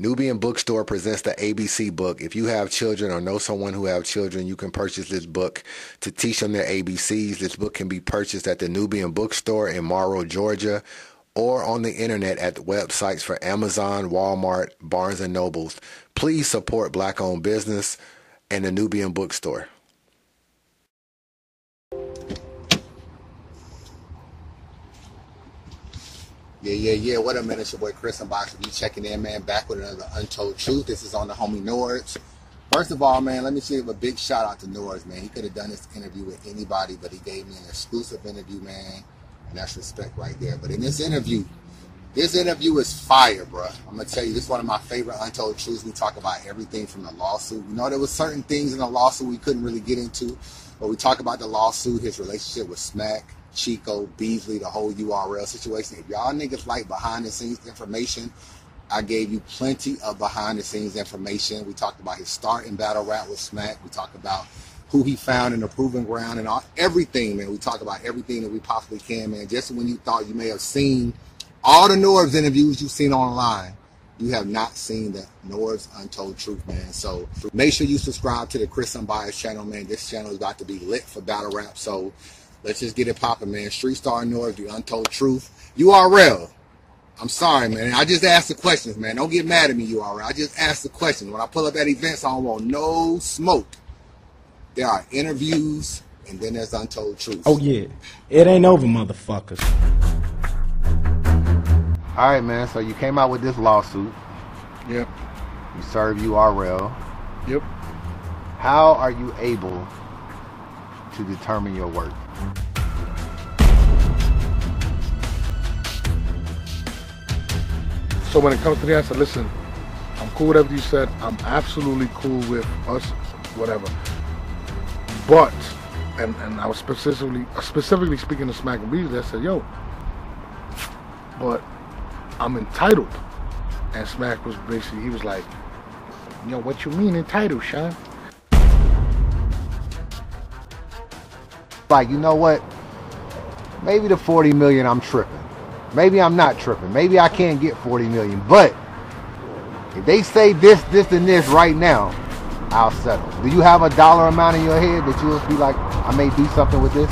Nubian Bookstore presents the ABC book. If you have children or know someone who have children, you can purchase this book to teach them their ABCs. This book can be purchased at the Nubian Bookstore in Morrow, Georgia, or on the internet at the websites for Amazon, Walmart, Barnes and Nobles. Please support black-owned business and the Nubian Bookstore. Yeah, yeah, yeah. What a minute, your boy Chris and Box. Checking in, man. Back with another Untold Truth. This is on the homie Norbs. First of all, man, let me give a big shout out to Norbs, man. He could have done this interview with anybody, but he gave me an exclusive interview, man. And that's respect right there. But in this interview, this interview is fire, bro. I'm gonna tell you, this is one of my favorite untold truths. We talk about everything from the lawsuit. You know, there was certain things in the lawsuit we couldn't really get into, but we talk about the lawsuit, his relationship with Smack, Chico, Beasley, the whole URL situation. If y'all niggas like behind the scenes information, I gave you plenty of behind the scenes information. We talked about his start in battle rap with Smack. We talked about who he found in the proving ground and all, everything, man. We talk about everything that we possibly can, man. Just when you thought you may have seen all the Norbs interviews you've seen online, you have not seen the Norbs Untold Truth, man. So make sure you subscribe to the Chris Unbiased channel, man. This channel is about to be lit for battle rap. So let's just get it popping, man. Street Star Norbs, the Untold Truth. URL. I'm sorry, man. I just asked the questions, man. Don't get mad at me, URL. I just asked the questions. When I pull up at events, I don't want no smoke. There are interviews, and then there's Untold Truth. Oh, yeah. It ain't over, motherfuckers. All right, man. So you came out with this lawsuit. Yep. You serve URL. Yep. How are you able to determine your worth? So when it comes to the answer, listen, I'm cool with whatever you said. I'm absolutely cool with us, whatever. But, and, and I was specifically specifically speaking to Smack and Beasley, I said, yo, but I'm entitled. And Smack was basically, he was like, yo, what you mean entitled, Sean? Like, you know what? Maybe the 40 million I'm tripping. Maybe I'm not tripping. Maybe I can't get 40 million. But if they say this, this, and this right now, I'll settle. Do you have a dollar amount in your head that you'll be like, I may do something with this?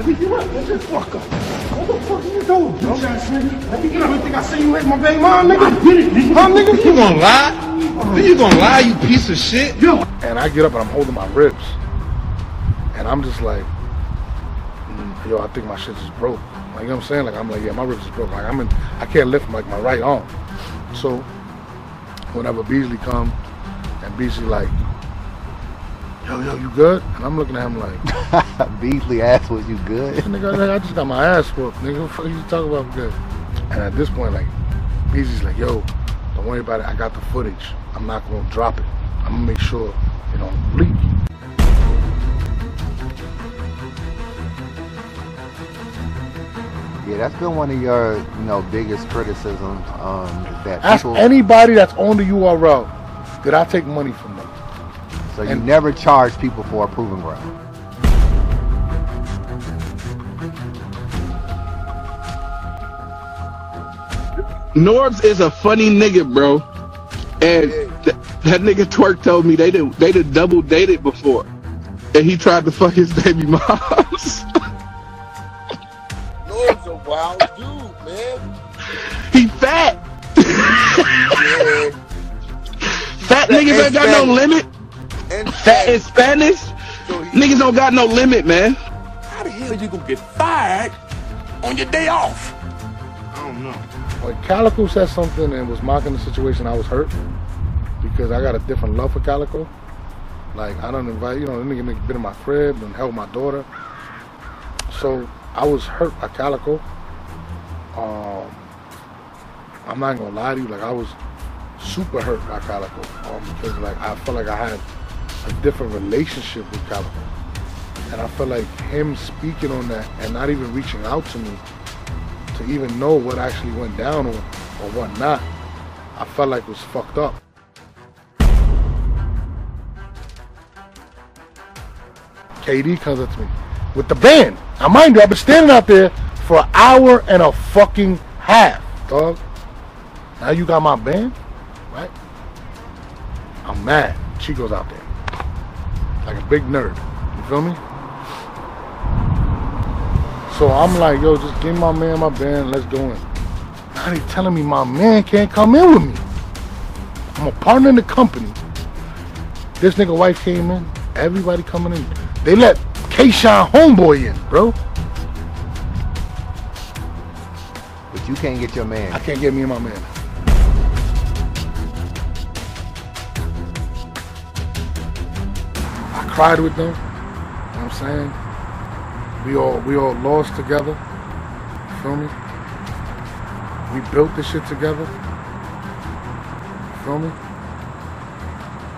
Let me get up. Let this fuck up. What the fuck are you doing, bitch ass nigga? Let me get up. You think I see you hit my baby mom, nigga? I did it, nigga. Huh, nigga? You gonna lie? Then you gonna lie, you piece of shit? Yo. And I get up and I'm holding my ribs. And I'm just like, mm, yo, I think my shit is broke. Like, you know what I'm saying? Like, I'm like, yeah, my ribs is broke. Like, I'm in, I can't lift like my right arm. So, whenever Beasley come, and Beasley like, yo, yo, you good? And I'm looking at him like, Beasley asked, was you good? nigga, I just got my ass whooped. Nigga, what the fuck you talking about good? And at this point, like, Beasley's like, yo, don't worry about it. I got the footage. I'm not gonna drop it. I'm gonna make sure it don't leak. Yeah, that's been one of your, you know, biggest criticisms. Um, that Ask people, anybody that's on the URL, did I take money from? So you and- never charge people for a proving ground. Norbs is a funny nigga, bro. And th- that nigga Twork told me they did they did double dated before. And he tried to fuck his baby moms. Lord's a wild dude, man. he fat. Yeah. Fat niggas ain't got no limit. And Fat in Spanish. so Niggas don't got no limit, man. how the hell you gonna get fired on your day off? I don't know. When Calicoe said something and was mocking the situation, I was hurt because I got a different love for Calicoe. Like I don't invite, you know, the nigga nigga been in my crib and helped my daughter. So I was hurt by Calicoe. Um, I'm not gonna lie to you, like I was super hurt by Calicoe um, because like I felt like I had a different relationship with Calicoe, and I felt like him speaking on that and not even reaching out to me to even know what actually went down or, or what not, I felt like it was fucked up. KD comes up to me, with the band. Now, mind you, I've been standing out there for an hour and a fucking half, dog. Now you got my band, right? I'm mad. Chico's out there. Like a big nerd. You feel me? So I'm like, yo, just give my man my band, let's go in. Now he's telling me my man can't come in with me. I'm a partner in the company. This nigga wife came in. Everybody coming in. They let K-Shine homeboy in, bro. But you can't get your man. I can't get me and my man. I cried with them. You know what I'm saying? We all we all lost together. You feel me? We built this shit together. You feel me?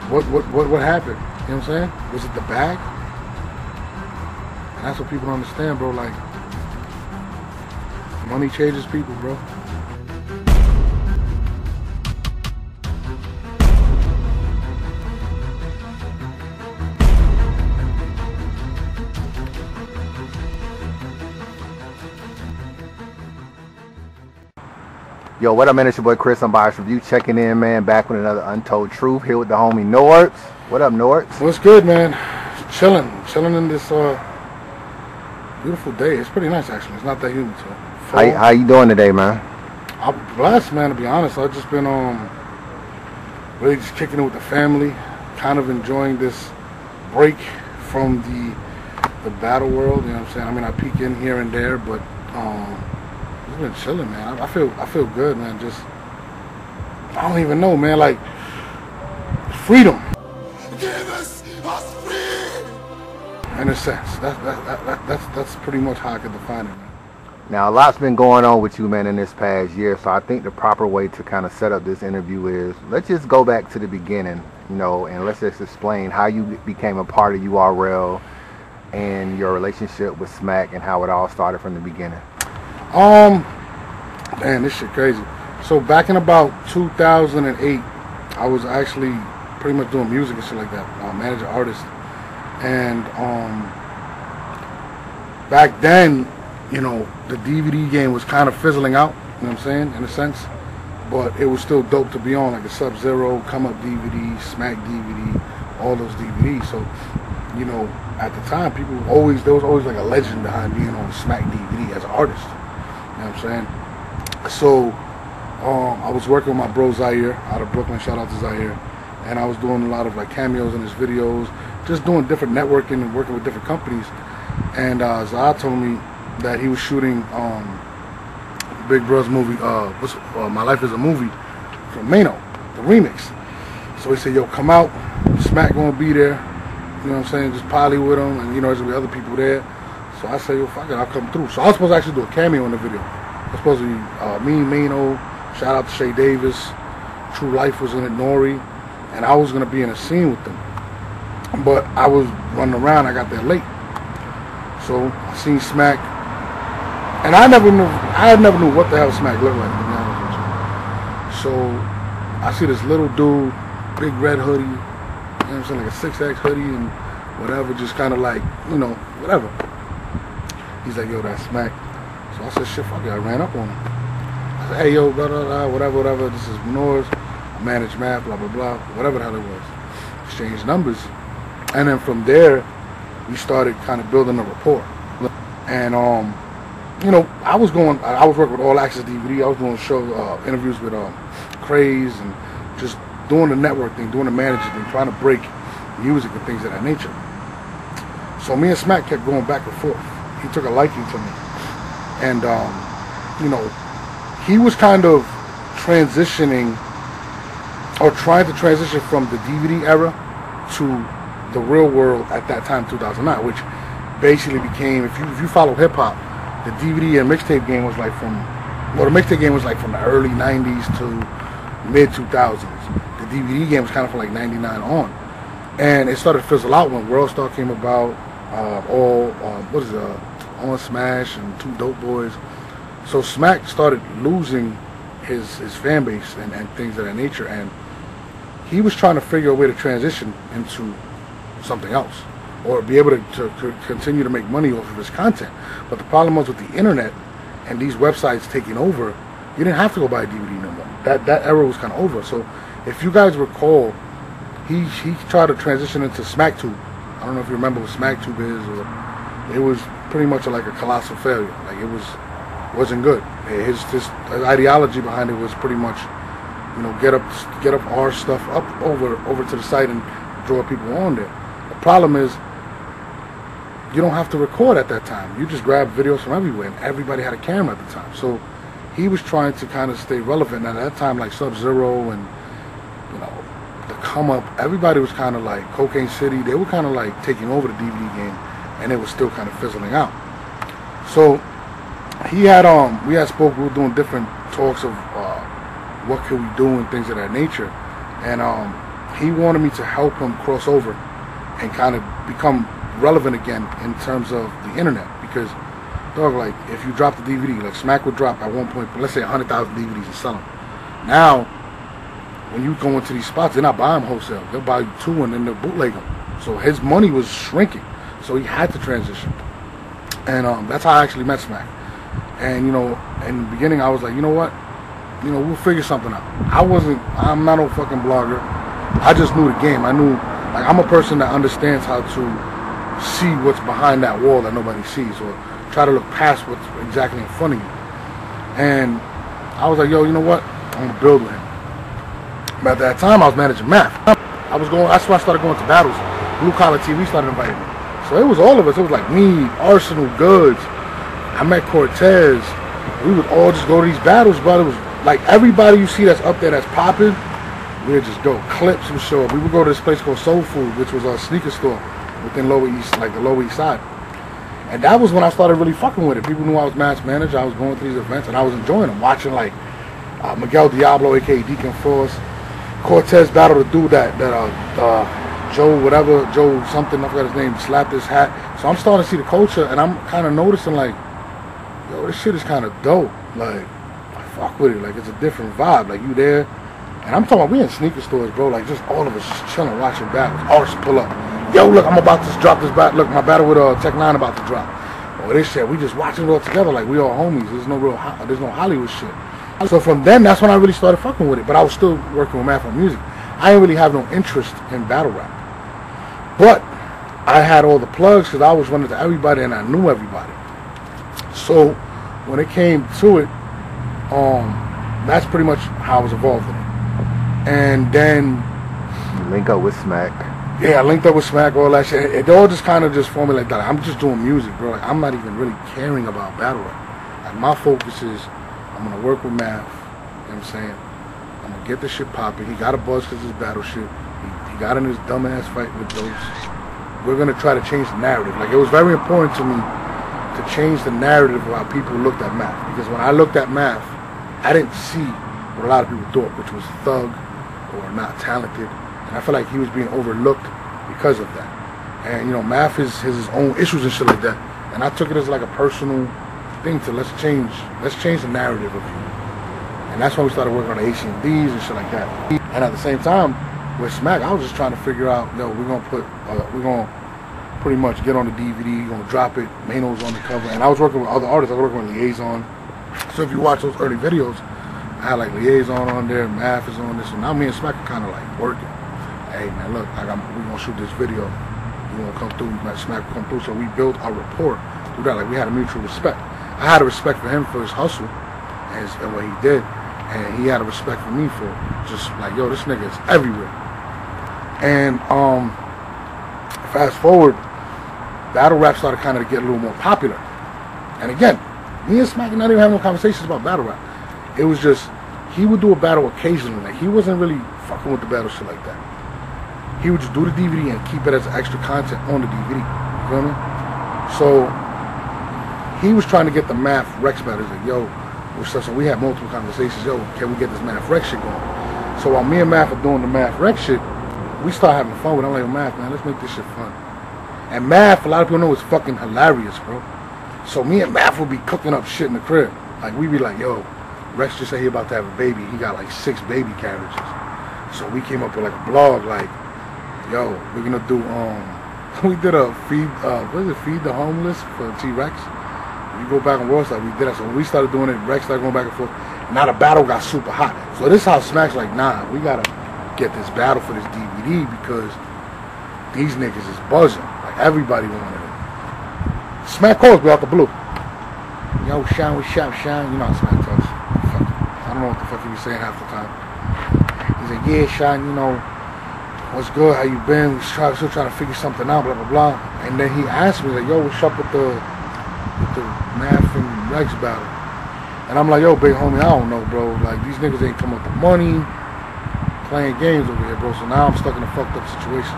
What what what what happened? You know what I'm saying? Was it the bag? And that's what people don't understand, bro. Like money changes people, bro. Yo, what up, man? It's your boy Chris. I'm Bias Review checking in, man. Back with another Untold Truth here with the homie Norbs. What up, Norbs? What's good, man? Chilling, chilling in this uh beautiful day. It's pretty nice actually. It's not that humid, so. How, how you doing today, man? I'm blessed, man. To be honest, I've just been um really just kicking it with the family, kind of enjoying this break from the the battle world. You know what I'm saying? I mean, I peek in here and there, but um, just been chilling, man. I, I feel I feel good, man. Just I don't even know, man. Like freedom. Give us, us free. In a sense, that, that, that, that, that's that's pretty much how I could define it, man. Now, a lot's been going on with you, man, in this past year. So I think the proper way to kind of set up this interview is let's just go back to the beginning, you know, and let's just explain how you became a part of URL and your relationship with Smack and how it all started from the beginning. Um, man, this shit crazy. So back in about 2008, I was actually pretty much doing music and shit like that, uh, manager artist, and um, back then, you know, the DVD game was kind of fizzling out. You know what I'm saying, in a sense, but it was still dope to be on, like the Sub Zero, Come Up DVD, Smack DVD, all those DVDs. So, you know, at the time, people always there was always like a legend behind being on Smack DVD as an artist. Know what I'm saying? So um, I was working with my bro Zaire out of Brooklyn. Shout out to Zaire. And I was doing a lot of like cameos in his videos, just doing different networking and working with different companies. And uh, told me that he was shooting um, Big Bros movie. Uh, uh, My Life Is a Movie from Mano, the remix. So he said, "Yo, come out. Smack gonna be there. You know what I'm saying? Just poly with him, and you know there's gonna be other people there." So I said, "Yo, fuck it, I'll come through." So I was supposed to actually do a cameo in the video. I was supposed to be uh, me, Mano. Shout out to Shay Davis. True Life was in it, Nori, and I was gonna be in a scene with them. But I was running around. I got there late, so I seen Smack, and I never knew. I never knew what the hell Smack looked like. To. So I see this little dude, big red hoodie, you know what I'm saying, like a 6X hoodie and whatever, just kind of like, you know, whatever. He's like, yo, that's Smack. So I said, shit, fuck it. I ran up on him. I said, hey, yo, blah, blah, blah, whatever, whatever. This is Menors. I manage math, blah, blah, blah, whatever the hell it was. Exchange numbers. And then from there, we started kind of building a rapport. And, um, you know, I was going, I was working with All Access DVD. I was doing show uh, interviews with um, Craze and just doing the network thing, doing the manager thing, trying to break music and things of that nature. So me and Smack kept going back and forth. He took a liking to me, and um, you know, he was kind of transitioning or trying to transition from the DVD era to the real world at that time, 2009, which basically became, if you if you follow hip hop, the DVD and mixtape game was like from, well, the mixtape game was like from the early 90s to mid 2000s. The DVD game was kind of from like 99 on. And it started to fizzle out when World Star came about, uh, all, uh, what is it, uh, On Smash and Two Dope Boys. So Smack started losing his, his fan base and, and things of that nature. And he was trying to figure a way to transition into something else. or be able to, to, to continue to make money off of his content. But the problem was with the internet and these websites taking over, you didn't have to go buy a DVD no more. That that era was kind of over. So if you guys recall, he he tried to transition into SmackTube. I don't know if you remember what SmackTube is, or it was pretty much like a colossal failure. Like it was wasn't good. His his ideology behind it was pretty much, you know, get up get up our stuff up over over to the site and draw people on there. The problem is you don't have to record at that time. You just grab videos from everywhere, and everybody had a camera at the time. So he was trying to kind of stay relevant. And at that time, like Sub Zero and you know the Come Up, everybody was kind of like Cocaine City. They were kind of like taking over the DVD game, and it was still kind of fizzling out. So he had um we had spoke. We were doing different talks of uh, what could we do and things of that nature, and um he wanted me to help him cross over and kind of become relevant again in terms of the internet. Because dog like if you drop the DVD like Smack would drop at one point let's say 100,000 DVDs and sell them now when you go into these spots they're not buying wholesale. They'll buy two and then they'll bootleg them so his money was shrinking so he had to transition and um, that's how I actually met Smack and you know in the beginning I was like you know what you know we'll figure something out I wasn't I'm not no fucking blogger I just knew the game I knew like I'm a person that understands how to see what's behind that wall that nobody sees or try to look past what's exactly in front of you. And I was like, yo, you know what? I'm gonna build with him. But at that time I was managing math. I was going that's why I started going to battles. Blue collar TV started inviting me. So it was all of us. It was like me, Arsonal, Goodz. I met Cortez. We would all just go to these battles, but it was like everybody you see that's up there that's popping, we'd just go. Clips would show up. We would go to this place called Soul Food, which was a sneaker store within Lower East, like the Lower East Side. And that was when I started really fucking with it. People knew I was match manager. I was going to these events and I was enjoying them. Watching like uh, Miguel Diablo, aka Deacon Frost, Cortez battle the dude that that uh, uh, Joe whatever Joe something I forgot his name slapped his hat. So I'm starting to see the culture and I'm kind of noticing like, yo, this shit is kind of dope. Like, I fuck with it. Like it's a different vibe. Like you there, and I'm talking about we in sneaker stores, bro. Like just all of us just chilling, watching battles. Arse pull up yo, look, I'm about to drop this battle. Look, my battle with uh, Tech Nine about to drop. Or this shit, we just watching it all together like we all homies. There's no real, there's no Hollywood shit. So from then, that's when I really started fucking with it. But I was still working with Math on music. I didn't really have no interest in battle rap. But I had all the plugs because I was running to everybody and I knew everybody. So when it came to it, um, that's pretty much how I was involved in it. And then link up with Smack yeah, I linked up with Smack, all that shit. It, all just kind of just formulated that. I'm just doing music, bro. Like, I'm not even really caring about battle rap. Like, my focus is I'm gonna work with Math. You know what I'm saying? I'm gonna get this shit popping. He got a buzz because his battle shit. Got in this dumbass fight with those. We're gonna try to change the narrative. Like, it was very important to me to change the narrative of how people looked at Math. Because when I looked at Math, I didn't see what a lot of people thought, which was thug or not talented and I feel like he was being overlooked because of that. And you know, math is has his own issues and shit like that. And I took it as like a personal thing to let's change let's change the narrative of you. And that's when we started working on the ACMDs and shit like that. And at the same time, with Smack, I was just trying to figure out, no, we're gonna put uh, we're gonna pretty much get on the DVD, we're gonna drop it, Mano's on the cover. And I was working with other artists, I was working with Liaison. So if you watch those early videos, I had like Liaison on there, Math is on this, and now me and Smack are kinda like working hey man, look, like I'm, we gonna shoot this video. You gonna come through, like Smack come through. So we built our rapport through that. Like we had a mutual respect. I had a respect for him for his hustle and, his, and what he did, and he had a respect for me for just like, yo, this nigga is everywhere. And um, fast forward, battle rap started kind of to get a little more popular. And again, me and Smack not even having no conversations about battle rap. It was just he would do a battle occasionally. Like he wasn't really fucking with the battle shit like that he would just do the DVD and keep it as extra content on the DVD. You feel me? So he was trying to get the math Rex battle. Like, yo, so we had multiple conversations. Yo, can we get this math Rex shit going? So while me and Math are doing the math Rex shit, we start having fun with. It. I'm like, Math, man, let's make this shit fun. And Math, a lot of people know, is fucking hilarious, bro. So me and Math would be cooking up shit in the crib. Like we'd be like, yo, Rex just said he about to have a baby. He got like six baby carriages. So we came up with like a blog, like yo, we're gonna do um we did a feed, uh, what is it, feed the homeless for T Rex. You go back on World Star, we did that. So we started doing it, Rex started going back and forth. Now the battle got super hot. So this how Smack's like, nah, we gotta get this battle for this DVD because these niggas is buzzing. Like everybody wanted it. Smack calls out the blue. Yo, Shine, we shop, Shine. You know how Smack talks. I don't know what the fuck he was saying half the time. He's like, yeah, Shine, you know, what's good? How you been? We try, still trying to figure something out, blah, blah, blah. And then he asked me, like, yo, what's up with the, with the Math and Rex battle? And I'm like, yo, big homie, I don't know, bro. Like, these niggas ain't come up with money, playing games over here, bro. So now I'm stuck in a fucked up situation.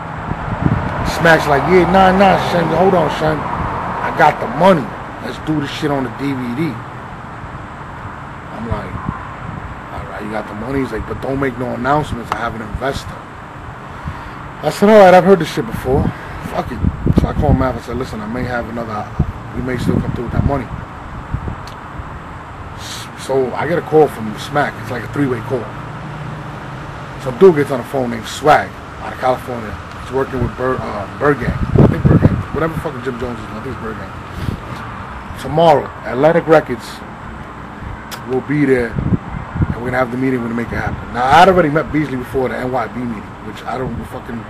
Smack's like, yeah, nah, nah, son. Hold on, son. I got the money. Let's do this shit on the DVD. I'm like, all right, you got the money. He's like, but don't make no announcements. I have an investor. I said, all right, I've heard this shit before. Fuck it. So I called Math and said, listen, I may have another, we may still come through with that money. So I get a call from Smack. It's like a three-way call. Some dude gets on the phone named Swag out of California. He's working with Bur- uh, ByrdGang. I think ByrdGang. Whatever fucking Jim Jones is. I think it's ByrdGang. Tomorrow, Atlantic Records will be there, and we're gonna have the meeting. We're gonna make it happen. Now, I'd already met Beasley before the NYB meeting, which I don't fucking.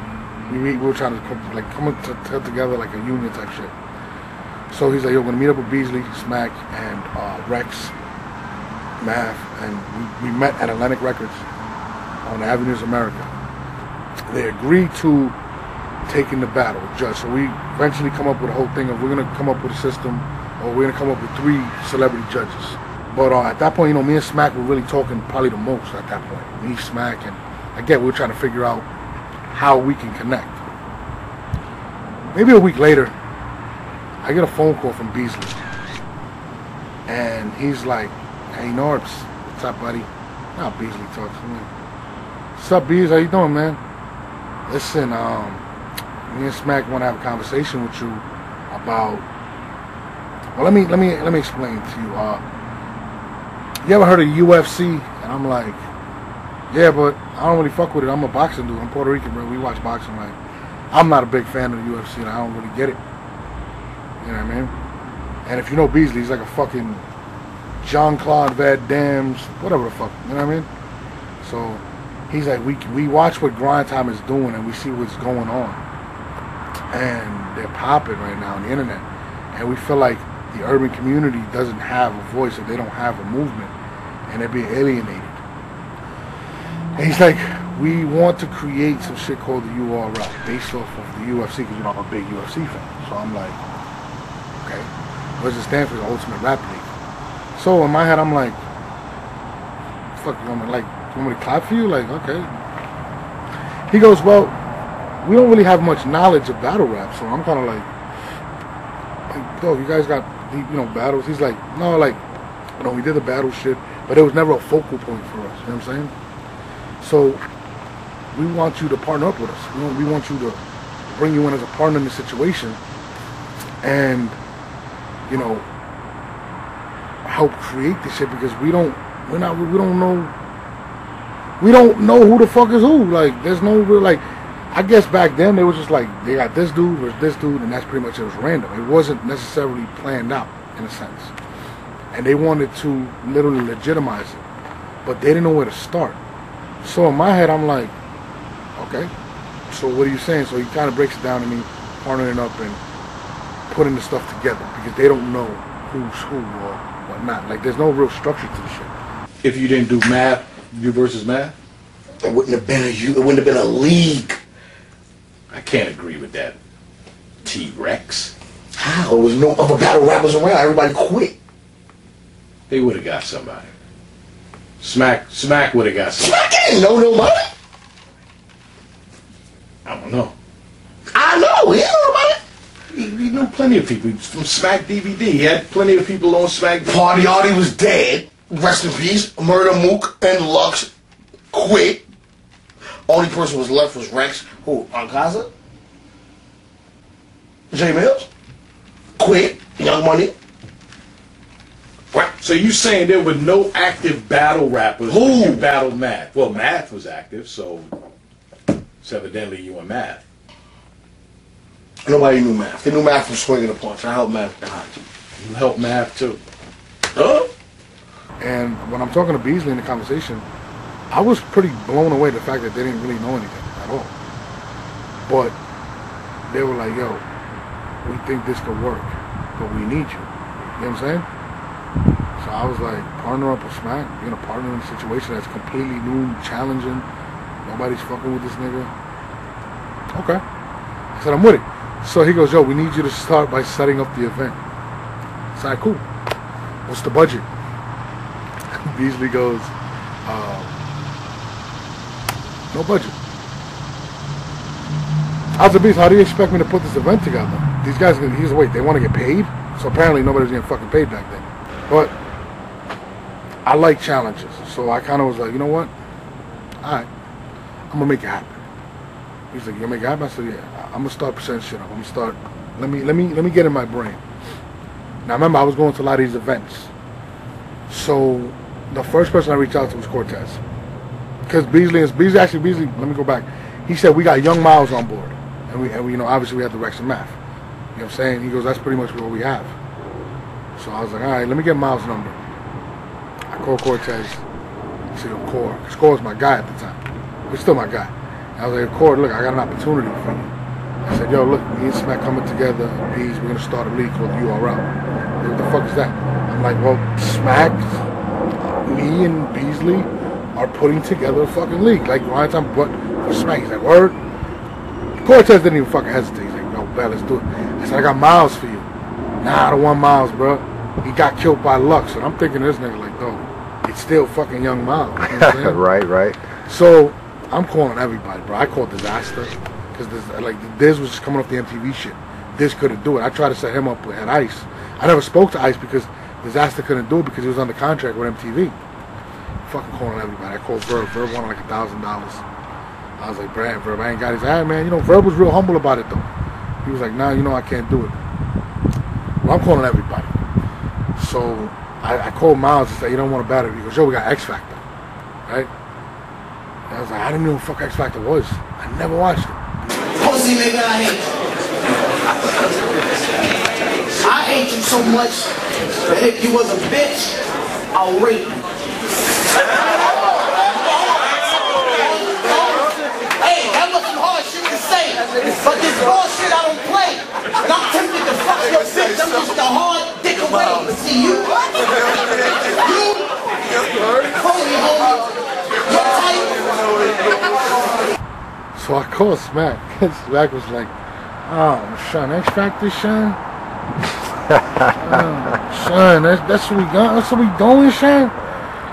We meet. We were trying to come, like come to, to together like a union type shit. So he's like, "Yo, we're gonna meet up with Beasley, Smack, and uh, Rex, Math, and we, we met at Atlantic Records on Avenues America. They agreed to taking the battle Judge. So we eventually come up with a whole thing of we're gonna come up with a system, or we're gonna come up with three celebrity judges. But uh, at that point, you know, me and Smack were really talking probably the most at that point. Me, Smack, and again, we were trying to figure out how we can connect. Maybe a week later, I get a phone call from Beasley. And he's like, hey, Norbs, what's up, buddy? Now Beasley talks to me. What's up, Bees? How you doing, man? Listen, um, me and Smack want to have a conversation with you about. Well, let me let me let me explain to you. Uh, you ever heard of UFC? And I'm like, yeah, but I don't really fuck with it. I'm a boxing dude. I'm Puerto Rican, bro. We watch boxing. Like, I'm not a big fan of the UFC, and I don't really get it. You know what I mean? And if you know Beasley, he's like a fucking John Claude Van Damme's, whatever the fuck. You know what I mean? So he's like, we we watch what Grind Time is doing, and we see what's going on, and they're popping right now on the internet, and we feel like the urban community doesn't have a voice, or they don't have a movement, and they're being alienated. And he's like, we want to create some shit called the URL based off of the UFC because you know I'm a big UFC fan. So I'm like, okay, what does it stand for? The Ultimate Rap League. So in my head, I'm like, fuck, me like, you want me to clap for you? Like, okay. He goes, well, we don't really have much knowledge of battle rap, so I'm kind of like, like, yo, you guys got, you know, battles. He's like, no, like, you know, we did the battle shit, but it was never a focal point for us. You know what I'm saying? So we want you to partner up with us. We want, we want you to bring you in as a partner in the situation and, you know, help create this shit because we don't, we're not, we don't know, we don't know who the fuck is who. Like, there's no real, like, I guess back then they was just like, they got this dude versus this dude and that's pretty much, it was random. It wasn't necessarily planned out in a sense. And they wanted to literally legitimize it, but they didn't know where to start. So in my head, I'm like, okay. So what are you saying? So he kind of breaks it down to me, partnering up and putting the stuff together because they don't know who's who or whatnot. Like there's no real structure to the shit. If you didn't do math, you versus math, It wouldn't have been a you. It wouldn't have been a league. I can't agree with that. T Rex, How? There was no other battle rappers around. Everybody quit. they would have got somebody. Smack, Smack would have got somebody. Smack didn't know nobody. I don't know. I know. He know nobody. He, he knew plenty of people from Smack DVD. He had plenty of people on Smack. Party Artie was dead. Rest in peace. Murda Mook and Lux quit. Only person was left was Rex. Who? Ankaza? Jae Millz? Quit. Young Money? Right. So you saying there were no active battle rappers Who? you battled Math? Well, Math was active, so it's evidently you and Math. Nobody knew math. They knew math from swinging a punch. I helped math get hot. You help math too. Huh? And when I'm talking to Beasley in the conversation, I was pretty blown away the fact that they didn't really know anything at all. But they were like, yo, we think this could work, but we need you. You know what I'm saying? So I was like, partner up with Smack, being a partner in a situation that's completely new, challenging. Nobody's fucking with this nigga. Okay. I said, I'm with it. So he goes, yo, we need you to start by setting up the event. It's like, cool. What's the budget? Beasley goes, um, no budget. Was like, Beast, how do you expect me to put this event together? These guys, he's wait, they want to get paid? So apparently nobody's getting fucking paid back then. But I like challenges. So I kind of was like, you know what? All right, I'm going to make it happen. He's like, you gonna make it happen? I said, yeah. I'm gonna start percent shit up. I'm gonna start. Let me let me let me get in my brain. Now remember, I was going to a lot of these events. So the first person I reached out to was Cortez, because Beasley is Beasley actually Beasley. Let me go back. He said we got young Miles on board, and we and we you know obviously we have the Rex and Math. You know what I'm saying? He goes, that's pretty much what we have. So I was like, all right, let me get Miles' number. I call Cortez. He said, yo, Core. Because Core was my guy at the time. He's still my guy. I was like, Cord, look, I got an opportunity for you. I said, yo, look, me and Smack coming together. Bees, we're going to start a league called URL. What the fuck is that? I'm like, well, Smack, me and Beasley are putting together a fucking league. Like, one time, what? For Smack, he's like, word? Cortez didn't even fucking hesitate. He's like, no, bet, let's do it. I said, I got Miles for you. Nah, I don't want Miles, bro. He got killed by Lux. And I'm thinking this nigga like, oh, it's still fucking young Miles. You know right, right. So I'm calling everybody, bro. I called Disaster because this like Diz was just coming off the MTV shit. Diz couldn't do it. I tried to set him up with, at Ice. I never spoke to Ice because Disaster couldn't do it because he was under contract with MTV. Fucking calling everybody. I called Verb. Verb wanted like a thousand dollars. I was like, Brad, Verb, I ain't got his eye, man. You know, Verb was real humble about it though. He was like, Nah, you know, I can't do it. Well, I'm calling everybody. So I, I called Miles and said, You don't want a battery? He goes, Yo, we got X Factor, right? I was like, I didn't know what fuck X Factor was. I never watched it. Pussy nigga, I hate. I hate you so much that if you was a bitch, I'll rape you. hey, that was some hard shit to say, but this bullshit I don't play. And I'm tempted to fuck your bitch. I'm just a hard dick away. But see you, you, holy holy, you're tight. So I called Smack. Smack was like, oh, Sean, X Factor, Sean? oh, Sean, that's, that's what we got. That's what we doing, Sean?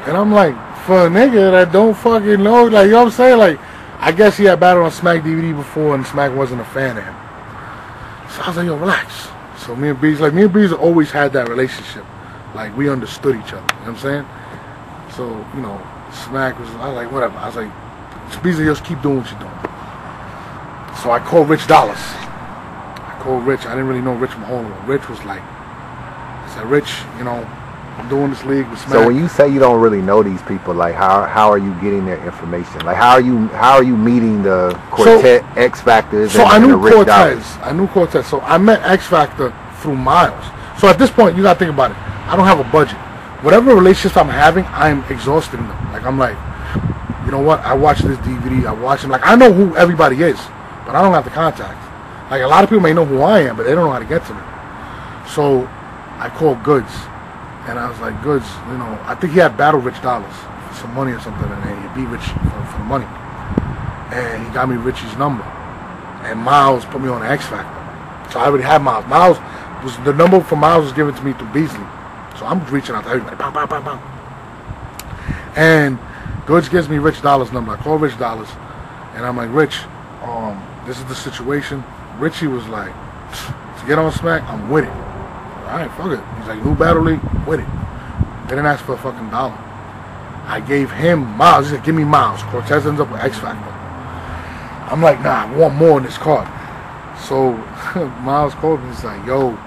And I'm like, for a nigga that don't fucking know, like, you know what I'm saying? Like, I guess he had battled on Smack DVD before and Smack wasn't a fan of him. So I was like, yo, relax. So me and Bees, like, me and Bees always had that relationship. Like, we understood each other. You know what I'm saying? So, you know, Smack was, I was like, whatever. I was like, Beasley, just keep doing what you're doing. So I called Rich Dollaz. Called Rich. I didn't really know Rich Mahoney. Rich was like, I said, Rich, you know, I'm doing this league with Smack. So when you say you don't really know these people, like how how are you getting their information? Like how are you how are you meeting the Cortez X Factors? So and, I knew Rich Cortez. Dollars? I knew Cortez. So I met X Factor through Miles. So at this point, you gotta think about it. I don't have a budget. Whatever relationships I'm having, I'm exhausting them. Like I'm like, you know what? I watch this DVD. I watch them. Like I know who everybody is, but I don't have the contacts. Like a lot of people may know who I am, but they don't know how to get to me. So I called Goodz, and I was like, Goodz, you know, I think he had battled Rich Dollaz for some money or something, and he beat Rich for, for the money. And he got me Richie's number. And Miles put me on X Factor. So I already had Miles. Miles was the number for Miles was given to me through Beasley. So I'm reaching out to everybody. Bam, bam, bam, bam. And Goodz gives me Rich Dollaz number. I call Rich Dollaz, and I'm like, Rich, um, this is the situation. Richie was like, to get on Smack, I'm with it. All right, fuck it. He's like, new battle league, with it. They didn't ask for a fucking dollar. I gave him Miles. He said, give me Miles. Cortez ends up with X Factor. I'm like, nah, I want more in this card. So Miles called me. He's like, yo,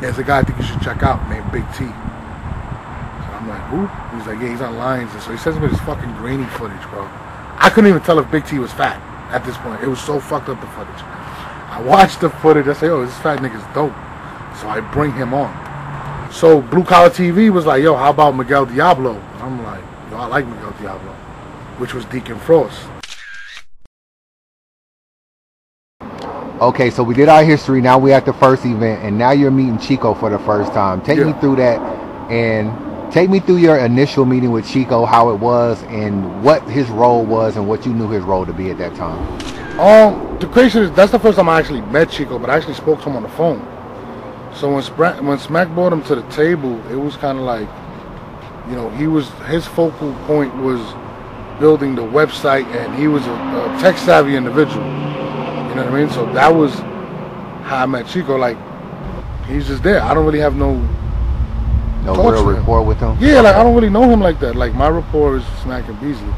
there's a guy I think you should check out named Big T. So I'm like, who? He's like, yeah, he's on Lions. And so he sends me this fucking grainy footage, bro. I couldn't even tell if Big T was fat at this point. It was so fucked up, the footage. I watch the footage. I say, oh, this fat nigga's dope. So I bring him on. So Blue Collar TV was like, yo, how about Miguel Diablo? And I'm like, yo, I like Miguel Diablo, which was Deacon Frost. Okay, so we did our history. Now we at the first event, and now you're meeting Chico for the first time. Take me through that, and take me through your initial meeting with Chico, how it was, and what his role was, and what you knew his role to be at that time. Um, the crazy is that's the first time I actually met Chico, but I actually spoke to him on the phone. So when Smack, when Smack brought him to the table, it was kind of like, you know, he was his focal point was building the website, and he was a, a tech savvy individual. You know what I mean? So that was how I met Chico. Like he's just there. I don't really have no No real rapport with him. yeah. Like I don't really know him like that. Like my rapport is Smack and Beasley.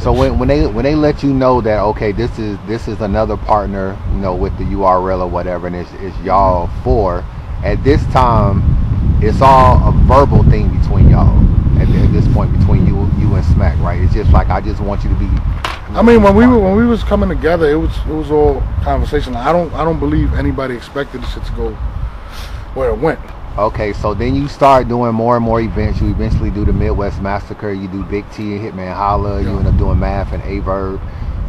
So when, when they when they let you know that okay this is this is another partner you know with the URL or whatever and it's, it's y'all four at this time it's all a verbal thing between y'all at, at this point between you you and Smack right it's just like I just want you to be I mean, when we were when we was coming together, it was it was all conversation. I don't I don't believe anybody expected this shit to go where it went. Okay so then you start doing more and more events. You eventually do the Midwest Massacre. You do Big T and Hitman Holla. You end up doing Math and AyeVerb.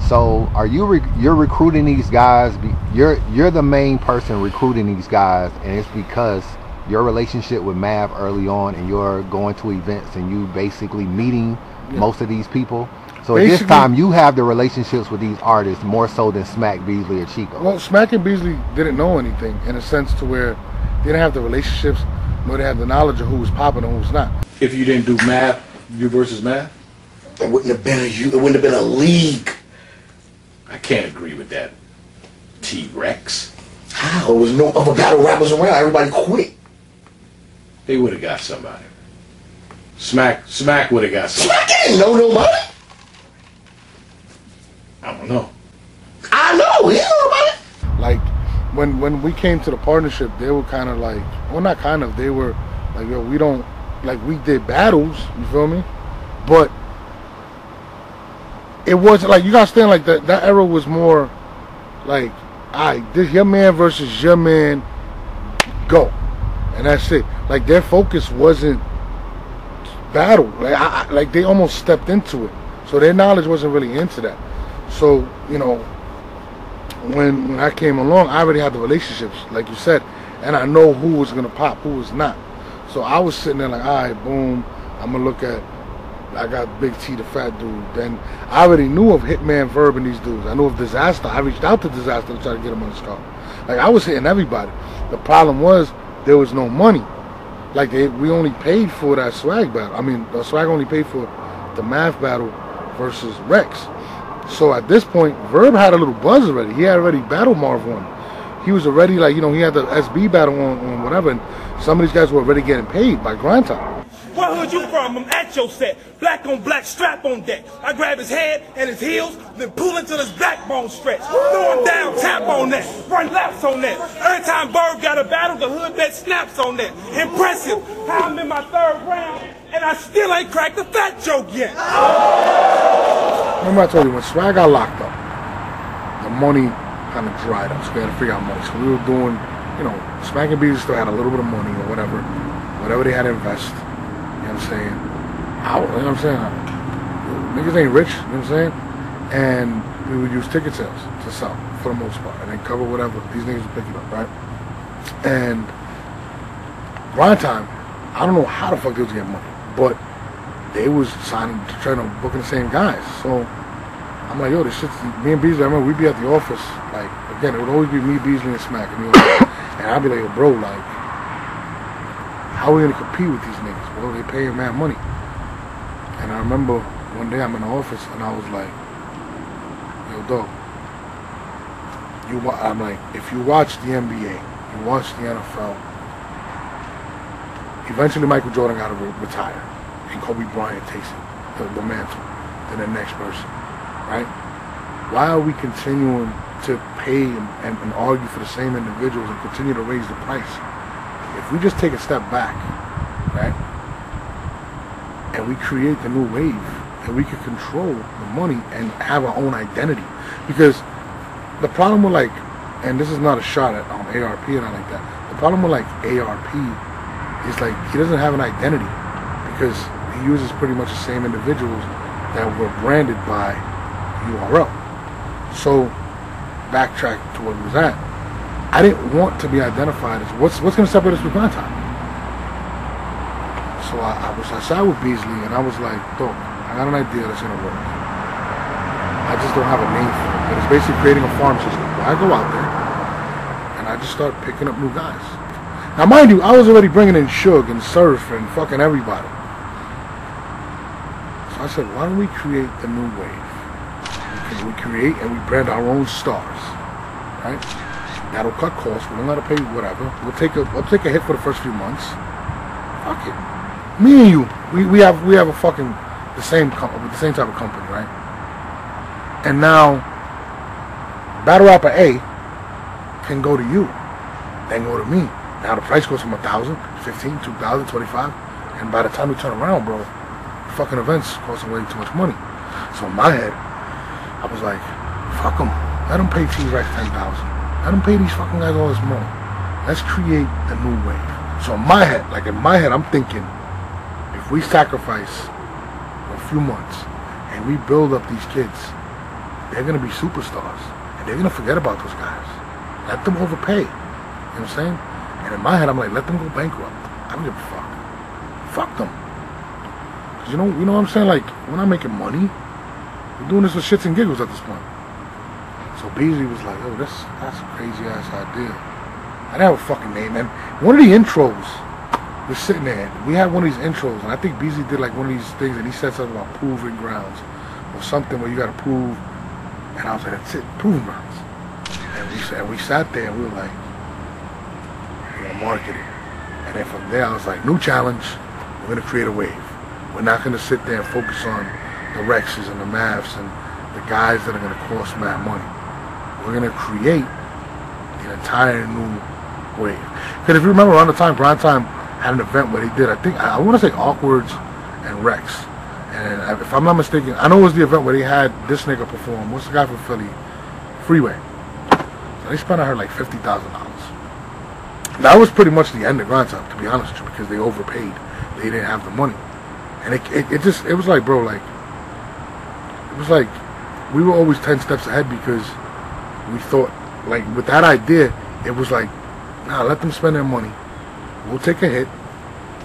So are you re- you're recruiting these guys be- you're you're the main person recruiting these guys and it's because your relationship with Mav early on and you're going to events and you basically meeting Yeah. most of these people? So at this time you have the relationships with these artists more so than Smack Beasley or Chico. Well, Smack and Beasley didn't know anything in a sense to where they didn't have the relationships nor they had the knowledge of who was popping and who was not. If you didn't do math, you versus math, It wouldn't have been a you. It wouldn't have been a league. I can't agree with that. T Rex. How? There was no other battle rappers around. Everybody quit. They would have got somebody. Smack Smack would have got somebody. Smack didn't know nobody. I don't know. I know. He didn't know nobody. Like when when we came to the partnership, they were kind of like, well, not kind of. They were like, yo, we don't like we did battles. You feel me? But it wasn't like you gotta stand like that. That era was more like, all right, this your man versus your man, go, and that's it. Like their focus wasn't battle. Like, I, I- like they almost stepped into it, so their knowledge wasn't really into that. So you know, when when I came along, I already had the relationships, like you said, and I know who was gonna pop, who was not. So I was sitting there like, all right, boom, I'm gonna look at. I got Big T, the fat dude. Then I already knew of Hitman Verb and these dudes. I knew of Disaster. I reached out to Disaster to try to get him on the car. Like I was hitting everybody. The problem was there was no money. Like they, we only paid for that swag battle. I mean, the swag only paid for the math battle versus Rex. So at this point, Verb had a little buzz already. He had already battled Marv one. He was already like, you know, he had the SB battle on, on whatever, and some of these guys were already getting paid by grind time. Where hood you from? I'm at your set. Black on black, strap on deck. I grab his head and his heels, then pull until his backbone stretch. Throw him down, tap on that. Run laps on that. Every time Bird got a battle, the hood bet snaps on that. Impressive. How I'm in my third round, and I still ain't cracked the fat joke yet. Remember I told you when Swag got locked up, the money kind of dried up. So we had to figure out money. So we were doing, you know, Swag and Bees still had a little bit of money or whatever, whatever they had to invest. You know what I'm saying? How, you know what I'm saying? Niggas ain't rich, you know what I'm saying? And we would use ticket sales to sell for the most part, and then cover whatever these niggas would pick it up, right? And grind time, I don't know how the fuck they was getting money, but they was signing, trying to book the same guys. So I'm like, yo, this shit's me and Beasley. I remember we'd be at the office, like again, it would always be me, Beasley, and Smack, office. and I'd be like, yo, bro, like, how are we gonna compete with these niggas? Well, they paying mad money. And I remember one day I'm in the office and I was like, yo, dog, you I'm like, if you watch the NBA, you watch the NFL. Eventually, Michael Jordan got to re- retire, and Kobe Bryant takes it, the, the mantle, to the next person, right? Why are we continuing to pay and, and, and argue for the same individuals and continue to raise the price? If we just take a step back, right, and we create the new wave, and we can control the money and have our own identity, because the problem with like and this is not a shot at um, ARP and not like that. The problem with like ARP is like he doesn't have an identity because uses pretty much the same individuals that were branded by URL. So backtrack to what was at. I didn't want to be identified as what's what's going to separate us from Time. So I, I was I sat with Beasley and I was like, look, I got an idea that's to work. I just don't have a name for it. But it's basically creating a farm system where I go out there and I just start picking up new guys. Now, mind you, I was already bringing in Suge and Surf and fucking everybody. I said, why don't we create the new wave? We create and we brand our own stars, right? That'll cut costs. We don't gotta pay whatever. We'll take a we'll take a hit for the first few months. Fuck it. Me and you, we, we have we have a fucking the same com- the same type of company, right? And now, battle rapper A can go to you, then go to me. Now the price goes from a thousand, fifteen, two thousand, twenty-five, and by the time we turn around, bro, fucking events cost way too much money. So in my head, I was like, fuck them. Let them pay T Rex ten thousand. Let them pay these fucking guys all this money. Let's create a new wave. So in my head, like in my head, I'm thinking, if we sacrifice a few months and we build up these kids, they're gonna be superstars, and they're gonna forget about those guys. Let them overpay. You know what I'm saying? And in my head, I'm like, let them go bankrupt. I don't give a fuck. Fuck them. Cause you know, you know what I'm saying? Like, we're not making money. We're doing this for shits and giggles at this point. So Beasley was like, oh, that's that's a crazy ass idea. I didn't have a fucking name, man. One of the intros was sitting there. We had one of these intros, and I think Beasley did like one of these things, and he said something about proving grounds or something where you got to prove. And I was like, that's it, proving grounds. And we said, we sat there, and we were like, we're gonna market it. And then from there, I was like, new challenge. We're gonna create a wave. We're not gonna sit there and focus on the Rexes and the Mavs and the guys that are gonna cost mad money. We're gonna create an entire new wave. Because if you remember, around the time Grind Time had an event where they did, I think I, want to say Awkwards and Rex. And if I'm not mistaken, I know it was the event where they had this nigga perform. What's the guy from Philly? Freeway. So they spent on her like fifty thousand dollars. That was pretty much the end of Grind Time, to be honest with you, because they overpaid. They didn't have the money, and it, it, it just it was like, bro, like it was like we were always ten steps ahead because we thought like with that idea, it was like, nah, let them spend their money. We'll take a hit,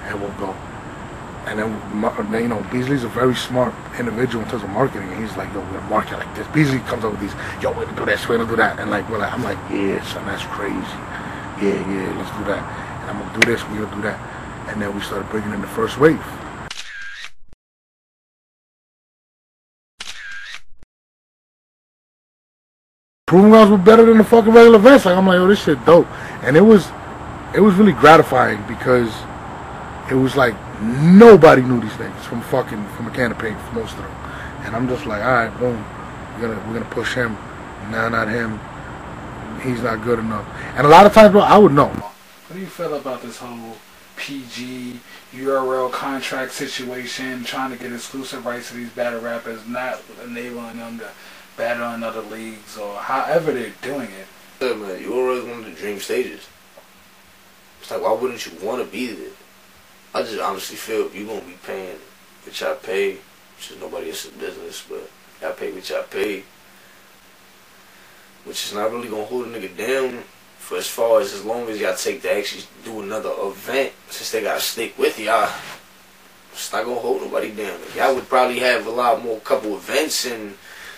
and we'll go. And then, you know, Beasley's a very smart individual in terms of marketing. And he's like, yo, we're gonna market like this. Beasley comes up with these, yo, we're gonna do this, we're gonna do that. And like, we're like, I'm like, yeah, son, that's crazy. Yeah, yeah, let's do that. And I'm gonna do this, we're gonna do that. And then we started bringing in the first wave. Proving grounds were better than the fucking regular events. Like I'm like, oh, this shit dope. And it was, it was really gratifying because it was like nobody knew these things from fucking from a can of paint most of them. And I'm just like, all right, boom, we're gonna we're gonna push him. Nah, not him. He's not good enough. And a lot of times, bro, I would know. What do you feel about this whole PG URL contract situation, trying to get exclusive rights to these battle rappers, not enabling them to battle in other leagues or however they're doing it? Yeah, man, you always one of the dream stages. It's like, why wouldn't you want to be there? I just honestly feel if you gonna be paying what y'all pay, which is nobody else's business, but y'all pay what y'all pay, which is not really gonna hold a nigga down for as far as as long as y'all take to actually do another event, since they gotta stick with y'all. It's not gonna hold nobody down. Y'all would probably have a lot more couple events and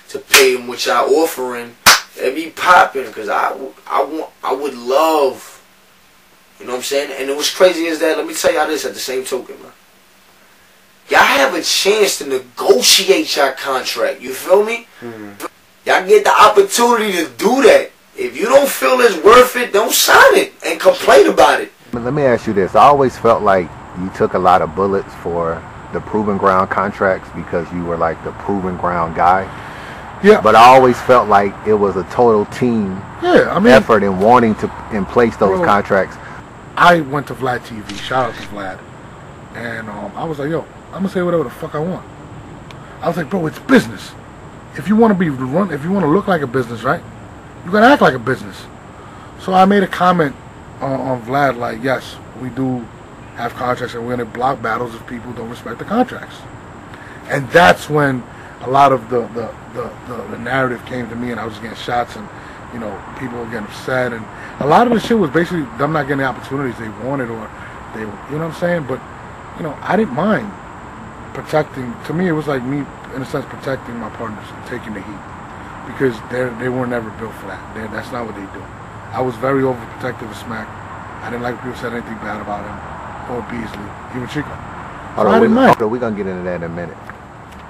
to pay them what y'all offering. It'd be popping because I, I want I would love you know what I'm saying? And it was crazy is that, let me tell y'all this at the same token, man. Y'all have a chance to negotiate y'all contract. You feel me? Mm-hmm. Y'all get the opportunity to do that. If you don't feel it's worth it, don't sign it and complain about it. Let me ask you this. I always felt like you took a lot of bullets for the proven ground contracts because you were like the proven ground guy. Yeah. But I always felt like it was a total team Yeah, I mean, effort in wanting to in place those Bro. contracts. I went to Vlad TV. Shout out to Vlad. And um, I was like, yo, I'm gonna say whatever the fuck I want. I was like, bro, it's business. If you want to be run, if you want to look like a business, right? You gotta act like a business. So I made a comment on, on Vlad like, yes, we do have contracts and we're going to block battles if people don't respect the contracts. And that's when a lot of the, the, the, the, the narrative came to me and I was getting shots and, you know, people were getting upset. And a lot of the shit was basically them not getting the opportunities they wanted or they, you know what I'm saying? But, you know, I didn't mind protecting. To me, it was like me, in a sense, protecting my partners and taking the heat because they they were never built for that. they that's not what they do. I was very overprotective of Smack. I didn't like people said anything bad about him or Beasley, even Chico. Hold So I on, didn't we, hold on, we're gonna get into that in a minute.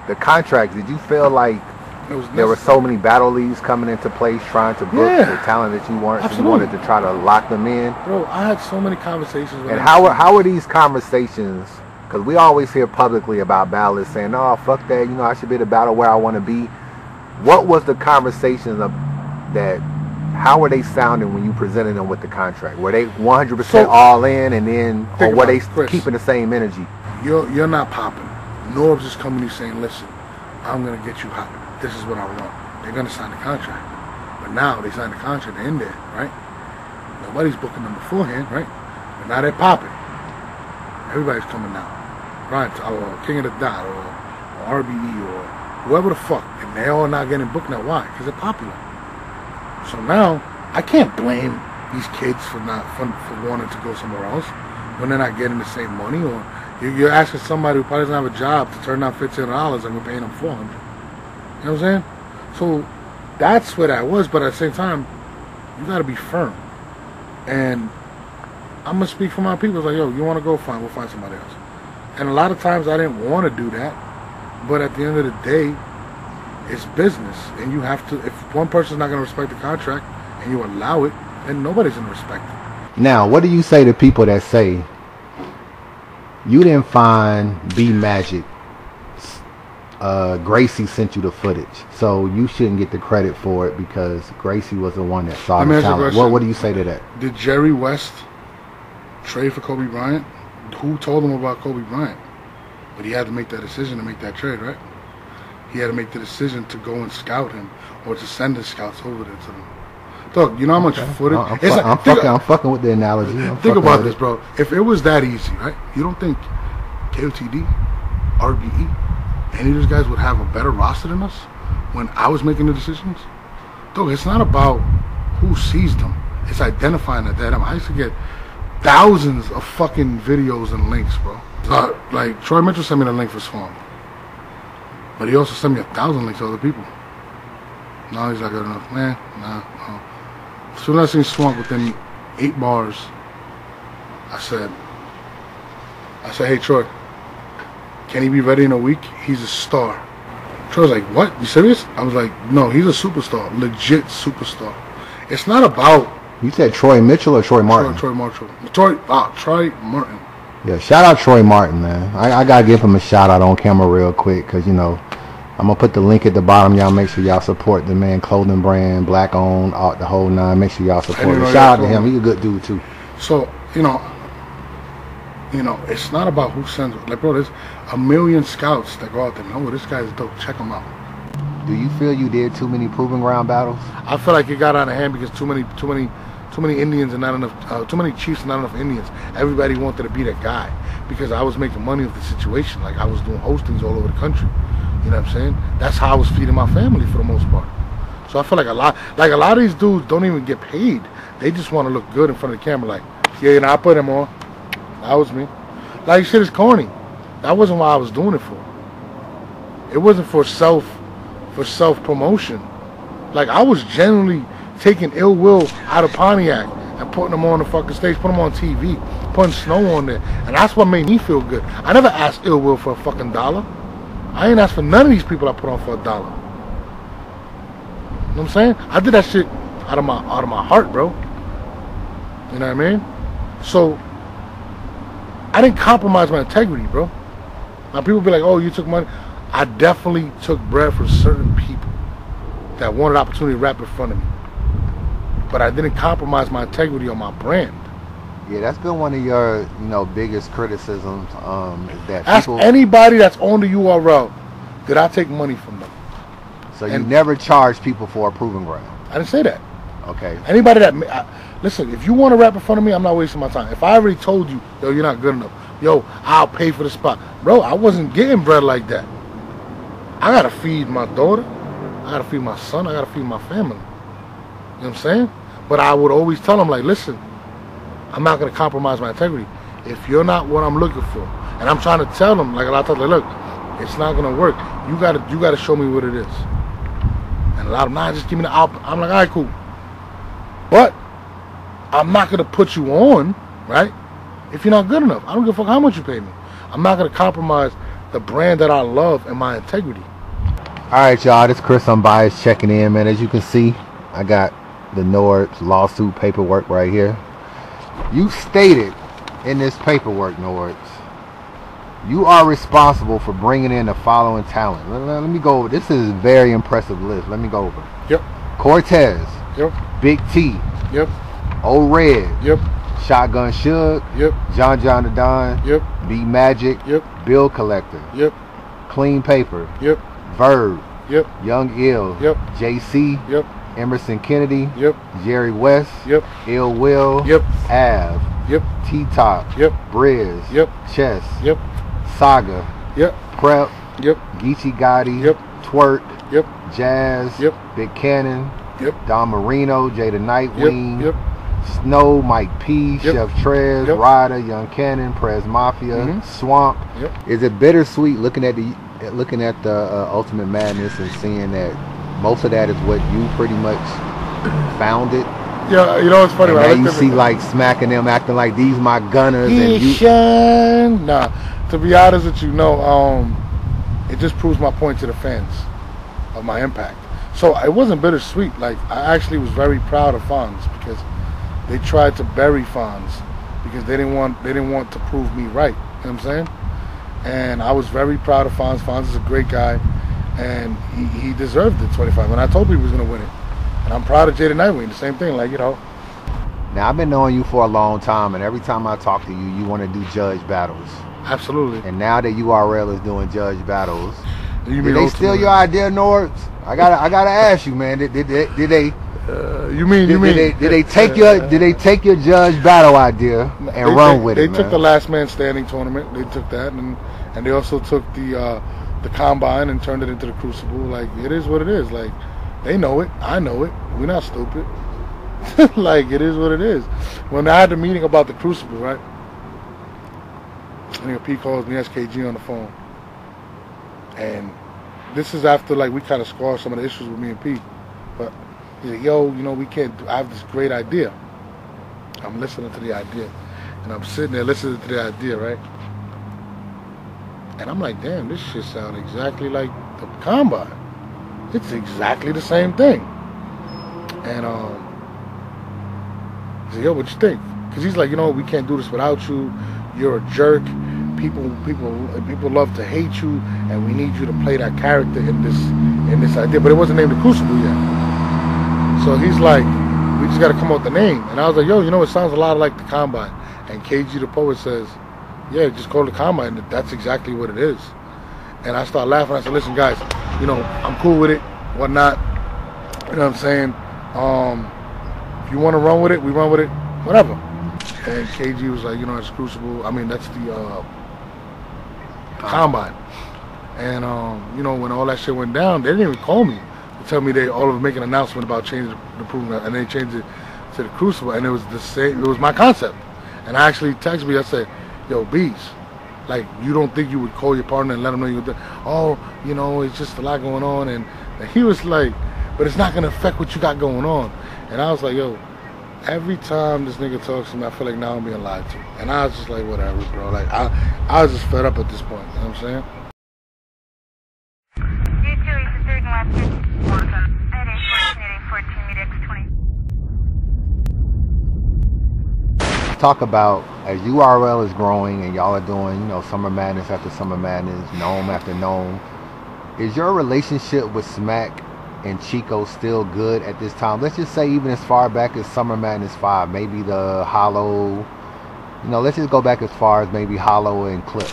The contracts, did you feel like was there were so many battle leagues coming into place trying to book Yeah. the talent that you so you wanted to try to lock them in? Bro, I had so many conversations with And how are, how are these conversations? Because we always hear publicly about battles saying, "Oh, fuck that," you know, I should be the battle where I want to be. What was the conversations of that? How were they sounding when you presented them with the contract? Were they 100% So- all in, and then, or were they it, Chris. keeping the same energy? You're you're not popping. Norbs is coming to you saying, listen, I'm gonna get you hot. This is what I want. They're gonna sign the contract. But now they signed the contract, in there, right? Nobody's booking them beforehand, right? But now they're popping. Everybody's coming now. Right, or King of the Dot or, or RBE or whoever the fuck. And they're all not getting booked now. Why? Because they're popular. So now I can't blame these kids for not for, for wanting to go somewhere else when they're not getting the same money or you- you're asking somebody who probably doesn't have a job to turn down fifteen dollars and we're paying them four hundred. You know what I'm saying? So that's where that was, but at the same time, you gotta be firm. And I'm gonna speak for my people. It's like, yo, you wanna go fine, we'll find somebody else. And a lot of times I didn't want to do that, but at the end of the day, it's business, and you have to. If one person's not gonna respect the contract and you allow it, then nobody's gonna respect it. Now, what do you say to people that say you didn't find B Magic? Uh, Gracie sent you the footage, so you shouldn't get the credit for it because Gracie was the one that saw the ask you a talent. What, what do you say to that? Did Jerry West trade for Kobe Bryant? Who told him about Kobe Bryant? But he had to make that decision to make that trade, right? He had to make the decision to go and scout him or to send his scouts over there to them. Look, you know how much footage? I'm, fu- not- I'm fucking, I'm fucking with the analogy. I'm Think about this, it. bro. If it was that easy, right? You don't think KOTD, RBE, any of those guys would have a better roster than us when I was making the decisions? Dog, it's not about who sees them. It's identifying that them. I used to get thousands of fucking videos and links, bro. Uh, like Troy Mitchell sent me the link for Swamp, but he also sent me a thousand links to other people. No, he's not good enough, man. Nah, soon as I seen Swamp within eight bars, I said, I said, hey Troy, can he be ready in a week? He's a star. Troy was like, what? You serious? I was like, no, he's a superstar, legit superstar. It's not about You said Troy Mitchell or Troy Martin? Troy, Troy Marshall. Troy, ah, Troy Martin. Yeah, shout out Troy Martin, man. I, I gotta give him a shout out on camera real quick, cause you know, I'm gonna put the link at the bottom. Y'all make sure y'all support the man clothing brand, black owned, all the whole nine. Make sure y'all support him. Shout out to him. He's a good dude too. So, you know, you know, it's not about who sends it. Like, bro, there's a million scouts that go out there. No, this guy's dope. Check him out. Do you feel you did too many proving ground battles? I feel like it got out of hand because too many, too many, too many Indians and not enough, uh, too many Chiefs and not enough Indians. Everybody wanted to be that guy because I was making money off the situation. Like I was doing hostings all over the country. You know what I'm saying? That's how I was feeding my family for the most part. So I feel like a lot, like a lot of these dudes don't even get paid. They just want to look good in front of the camera. Like, yeah, you know, I put him on. That was me. Like shit is corny. That wasn't what I was doing it for. It wasn't for self, for self promotion. Like I was genuinely taking ill will out of Pontiac and putting them on the fucking stage, putting them on TV, putting snow on there, and that's what made me feel good. I never asked ill will for a fucking dollar. I ain't asked for none of these people I put on for a dollar. You know what I'm saying? I did that shit out of my out of my heart, bro. You know what I mean? So I didn't compromise my integrity, bro. Now people be like, "Oh, you took money." I definitely took bread from certain people that wanted opportunity rap in front of me, but I didn't compromise my integrity on my brand. Yeah, that's been one of your, you know, biggest criticisms. Um, is that Ask people. anybody that's on the URL, did I take money from them? so you never charge people for a proving ground. I didn't say that. Okay. Anybody that, I- listen, if you want to rap in front of me, I'm not wasting my time. If I already told you, yo, you're not good enough, yo, I'll pay for the spot. Bro, I wasn't getting bread like that. I gotta feed my daughter. I gotta feed my son. I gotta feed my family. You know what I'm saying? But I would always tell them, like, listen, I'm not gonna compromise my integrity. If you're not what I'm looking for, and I'm trying to tell them, like a lot of times, like, look, it's not gonna work. You gotta, you gotta show me what it is. And a lot of nah, just give me the output. I'm like, all right, cool. But I'm not gonna put you on, right? If you're not good enough, I don't give a fuck how much you pay me. I'm not gonna compromise the brand that I love and my integrity. All right, y'all. This Chris Unbiased checking in, man. As you can see, I got the Norbs lawsuit paperwork right here. You stated in this paperwork, Norbs, you are responsible for bringing in the following talent. Let, let- let me go over. This is a very impressive list. Let me go over. Yep. Cortez. Yep. Big T. Yep. O Red. Yep. Shotgun Suge. Yep. John John Da Don. Yep. B Magic. Yep. Bill Collector. Yep. Clean Paper. Yep. Verb. Yep. Young Ill. Yep. JC. Yep. Emerson Kennedy. Yep. Jerry Wess. Yep. Ill Will. Yep. Av. Yep. T Top. Yep. Briz. Yep. Chess. Yep. Saga. Yep. Prep. Yep. Geechee Gotti. Yep. Twork. Yep. Jaz. Yep. Big Cannon. Yep. Don Marino. Jada Nightwing. Yep. Snow, Mike P, Yep. Chef Trez, Yep. Ryder, Young Cannon, Prez Mafia, Mhm. Swamp. Yep. Is it bittersweet looking at the looking at the uh, Ultimate Madness and seeing that most of that is what you pretty much founded? Yeah, you know it's funny? And now you see like smacking them, acting like these my gunners, and you. Ishan. Nah, to be honest with you, no. Um, it just proves my point to the fans of my impact. So it wasn't bittersweet. Like I actually was very proud of Fonz because they tried to bury Fonz because they didn't want they didn't want to prove me right. You know what I'm saying? And I was very proud of Fonz. Fonz is a great guy, and he, he deserved the 25. And I told people he was gonna win it. And I'm proud of Jada Nightwing. The same thing. Like you know, Now I've been knowing you for a long time, and every time I talk to you, you want to do judge battles. absolutely. And now that URL is doing judge battles, You did mean they steal your idea, Norbs? I gotta, I gotta ask you, man. Did, did, did, did they? Uh, you mean Did, you mean did they, did they take your did they take your judge battle idea and they, run they, with they it, They took man? the last man standing tournament. They took that, and and they also took the uh, the combine and turned it into the crucible. Like it is what it is. Like they know it. I know it. We're not stupid. like it is what it is. When I had the meeting about the crucible, right? Nigga P calls me SKG on the phone, and this is after like we kind of squashed some of the issues with me and P. But he's like, "Yo, you know, we can't. Do, I have this great idea." I'm listening to the idea, and I'm sitting there listening to the idea, right? And I'm like, "Damn, this shit sounds exactly like the combine. It's exactly the same thing." And um, he said, "Yo, what you think?" Because he's like, "You know, we can't do this without you. You're a jerk. People, people, people love to hate you, and we need you to play that character in this, in this idea." But it wasn't named the Crucible yet. So he's like, "We just got to come up with the name." And I was like, "Yo, you know, it sounds a lot like the Combine." And KG the poet says, "Yeah, just call it the and That's exactly what it is." And I start laughing. I said, "Listen, guys, you know, I'm cool with it, whatnot. You know what I'm saying? Um, if you want to run with it, we run with it, whatever." And KG was like, "You know, it's Crucible. I mean, that's the uh, Combine." And um, you know, when all that shit went down, they didn't even call me to tell me they all of make an announcement about changing the program, and they changed it to the Crucible, and it was the same. It was my concept. And I actually texted me. I said, "Yo, Beats, like you don't think you would call your partner and let him know you? Oh, you know, it's just a lot going on." And, and he was like, "But it's not gonna affect what you got going on." And I was like, "Yo." Every time this nigga talks to me, I feel like now I'm being lied to. And I was just like, whatever, bro. Like, I, I was just fed up at this point. You know what I'm saying? Talk about as URL is growing and y'all are doing, you know, summer madness after summer madness, NOME after NOME. Is your relationship with Smack and Chico still good at this time? Let's just say even as far back as Summer Madness Five, maybe the Hollow. You know, let's just go back as far as maybe Hollow and Clips.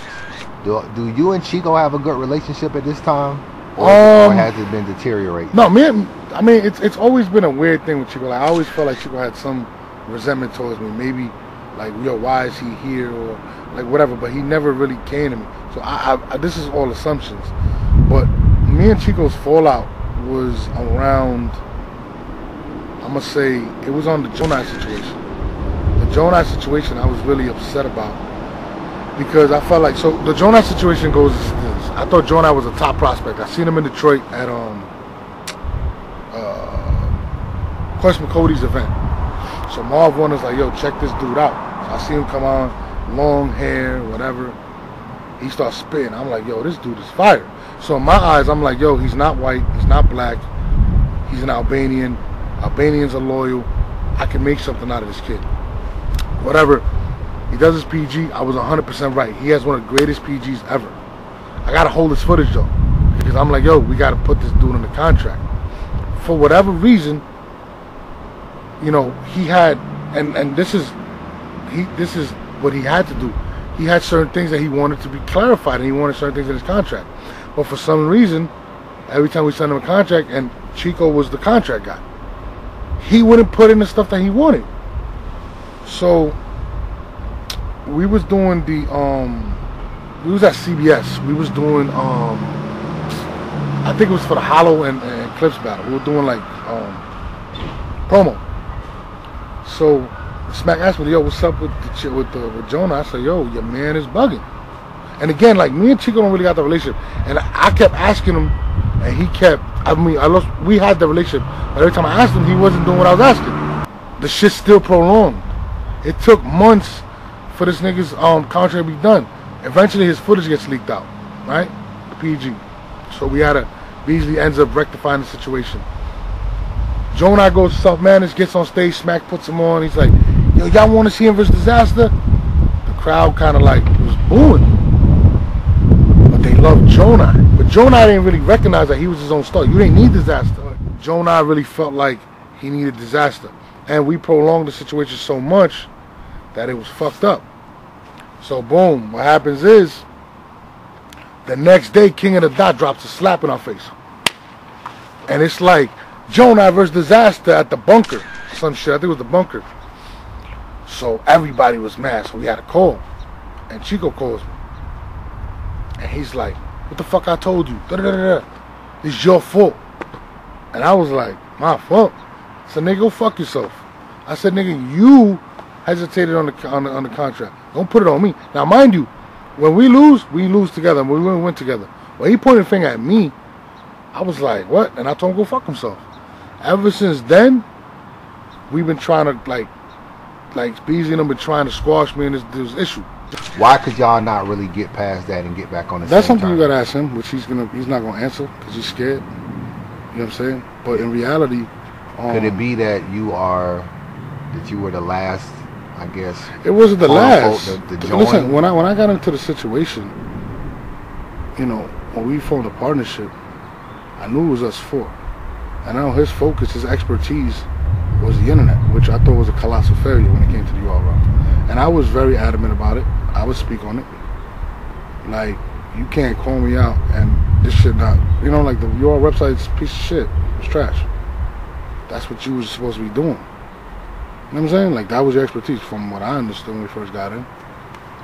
Do, do you and Chico have a good relationship at this time, or, or Um, has it been deteriorating? No, me. and- I mean, it's it's always been a weird thing with Chico. Like, I always felt like Chico had some resentment towards me. Maybe like, yo, why is he here or like whatever. But he never really came to me. So I, I, I this is all assumptions. But me and Chico's fallout was around. I'm gonna say it was on the Jonai situation. The Jonai situation I was really upset about because I felt like so the Jonai situation goes as this. I thought Jonai was a top prospect. I seen him in Detroit at um uh McCody's event. So Marv Won's like, yo, check this dude out. So I see him come on, long hair, whatever. He starts spitting. I'm like, yo, this dude is fire. So in my eyes, I'm like, yo, he's not white, he's not black, he's an Albanian. Albanians are loyal. I can make something out of this kid. Whatever. He does his PG. I was 100% right. He has one of the greatest PGs ever. I gotta hold his footage though, because I'm like, yo, we gotta put this dude on the contract. For whatever reason, you know, he had, and and this is, he this is what he had to do. He had certain things that he wanted to be clarified, and he wanted certain things in his contract. But for some reason, every time we sent him a contract, and Chico was the contract guy, he wouldn't put in the stuff that he wanted. So we was doing the um we was at CBS. We was doing um I think it was for the Hollow and, and Clips battle. We were doing like um promo. So Smack asked me, yo, what's up with the chi- with the with Jonah? I said, yo, your man is bugging. And again, like me and Chico don't really got the relationship. And I kept asking him and he kept I mean I lost we had the relationship, but every time I asked him he wasn't doing what I was asking. The shit still prolonged. It took months for this nigga's um contract to be done. Eventually his footage gets leaked out, right? PG. So we had to Beasley ends up rectifying the situation. Joe and I goes to Madness, gets on stage, Smack puts him on. He's like, yo, y'all want to see him versus Disaster? The crowd kind of like was booing. But they loved Jonah. But Jonah didn't really recognize that he was his own star. You didn't need Disaster. Jonah really felt like he needed Disaster. And we prolonged the situation so much that it was fucked up. So boom, what happens is the next day King of the Dot drops a slap in our face. And it's like Jonah versus Disaster at the bunker. Some shit. I think it was the bunker. So everybody was mad. So we had a call. And Chico calls me. And he's like, What the fuck I told you? It's your fault. And I was like, My fault? Said, nigga, go fuck yourself. I said, nigga, you hesitated on the on the, on the contract. Don't put it on me. Now, mind you, when we lose, we lose together. When we win, we win together. When he pointed a finger at me, I was like, what? And I told him go fuck himself. Ever since then, we've been trying to like, like Beasley and them been trying to squash me in this, this issue. Why could y'all not really get past that and get back on the That's something time? you gotta ask him, which he's gonna he's not gonna answer because he's scared. You know what I'm saying? But in reality, um, Could it be that you are that you were the last? I guess It wasn't the last. unquote, The, the Listen, when I when I got into the situation, you know, when we formed a partnership, I knew it was us four. And I know his focus, his expertise was the internet, which I thought was a colossal failure when it came to the URL. And I was very adamant about it. I would speak on it. Like, you can't call me out and this shit not you know, like the URL website's piece of shit. It's trash. That's what you was supposed to be doing. You know what I'm saying? Like that was your expertise from what I understood when we first got in. You know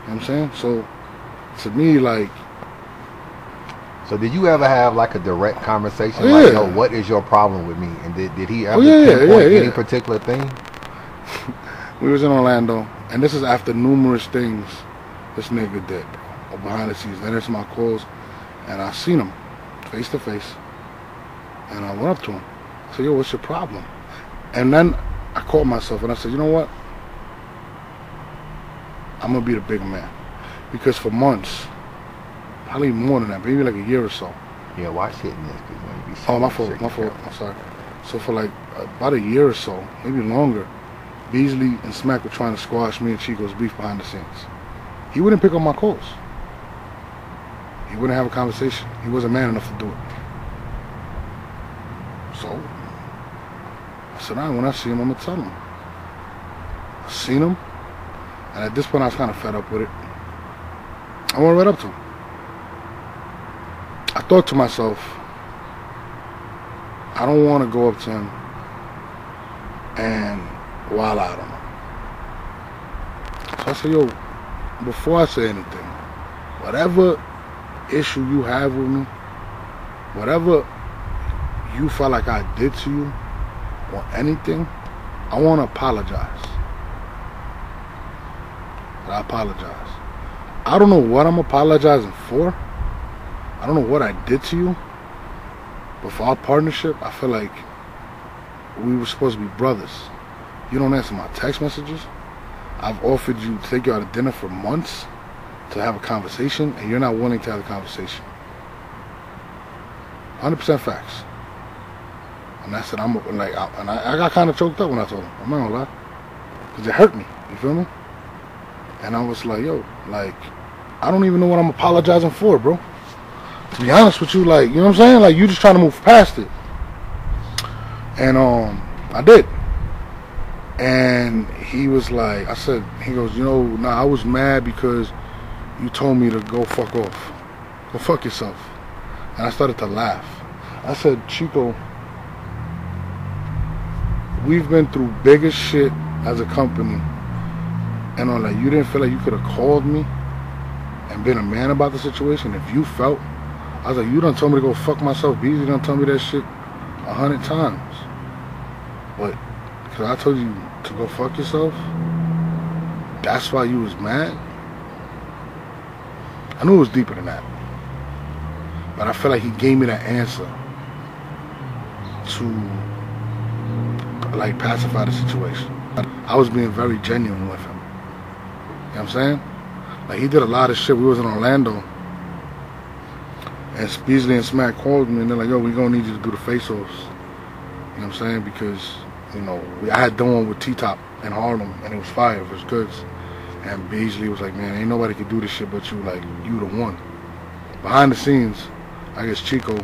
what I'm saying? So to me, like So did you ever have like a direct conversation? Oh, Like, yo, what is your problem with me? And did, did he oh, ever Oh, yeah, yeah, pinpoint yeah, any particular thing? we was in Orlando and this is after numerous things this nigga did, bro. Behind the scenes. Then it's my calls and I seen him face to face. And I went up to him. I said, yo, what's your problem? And then I caught myself and I said, you know what? I'm gonna be the big man. Because for months, probably more than that, maybe like a year or so, Yeah, watch hitting this because when you be Oh, my fault, my fault. I'm sorry. So for like about a year or so, maybe longer, Beasley and Smack were trying to squash me and Chico's beef behind the scenes. He wouldn't pick up my calls. He wouldn't have a conversation. He wasn't man enough to do it. So I said, all right, when I see him, I'm gonna tell him. I seen him, and at this point, I was kind of fed up with it. I went right up to him. I thought to myself, I don't want to go up to him and wild out on him. I said, yo, before I say anything, whatever issue you have with me, whatever you felt like I did to you or anything, I want to apologize. I apologize. I don't know what I'm apologizing for. I don't know what I did to you. But for our partnership, I feel like we were supposed to be brothers. You don't answer my text messages. I've offered you to take you out to dinner for months to have a conversation, and you're not willing to have a conversation. 100% facts. And I said, I'm like, I, and I, I got kind of choked up when I told him. I'm not gonna lie. Because it hurt me. You feel me? And I was like, yo, like, I don't even know what I'm apologizing for, bro. To be honest with you, like, you know what I'm saying? Like, you just trying to move past it. And um, I did. And he was like, I said, he goes, you know, nah, I was mad because you told me to go fuck off. Go fuck yourself. And I started to laugh. I said, Chico, we've been through bigger shit as a company. And on like, you didn't feel like you could have called me and been a man about the situation if you felt. I was like, you done told me to go fuck myself. Beasley done told me that shit a hundred times. But, because I told you to go fuck yourself, that's why you was mad? I knew it was deeper than that. But I feel like he gave me that answer to like pacify the situation. I was being very genuine with him. You know what I'm saying? Like he did a lot of shit. We was in Orlando. And Beasley and Smack called me and they're like, yo, we gonna need you to do the face-offs. You know what I'm saying? Because, you know, we, I had done one with T-Top in Harlem and it was fire, it was good. And Beasley was like, man, ain't nobody could do this shit but you, like, you the one. Behind the scenes, I guess Chico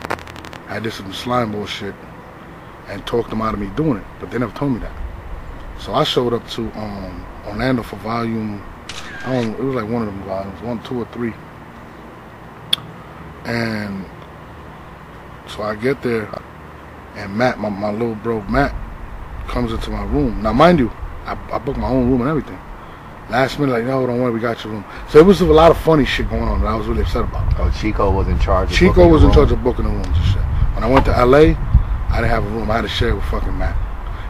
had this some slime bullshit and talked them out of me doing it, but they never told me that. So I showed up to um, Orlando for volume, I don't it was like one of them volumes, one, two, or three. And so I get there, and Matt, my, my little bro Matt, comes into my room. Now, mind you, I, I booked my own room and everything. Last minute, like, no, don't worry, we got your room. So it was a lot of funny shit going on that I was really upset about. Oh, Chico was in charge. Of Chico booking was the in charge of booking the rooms and shit. When I went to LA, I didn't have a room. I had to share it with fucking Matt.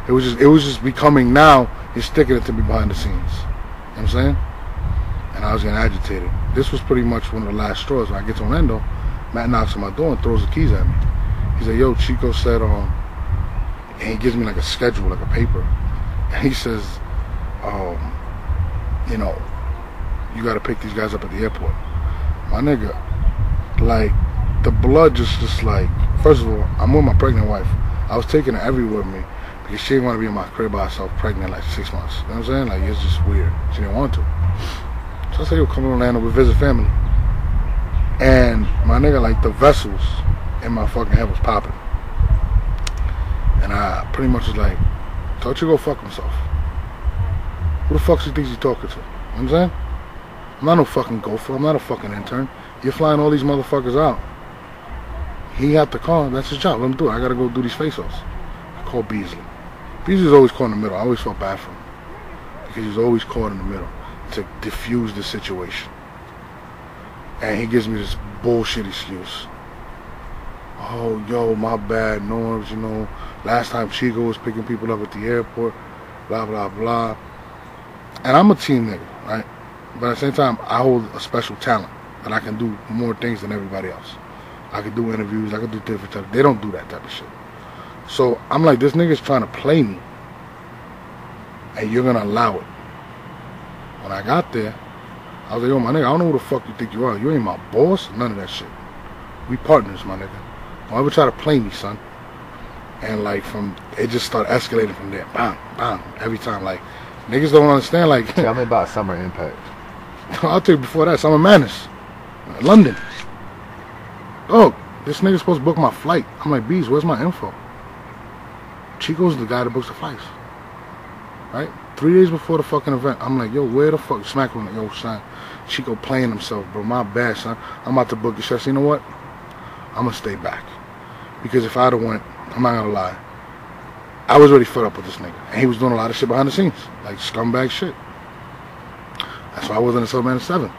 It was just it was just becoming now he's sticking it to me behind the scenes. You know what I'm saying? And I was getting agitated. This was pretty much one of the last straws. When I get to Orlando, Matt knocks on my door and throws the keys at me. He's like, yo, Chico said, um, and he gives me like a schedule, like a paper. And he says, um, you know, you gotta pick these guys up at the airport. My nigga, like, the blood just, just like, first of all, I'm with my pregnant wife. I was taking her everywhere with me because she didn't want to be in my crib by herself pregnant like six months. You know what I'm saying? Like, it's just weird. She didn't want to. So I said, yo, come to Orlando, we visit family. And my nigga, like, the vessels in my fucking head was popping. And I pretty much was like, told you go fuck himself. Who the fuck he thinks he's talking to? You know what I'm saying? I'm not no fucking gopher. I'm not a fucking intern. You're flying all these motherfuckers out. He got the car. That's his job. Let him do it. I gotta go do these face-offs. I called Beasley. Beasley's always caught in the middle. I always felt bad for him. Because he's always caught in the middle to diffuse the situation. And he gives me this bullshit excuse. Oh, yo, my bad, Norbs, you know. Last time Chico was picking people up at the airport, blah, blah, blah. And I'm a team nigga, right? But at the same time, I hold a special talent that I can do more things than everybody else. I can do interviews, I can do different stuff. They don't do that type of shit. So I'm like, this nigga's trying to play me. And you're gonna allow it. When I got there, I was like, yo, my nigga, I don't know who the fuck you think you are. You ain't my boss, none of that shit. We partners, my nigga. Don't ever try to play me, son. And like from it just started escalating from there. Bam, bam. Every time. Like niggas don't understand like Tell me about Summer Impact. I'll tell you before that, Summer Madness. London. Oh, this nigga's supposed to book my flight. I'm like, Bees, where's my info? Chico's the guy that books the flights. Right? Three days before the fucking event, I'm like, yo, where the fuck? Smack him like, yo, son. Chico playing himself, bro. My bad, son. I'm about to book your shit. So you know what? I'm gonna stay back. Because if I'd have went, I'm not gonna lie. I was already fed up with this nigga. And he was doing a lot of shit behind the scenes. Like scumbag shit. That's why I wasn't a Silverman at seven.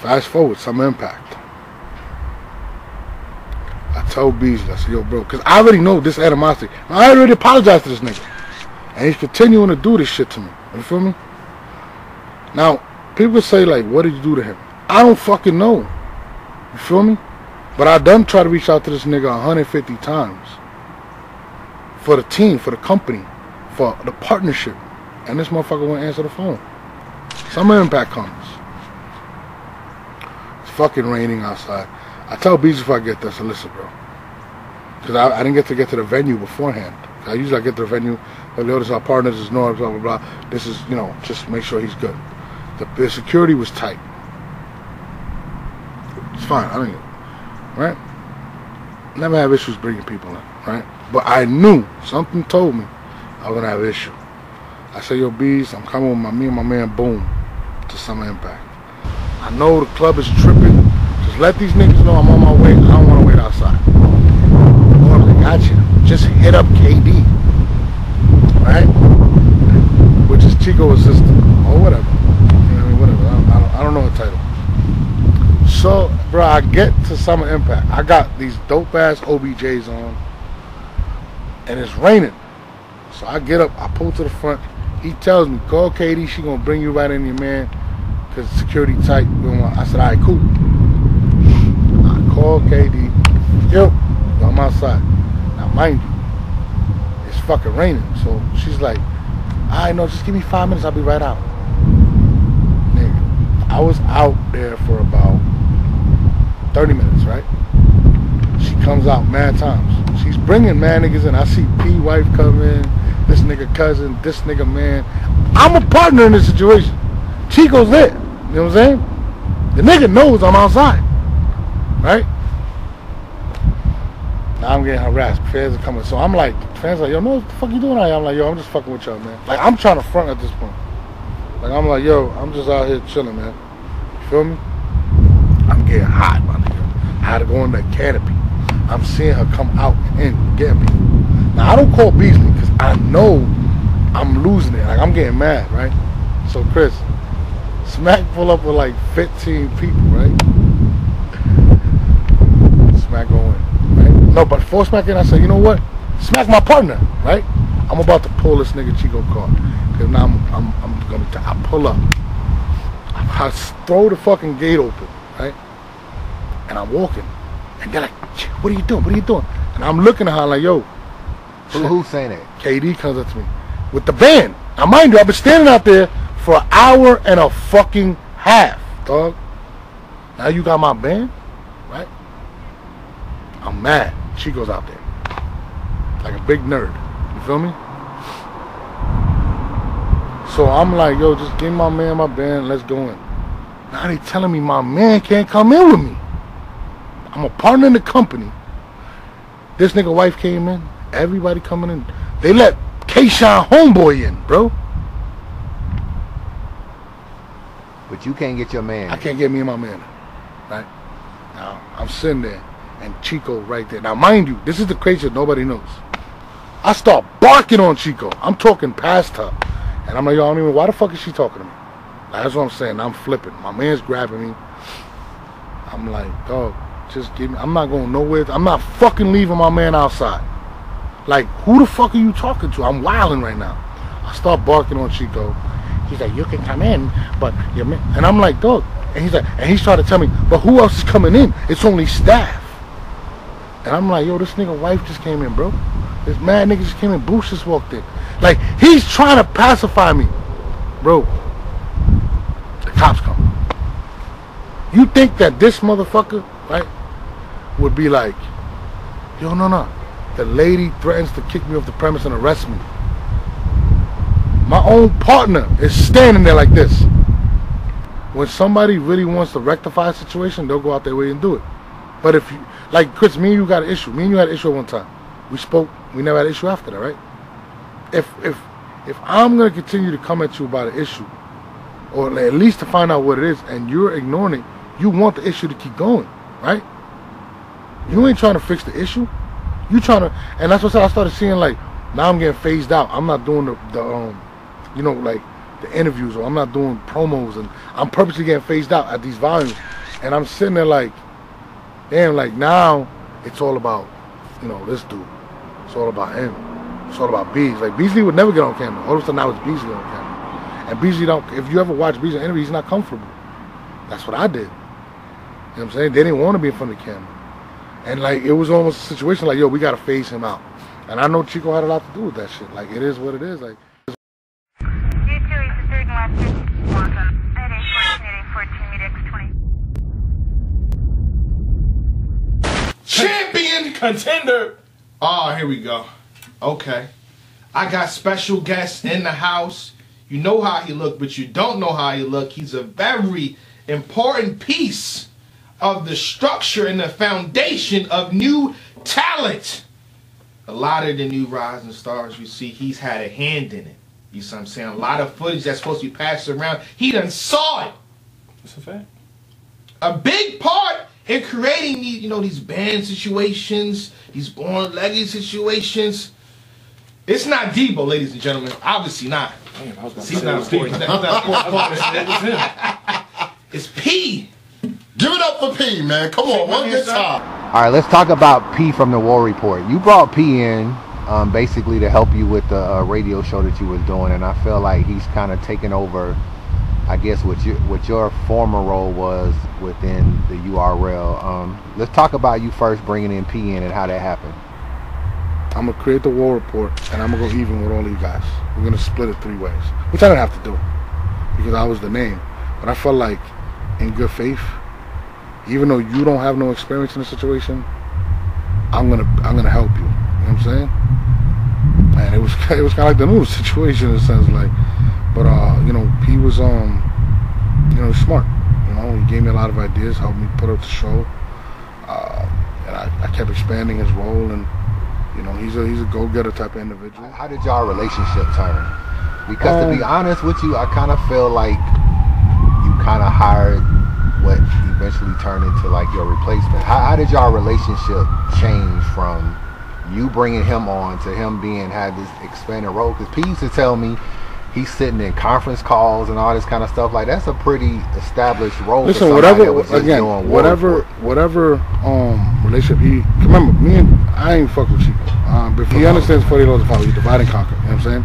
Fast forward, Summer Impact. I told Beasley, I said, yo, bro, because I already know this animosity. I already apologized to this nigga. And he's continuing to do this shit to me. You feel me? Now, people say, like, what did you do to him? I don't fucking know. You feel me? But I done try to reach out to this nigga 150 times. For the team, for the company, for the partnership. And this motherfucker won't answer the phone. Summer Impact comes. It's fucking raining outside. I tell Beach if I get there, so listen, bro. Because I, I didn't get to get to the venue beforehand. I usually I get to the venue, but notice our partners is Norm, blah, blah, blah. This is, you know, just make sure he's good. The, the security was tight. It's fine. I didn't, right? Never have issues bringing people in, right? But I knew, something told me I was to have an issue. I said, yo, Bees, I'm coming with my, me and my man Boom to Summer Impact. I know the club is tripping. Just let these niggas know I'm on my way. I don't want to wait outside. Norm, I got you. Just hit up KD. Right? Which is Chico's assistant. Or whatever. You know, I mean, whatever. I don't, know the title. So, bro, I get to Summer Impact. I got these dope ass OBJs on. And it's raining. So I get up, I pull to the front. He tells me, call Katie, she gonna bring you right in here, man. Cause security tight. I said, alright, cool. I call Katie. Yo, I'm outside. Now mind you, it's fucking raining. So she's like, I know, just give me five minutes, I'll be right out. I was out there for about 30 minutes, right? She comes out mad times. She's bringing mad niggas in. I see P wife come in, this nigga cousin, this nigga man. I'm a partner in this situation. Chico's there. You know what I'm saying? The nigga knows I'm outside. Right? Now I'm getting harassed. Fans are coming. So I'm like, fans are like, yo, no, what the fuck you doing out here? I'm like, yo, I'm just fucking with y'all, man. Like, I'm trying to front at this point. Like, I'm like, yo, I'm just out here chilling, man. You feel me? I'm getting hot, my nigga. I had to go in that canopy. I'm seeing her come out and get me. Now, I don't call Beasley because I know I'm losing it. Like, I'm getting mad, right? So, Chris, Smack pull up with like 15 people, right? Smack going, right? No, but before Smack in, I said, you know what? Smack my partner, right? I'm about to pull this nigga Chico car. Cause now I'm, I'm, I'm gonna, I pull up. I, throw the fucking gate open, right? And I'm walking. And they're like, what are you doing? What are you doing? And I'm looking at her like, yo. Who, who's saying that? KD comes up to me with the band. Now, mind you, I've been standing out there for an hour and a fucking half, dog. Now you got my band, right? I'm mad. She goes out there like a big nerd. You feel me? So I'm like, yo, just give my man my band. Let's go in. Now they telling me my man can't come in with me. I'm a partner in the company. This nigga wife came in. Everybody coming in. They let K-Shine homeboy in, bro. But you can't get your man. I can't get me and my man. Right? Now, I'm sitting there and Chico right there. Now, mind you, this is the crazy nobody knows. I start barking on Chico. I'm talking past her. And I'm like, yo, I don't even, why the fuck is she talking to me? Like, that's what I'm saying. I'm flipping. My man's grabbing me. I'm like, dog, just give me, I'm not going nowhere. I'm not fucking leaving my man outside. Like, who the fuck are you talking to? I'm wilding right now. I start barking on Chico. He's like, you can come in, but your man, and I'm like, dog. And he's like, and he started telling me, but who else is coming in? It's only staff. And I'm like, yo, this nigga wife just came in, bro. This mad nigga just came in. Boosh just walked in. Like, he's trying to pacify me. Bro, the cops come. You think that this motherfucker, right, would be like, yo, no, no. The lady threatens to kick me off the premise and arrest me. My own partner is standing there like this. When somebody really wants to rectify a situation, they'll go out their way and do it. But if you, like Chris, me and you got an issue. Me and you had an issue one time. We spoke. We never had an issue after that, right? If if if I'm gonna continue to come at you about an issue, or at least to find out what it is, and you're ignoring it, you want the issue to keep going, right? You ain't trying to fix the issue. You trying to, and that's what I started seeing. Like now, I'm getting phased out. I'm not doing the, the um, you know, like the interviews or I'm not doing promos and I'm purposely getting phased out at these volumes. And I'm sitting there like, damn, like now it's all about, you know, this dude. It's all about him. It's all about Bees. Like Beasley would never get on camera. All of a sudden now it's Beasley on camera. And Beasley don't if you ever watch Beasley interview, he's not comfortable. That's what I did. You know what I'm saying? They didn't want to be in front of the camera. And like it was almost a situation like, yo, we gotta phase him out. And I know Chico had a lot to do with that shit. Like it is what it is. Like Contender. Oh, here we go. Okay. I got special guests in the house. You know how he look, but you don't know how he look. He's a very important piece of the structure and the foundation of new talent. A lot of the new rising stars you see, he's had a hand in it. You see what I'm saying? A lot of footage that's supposed to be passed around, he done saw it. That's a fact. A big part in creating these, you know, these band situations, these born legacy situations. It's not Debo, ladies and gentlemen. Obviously not. Damn, I was about to He's say not it was important. Debo. He's not important. I was about to say it was him. It's P. Give it up for P, man. Come on, one good time. All right, let's talk about P from the War Report. You brought P in um, basically to help you with the uh, radio show that you was doing, and I feel like he's kind of taken over. I guess what your what your former role was within the URL. Um, let's talk about you first bringing in PN and how that happened. I'm gonna create the war report and I'm gonna go even with all you guys. We're gonna split it three ways, which I didn't have to do because I was the name. But I felt like, in good faith, even though you don't have no experience in the situation, I'm gonna I'm gonna help you. You know what I'm saying? And it was it was kind of like the news situation in a sense, like. But uh, you know, he was um, you know, smart. You know, he gave me a lot of ideas, helped me put up the show. Uh, and I, I kept expanding his role and you know, he's a he's a go-getter type of individual. How did y'all relationship turn? Because to be Um, honest with you, I kind of feel like you kind of hired what eventually turned into like your replacement. How, how did y'all relationship change from you bringing him on to him being had this expanded role? Because P used to tell me he's sitting in conference calls and all this kind of stuff. Like that's a pretty established role. Listen, whatever was again, whatever whatever um relationship he remember me and I ain't fuck with Chico. Um, but he understands forty dollars a pound. We divide and conquer. You know what I'm saying?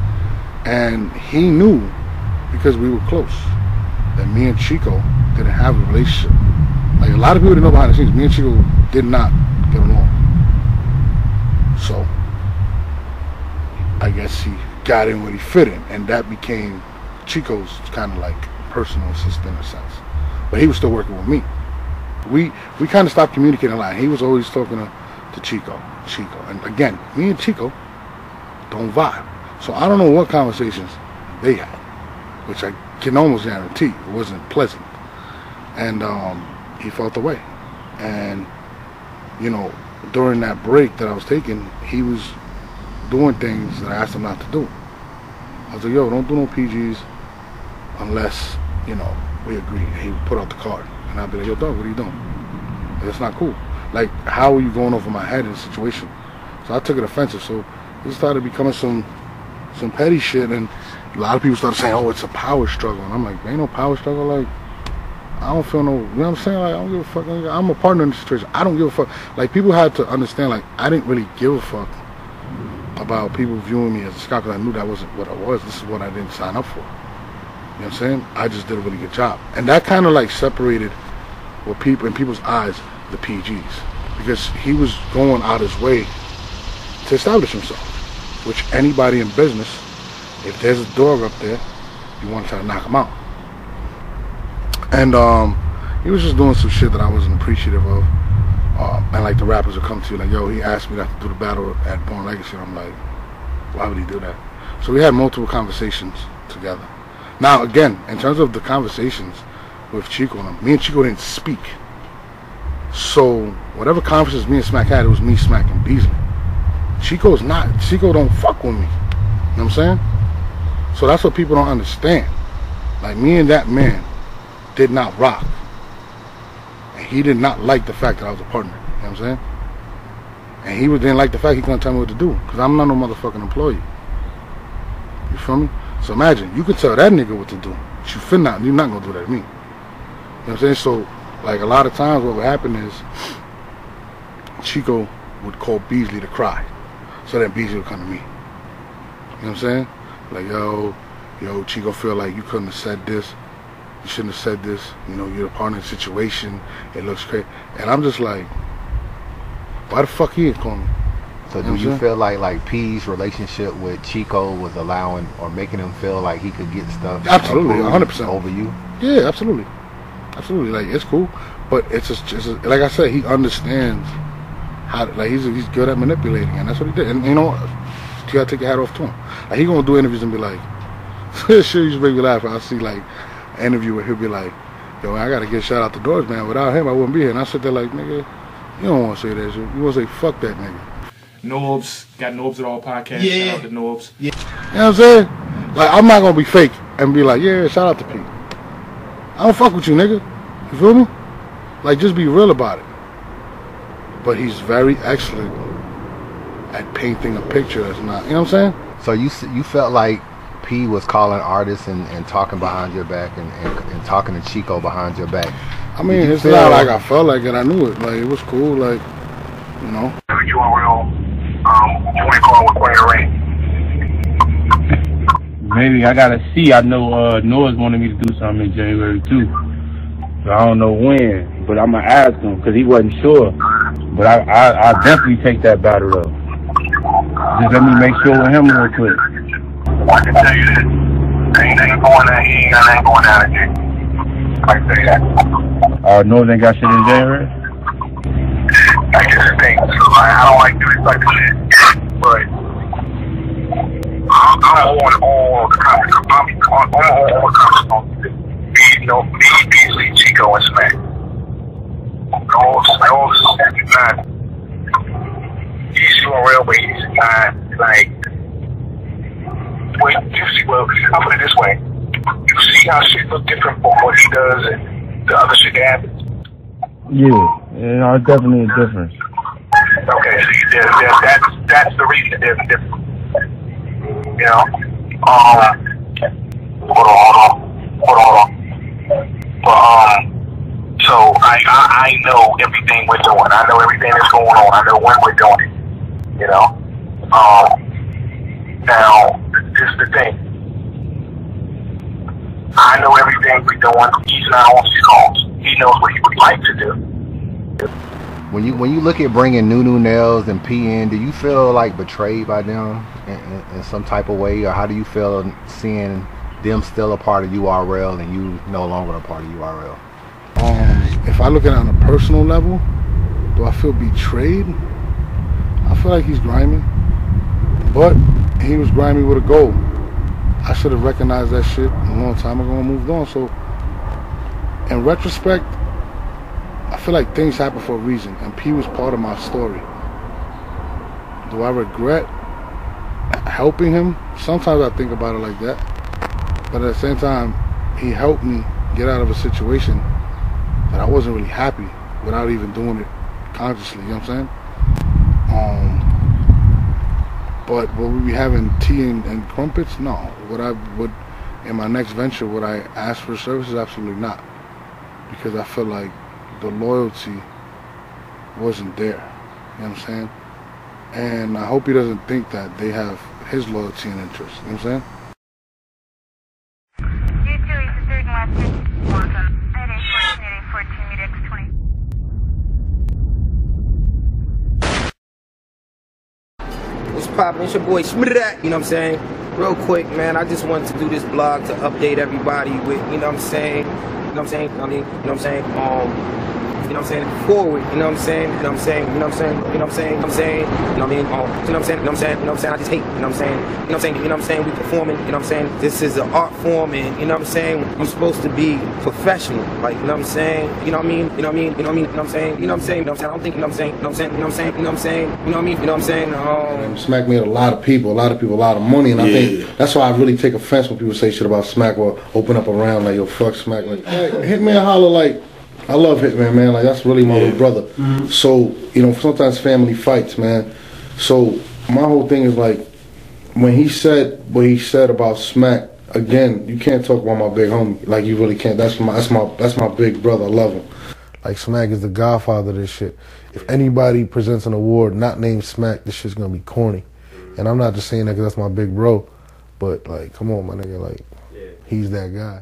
And he knew because we were close that me and Chico didn't have a relationship. Like a lot of people didn't know behind the scenes. Me and Chico did not get along. So I guess he got in what he fit in, and that became Chico's kind of like personal assistant in a sense. But he was still working with me. We we kind of stopped communicating a lot. He was always talking to, to Chico, Chico, and again, me and Chico don't vibe. So I don't know what conversations they had, which I can almost guarantee it wasn't pleasant. And um, he felt away. And you know, during that break that I was taking, he was doing things that I asked him not to do. I was like, yo, don't do no PGs unless, you know, we agree. He would put out the card. And I'd be like, yo, dog, what are you doing? That's not cool. Like, how are you going over my head in a situation? So I took it offensive. So it started becoming some some petty shit. And a lot of people started saying, oh, it's a power struggle. And I'm like, ain't no power struggle. Like, I don't feel no, you know what I'm saying? Like, I don't give a fuck. I'm a partner in the situation. I don't give a fuck. Like, people had to understand, like, I didn't really give a fuck about people viewing me as a scout because I knew that wasn't what I was. This is what I didn't sign up for. You know what I'm saying? I just did a really good job. And that kind of like separated what people in people's eyes the PGs because he was going out his way to establish himself, which anybody in business, if there's a dog up there, you want to try to knock him out. And um, he was just doing some shit that I wasn't appreciative of. Uh, and like the rappers would come to you like, yo, he asked me not to do the battle at Born Legacy. I'm like, why would he do that? So we had multiple conversations together. Now, again, in terms of the conversations with Chico and him, me and Chico didn't speak. So whatever conversations me and Smack had, it was me, smacking Beasley. Chico's not. Chico don't fuck with me. You know what I'm saying? So that's what people don't understand. Like me and that man did not rock. He did not like the fact that I was a partner. You know what I'm saying? And he didn't like the fact he couldn't tell me what to do. Because I'm not no motherfucking employee. You feel me? So imagine, you could tell that nigga what to do. But you finna not, you're not gonna do that to me. You know what I'm saying? So, like a lot of times what would happen is Chico would call Beasley to cry. So then Beasley would come to me. You know what I'm saying? Like, yo, yo, Chico feel like you couldn't have said this. You shouldn't have said this. You know, you're a part of the situation. It looks crazy. And I'm just like, why the fuck he ain't calling me? So do you feel like like P's relationship with Chico was allowing or making him feel like he could get stuff Absolutely, 100%. over you? Yeah, absolutely, absolutely. Like it's cool, but it's just, it's just like I said, he understands how. Like he's he's good at manipulating, and that's what he did. And you know, you gotta take your hat off to him. Like he gonna do interviews and be like, "Shit, you just make me laugh." I see like interview where he'll be like, "Yo, I gotta get shout out the Doors, man. Without him, I wouldn't be here." And I sit there like, "Nigga, you don't want to say that shit. You want to say fuck that nigga." Norbs got Norbs at all podcast. Yeah. Shout out to Norbs. Yeah. You know what I'm saying? Like I'm not gonna be fake and be like, "Yeah, shout out to Pete." I don't fuck with you, nigga. You feel me? Like, just be real about it. But he's very excellent at painting a picture that's not. You know what I'm saying? So you s- you felt like P was calling artists and, and talking behind your back and, and, and talking to Chico behind your back. I mean, it's feel- not like I felt like it. I knew it. Like it was cool. Like, you know. URL, um, you want to call with Quay Ray. Maybe I gotta see. I know uh Noah's wanted me to do something in January too. So I don't know when, but I'm gonna ask him because he wasn't sure. But I I I definitely take that battle up. Just let me make sure with him real quick. I can tell you this. Ain't ain't going down, he ain't got nothing going down again. I can tell you that. Uh, Noah's ain't got shit in January. That's just. So I, I don't like doing of shit. But I'm, I'm on all the comments. I'm on, on all the comments on me, you know, me, Beasley, Chico, and Smack. Those, those, not, he's URL, but he's not, like, well, you see, well, I'll put it this way. You see how shit look different from what he does and the other shit that happens. Yeah, yeah, definitely a difference. Okay, see, there, there, that's that's the reason there's a difference. You know, um, hold on, hold on, hold on, hold on. But um, so I, I I know everything we're doing. I know everything that's going on. I know when we're doing it. You know, um, now this is the thing. I know everything we're doing. He's not on these calls. He knows what he would like to do. When you when you look at bringing Nunu Nails and P in, do you feel like betrayed by them in, in, in some type of way, or how do you feel seeing them still a part of URL and you no longer a part of URL? Um, if I look at it on a personal level, do I feel betrayed? I feel like he's grimy, but he was grimy with a goal. I should have recognized that shit a long time ago and moved on. So, in retrospect, I feel like things happen for a reason, and P was part of my story. Do I regret helping him? Sometimes I think about it like that, but at the same time, he helped me get out of a situation that I wasn't really happy without even doing it consciously. You know what I'm saying? Um, but will we be having tea and, and crumpets? No. Would I would in my next venture would I ask for services? Absolutely not, because I feel like the loyalty wasn't there. You know what I'm saying? And I hope he doesn't think that they have his loyalty and interest. You know what I'm saying? It's your boy Schmidt. You know what I'm saying? Real quick, man, I just wanted to do this blog to update everybody with, you know what I'm saying? You know what I'm saying? You know what I'm saying? Um, you know what I'm saying? Forward, you know what I'm saying? You know what I'm saying? You know what I'm saying? You know what I'm saying? You know what I'm saying? You know what I mean? Um, you know what I'm saying? You know what I'm saying? You know what I'm saying? I just hate, you know what I'm saying? You know what I'm saying? You know what I'm saying? We performing, you know what I'm saying? This is an art form and, you know what I'm saying? I'm supposed to be professional, like, you know what I'm saying? You know what I mean? You know what I mean? You know what I mean? You know what I'm saying? You know what I'm saying? You know what I'm saying? I don't think, you know what I'm saying? You know what I'm saying? You know what I'm saying? You know what I'm saying? You know what I mean? You know what I'm saying? Um, Smack made a lot of people, a lot of people, a lot of money, and I think that's why I really take offense when people say shit about Smack or open up around like yo fuck Smack. Like, like Hitman Holla like I love Hitman man, like that's really my little brother. Mm-hmm. So you know sometimes family fights, man. So my whole thing is like when he said what he said about Smack again, you can't talk about my big homie like you really can't. That's my that's my that's my big brother. I love him. Like Smack is the godfather of this shit. If anybody presents an award not named Smack, this shit's gonna be corny. And I'm not just saying that because that's my big bro, but like, come on, my nigga, like, he's that guy.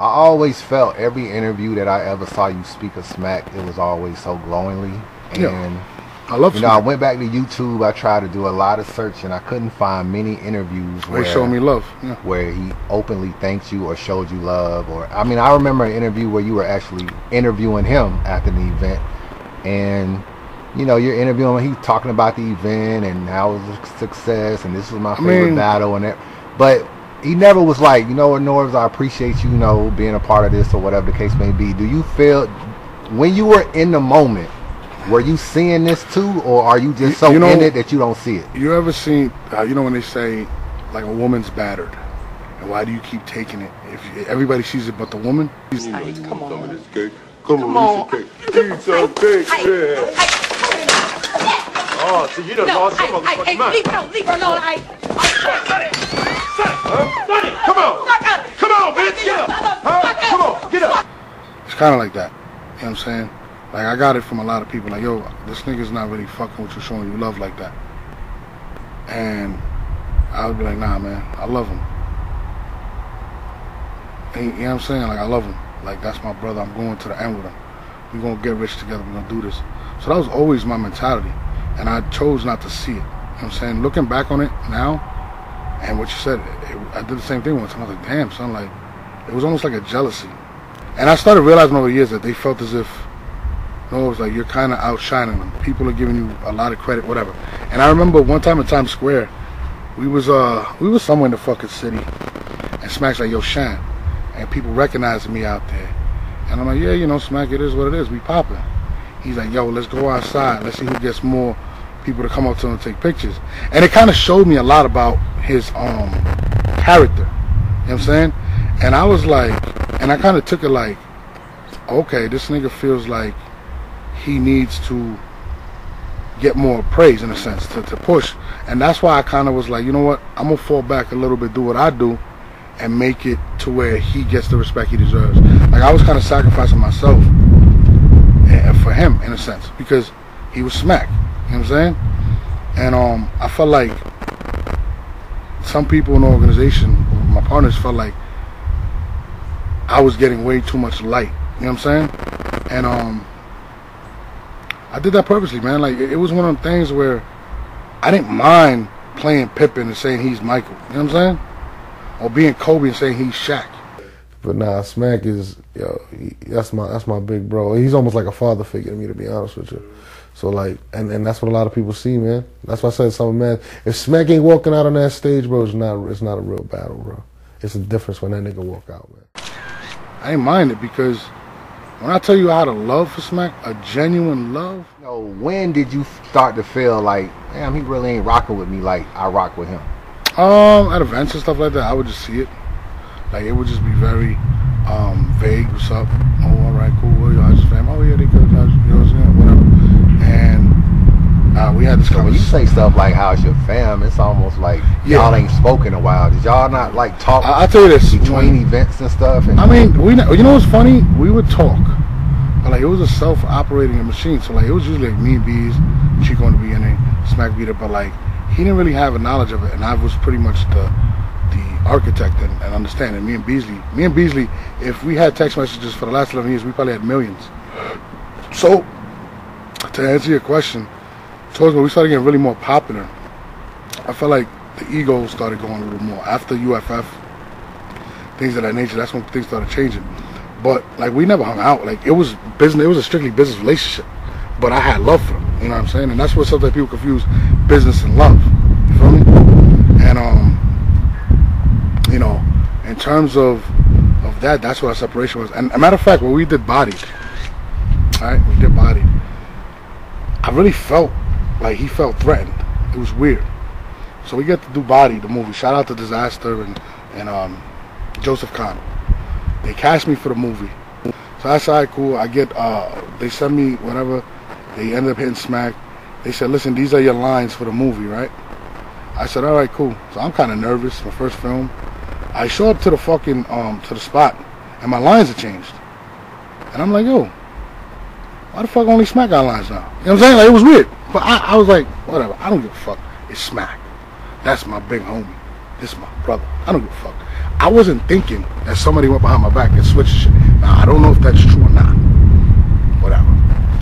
I always felt every interview that I ever saw you speak of Smack, it was always so glowingly. And Yeah. I love you know, I went back to YouTube. I tried to do a lot of searching. I couldn't find many interviews They where show me love. Yeah. where he openly thanked you or showed you love. Or I mean, I remember an interview where you were actually interviewing him after the event, and you know, you're interviewing him. He's talking about the event and how it was a success, and this was my I favorite mean- battle, and that. But he never was like, you know what, Norbs, I appreciate you, you know, being a part of this or whatever the case may be. Do you feel when you were in the moment? Were you seeing this too, or are you just so You know- in it that you don't see it? You ever seen? Uh, you know when they say, like a woman's battered, and why do you keep taking it? If you- everybody sees it but the woman. Come on. Some of this cake. Come, on, piece of cake. Eat some cake. Yeah. Oh, so you done No, lost I, your I, I, motherfucking mind. leave her, leave her alone. I. Come on. Come on, bitch. Get up. Huh? Come on. Get up. It's kind of like that. You know what I'm saying? Like I got it from a lot of people. Like, yo, this nigga's not really fucking with you, showing you love like that. And I would be like, nah, man, I love him. And, you know what I'm saying? Like I love him. Like that's my brother. I'm going to the end with him. We're gonna get rich together. We're gonna do this. So that was always my mentality, and I chose not to see it. You know I'm saying? Looking back on it now, and what you said, it, I did the same thing once. I was like, damn, son, like it was almost like a jealousy. And I started realizing over the years that they felt as if, no, it was like you're kind of outshining them. People are giving you a lot of credit, whatever. And I remember one time in Times Square, we was uh we was somewhere in the fucking city, and Smack's like, yo, Shan, and people recognizing me out there, and I'm like, yeah, you know, Smack, it is what it is. We popping. He's like, yo, let's go outside. Let's see who gets more people to come up to him and take pictures. And it kind of showed me a lot about his um character. You know what I'm saying? And I was like, and I kind of took it like, okay, this nigga feels like he needs to get more praise in a sense to, to push. And that's why I kind of was like, you know what? I'm gonna fall back a little bit, do what I do, and make it to where he gets the respect he deserves. Like I was kind of sacrificing myself for him in a sense because he was smack. Know what I'm saying? And um, I felt like some people in the organization, my partners, felt like I was getting way too much light. You know what I'm saying? And um, I did that purposely, man. Like it it was one of the things where I didn't mind playing Pippen and saying he's Michael. You know what I'm saying? Or being Kobe and saying he's Shaq. But nah, Smack is yo. He, that's my that's my big bro. He's almost like a father figure to me, to be honest with you. So like, and, and that's what a lot of people see, man. That's why I said something, man. If Smack ain't walking out on that stage, bro, it's not it's not a real battle, bro. It's a difference when that nigga walk out, man. I ain't mind it because when I tell you I had a love for Smack, a genuine love. You know, when did you start to feel like, damn, he really ain't rocking with me like I rock with him? Um, at events and stuff like that, I would just see it. Like it would just be very um, vague. What's up? Oh, all right, cool. Well, how's your fam? Oh yeah, they good. You know what I'm saying? Whatever. And uh, we had this So when you say stuff like "How's your fam?" It's almost like y'all ain't spoken in a while. Did y'all not like talk? I, I tell you this. between events and stuff. And I mean, we know- you know what's funny? We would talk, but like it was a self-operating machine. So like it was usually like me Bees, Chico and the beginning, Smack Beater, but like he didn't really have a knowledge of it, and I was pretty much the the architect and, and understanding. Me and Beasley, me and Beasley, if we had text messages for the last 11 years, we probably had millions. So to answer your question, towards when we started getting really more popular, I felt like the ego started going a little more after UFF, things of that nature. That's when things started changing. But like we never hung out. Like it was business. It was a strictly business relationship. But I had love for him. You know what I'm saying? And that's what sometimes people confuse business and love. You feel me? And um, you know, in terms of of that, that's what our separation was. And a matter of fact, when we did Bodied, all right, we did Bodied. I really felt like he felt threatened. It was weird. So we get to do Bodied, the movie. Shout out to Dizaster and and um, Joseph Kahn. They cast me for the movie. So that's all right, cool. I get uh, they send me whatever. They end up hitting smack. They said, listen, these are your lines for the movie, right? I said, all right, cool. So I'm kind of nervous. My first film. I show up to the fucking um to the spot, and my lines have changed, and I'm like, yo, why the fuck only Smack got lines now? You know what I'm saying? Like it was weird, but I, I was like, whatever. I don't give a fuck. It's Smack. That's my big homie. This is my brother. I don't give a fuck. I wasn't thinking that somebody went behind my back and switched shit. Now I don't know if that's true or not. Whatever.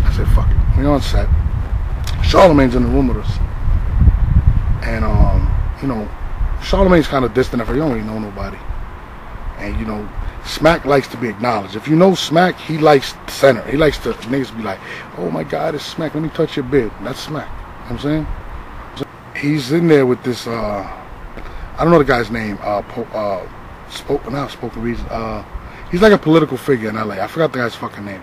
I said, fuck it. We on set. Charlemagne's in the room with us. And um, you know, Charlemagne's kind of distant if you don't really know nobody. And you know, Smack likes to be acknowledged. If you know Smack, he likes the center. He likes to niggas be like, oh my god, it's Smack, let me touch your bib. That's Smack. You know I'm saying? He's in there with this uh I don't know the guy's name, uh po- uh spoke not spoken reason. Uh he's like a political figure in LA. I forgot the guy's fucking name.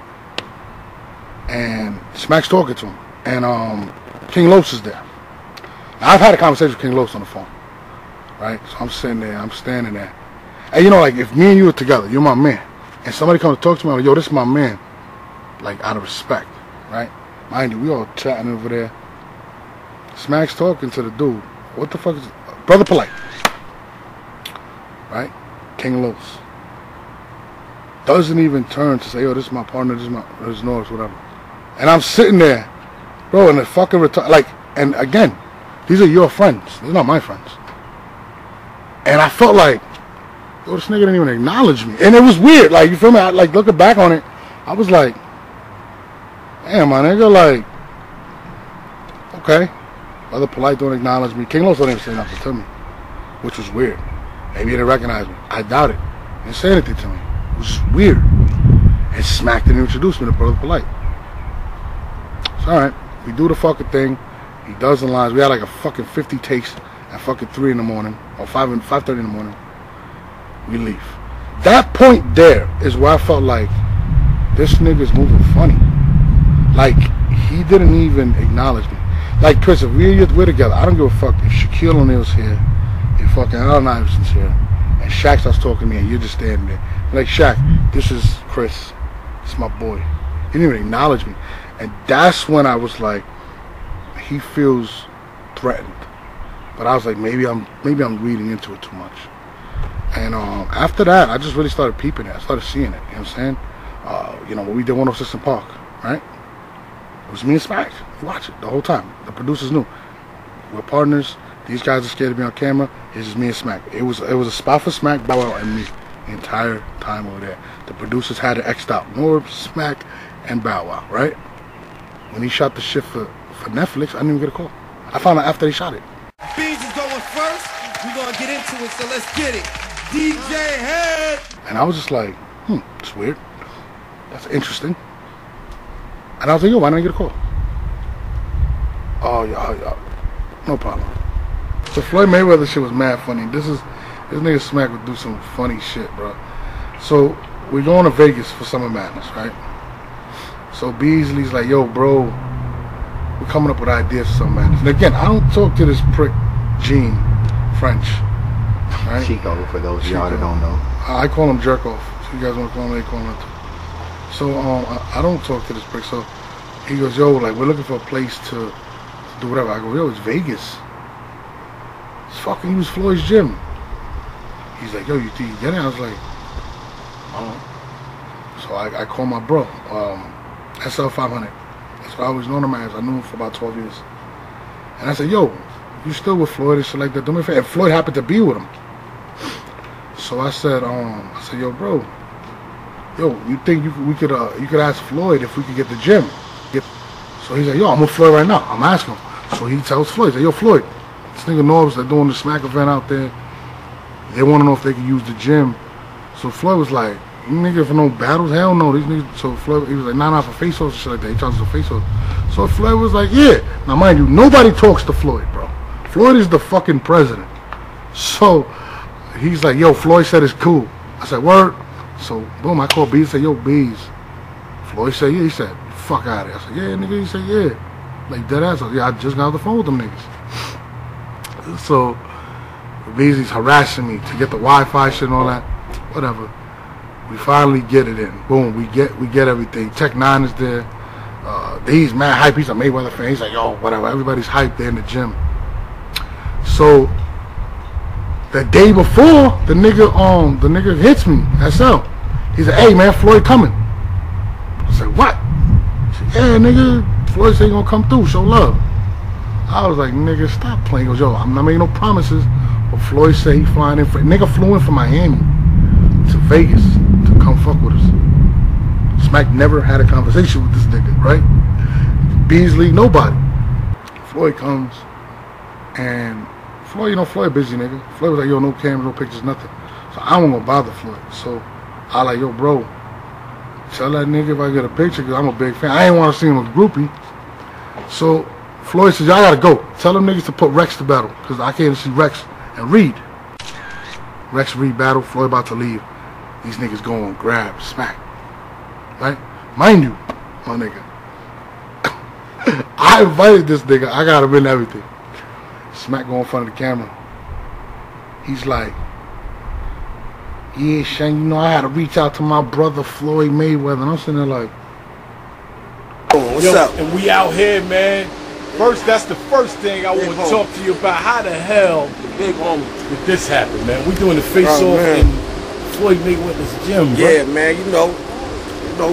And Smack's talking to him. And um King Los is there. Now, I've had a conversation with King Los on the phone. Right? So I'm sitting there, I'm standing there. And you know, like if me and you are together, you're my man. And somebody comes to talk to me, I'm like, yo, this is my man. Like out of respect. Right? Mind you, we all chatting over there. Smack's talking to the dude. What the fuck is Brother Polite. Right? King Los. Doesn't even turn to say, yo, this is my partner, this is my this is Norris, whatever. And I'm sitting there, bro, and the fucking return like and again, these are your friends. These are not my friends. And I felt like, yo, this nigga didn't even acknowledge me. And it was weird. Like, you feel me? I, like, looking back on it, I was like, damn, my nigga, like, okay. Other polite don't acknowledge me. King Los don't even say nothing to me, which was weird. Maybe he didn't recognize me. I doubt it. He didn't say anything to me. It was weird. And smacked and introduced me to Brother Polite. It's alright. We do the fucking thing. He does the lines. We had like a fucking 50 takes at fucking 3 in the morning. Or 5 and 5.30 in the morning. We leave. That point there is where I felt like this nigga's moving funny. Like, he didn't even acknowledge me. Like, Chris, if we're, we're together, I don't give a fuck if Shaquille O'Neal's here, if fucking Allen Iverson's here, and Shaq starts talking to me and you're just standing there. Like, Shaq, this is Chris. It's my boy. He didn't even acknowledge me. And that's when I was like, he feels threatened. But I was like, maybe I'm maybe I'm reading into it too much. And um, after that, I just really started peeping it. I started seeing it. You know what I'm saying? Uh, you know, when we did 106 & Park, right? It was me and Smack. Watch it the whole time. The producers knew. We're partners. These guys are scared to be on camera. It's just me and Smack. It was it was a spot for Smack, Bow Wow, and me the entire time over there. The producers had it X'd out. Norb, Smack, and Bow Wow, right? When he shot the shit for, for Netflix, I didn't even get a call. I found out after they shot it. Beans is going first. We're gonna get into it, so let's get it. DJ Head. And I was just like, hmm, it's weird. That's interesting. And I was like, yo, why didn't I get a call? Oh, yeah, oh, yeah. No problem. So Floyd Mayweather shit was mad funny. This is, this nigga Smack would do some funny shit, bro. So we're going to Vegas for Summer Madness, right? So Beasley's like, yo, bro, we're coming up with ideas for some man. And again, I don't talk to this prick Gene French. Right? Chico, for those y'all that don't know. I call him Jerkoff. So you guys want to call him, they call him. So um, I, I, don't talk to this prick. So he goes, yo, like we're looking for a place to, to do whatever. I go, yo, it's Vegas. It's fucking. fucking use Floyd's gym. He's like, yo, you think you get it? I was like, I don't. So I, I call my bro, um, SL 500. So I was known him as, I knew him for about 12 years. And I said, yo, you still with Floyd and shit like that? Do me a favor. And Floyd happened to be with him. So I said, um, I said, yo, bro, yo, you think you could, we could, uh, you could ask Floyd if we could get the gym? Get... So he's like, yo, I'm with Floyd right now. I'm asking him. So he tells Floyd, he said, yo, Floyd, this nigga Norbs, they're doing the smack event out there. They want to know if they can use the gym. So Floyd was like, nigga, for no battles, hell no. These niggas, so Floyd, he was like, nah, nah, for face offs and shit like that. He charges for face offs. So Floyd was like, yeah. Now, mind you, nobody talks to Floyd, bro. Floyd is the fucking president. So he's like, yo, Floyd said it's cool. I said, word. So boom, I called Bees. Said, yo, Bees. Floyd said, yeah. He said, fuck out of here. I said, yeah, nigga. He said, yeah. Like dead ass. I said, yeah, I just got off the phone with them niggas. So Beasley's harassing me to get the Wi-Fi shit and all that. Whatever. We finally get it in. Boom. We get we get everything. Tech Nine is there. Uh, he's mad hype. He's a Mayweather fan. He's like, yo, whatever. Everybody's hyped there in the gym. So The day before, the nigga um the nigga hits me cell. He said, "Hey man, Floyd coming." I said, "What?" He said, "Yeah, nigga, Floyd he gonna come through, show love." I was like, "Nigga, stop playing." He goes, "Yo, I'm not making no promises." But Floyd said he flying in. For, nigga flew in from Miami to Vegas come fuck with us. Smack never had a conversation with this nigga, right? Beasley, nobody. Floyd comes, and Floyd, you know, Floyd busy nigga. Floyd was like, yo, no cameras, no pictures, nothing. So I don't gonna bother Floyd. So I like, yo, bro, tell that nigga if I get a picture, cause I'm a big fan. I ain't want to see him with groupie. So Floyd says, y'all gotta go. Tell them niggas to put Rex to battle, cause I can't see Rex and Reed. Rex Reed battle, Floyd about to leave. These niggas go and grab, smack. Right? Mind you, my nigga. I invited this nigga. I got him in everything. Smack go in front of the camera. He's like, yeah, Shane, you know, I had to reach out to my brother Floyd Mayweather. And I'm sitting there like, What's up? And we out here, man. First, that's the first thing I want to talk to you about. How the hell the big homie. did this happen, man? We doing the face Oh, off man. in Floyd Mayweather's gym, bro. Yeah, man, you know, you know,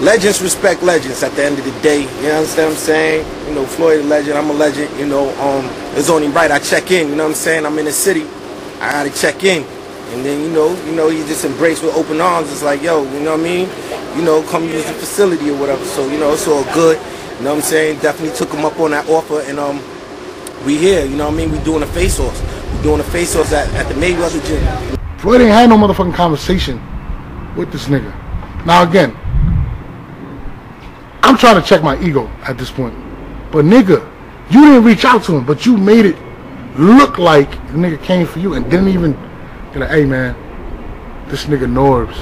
legends respect legends at the end of the day. You understand what I'm saying? You know, Floyd a legend, I'm a legend, you know, um, it's only right I check in, you know what I'm saying? I'm in the city. I gotta check in. And then, you know, you know, you just embrace with open arms. It's like, yo, you know what I mean? You know, come use the facility or whatever. So, you know, it's all good. You know what I'm saying? Definitely took him up on that offer and um we here, you know what I mean? We doing a face offs. We doing a face offs at, at the Mayweather gym. Floyd ain't had no motherfucking conversation with this nigga. Now again, I'm trying to check my ego at this point. But nigga, you didn't reach out to him, but you made it look like the nigga came for you and didn't even be like, hey man, this nigga Norbs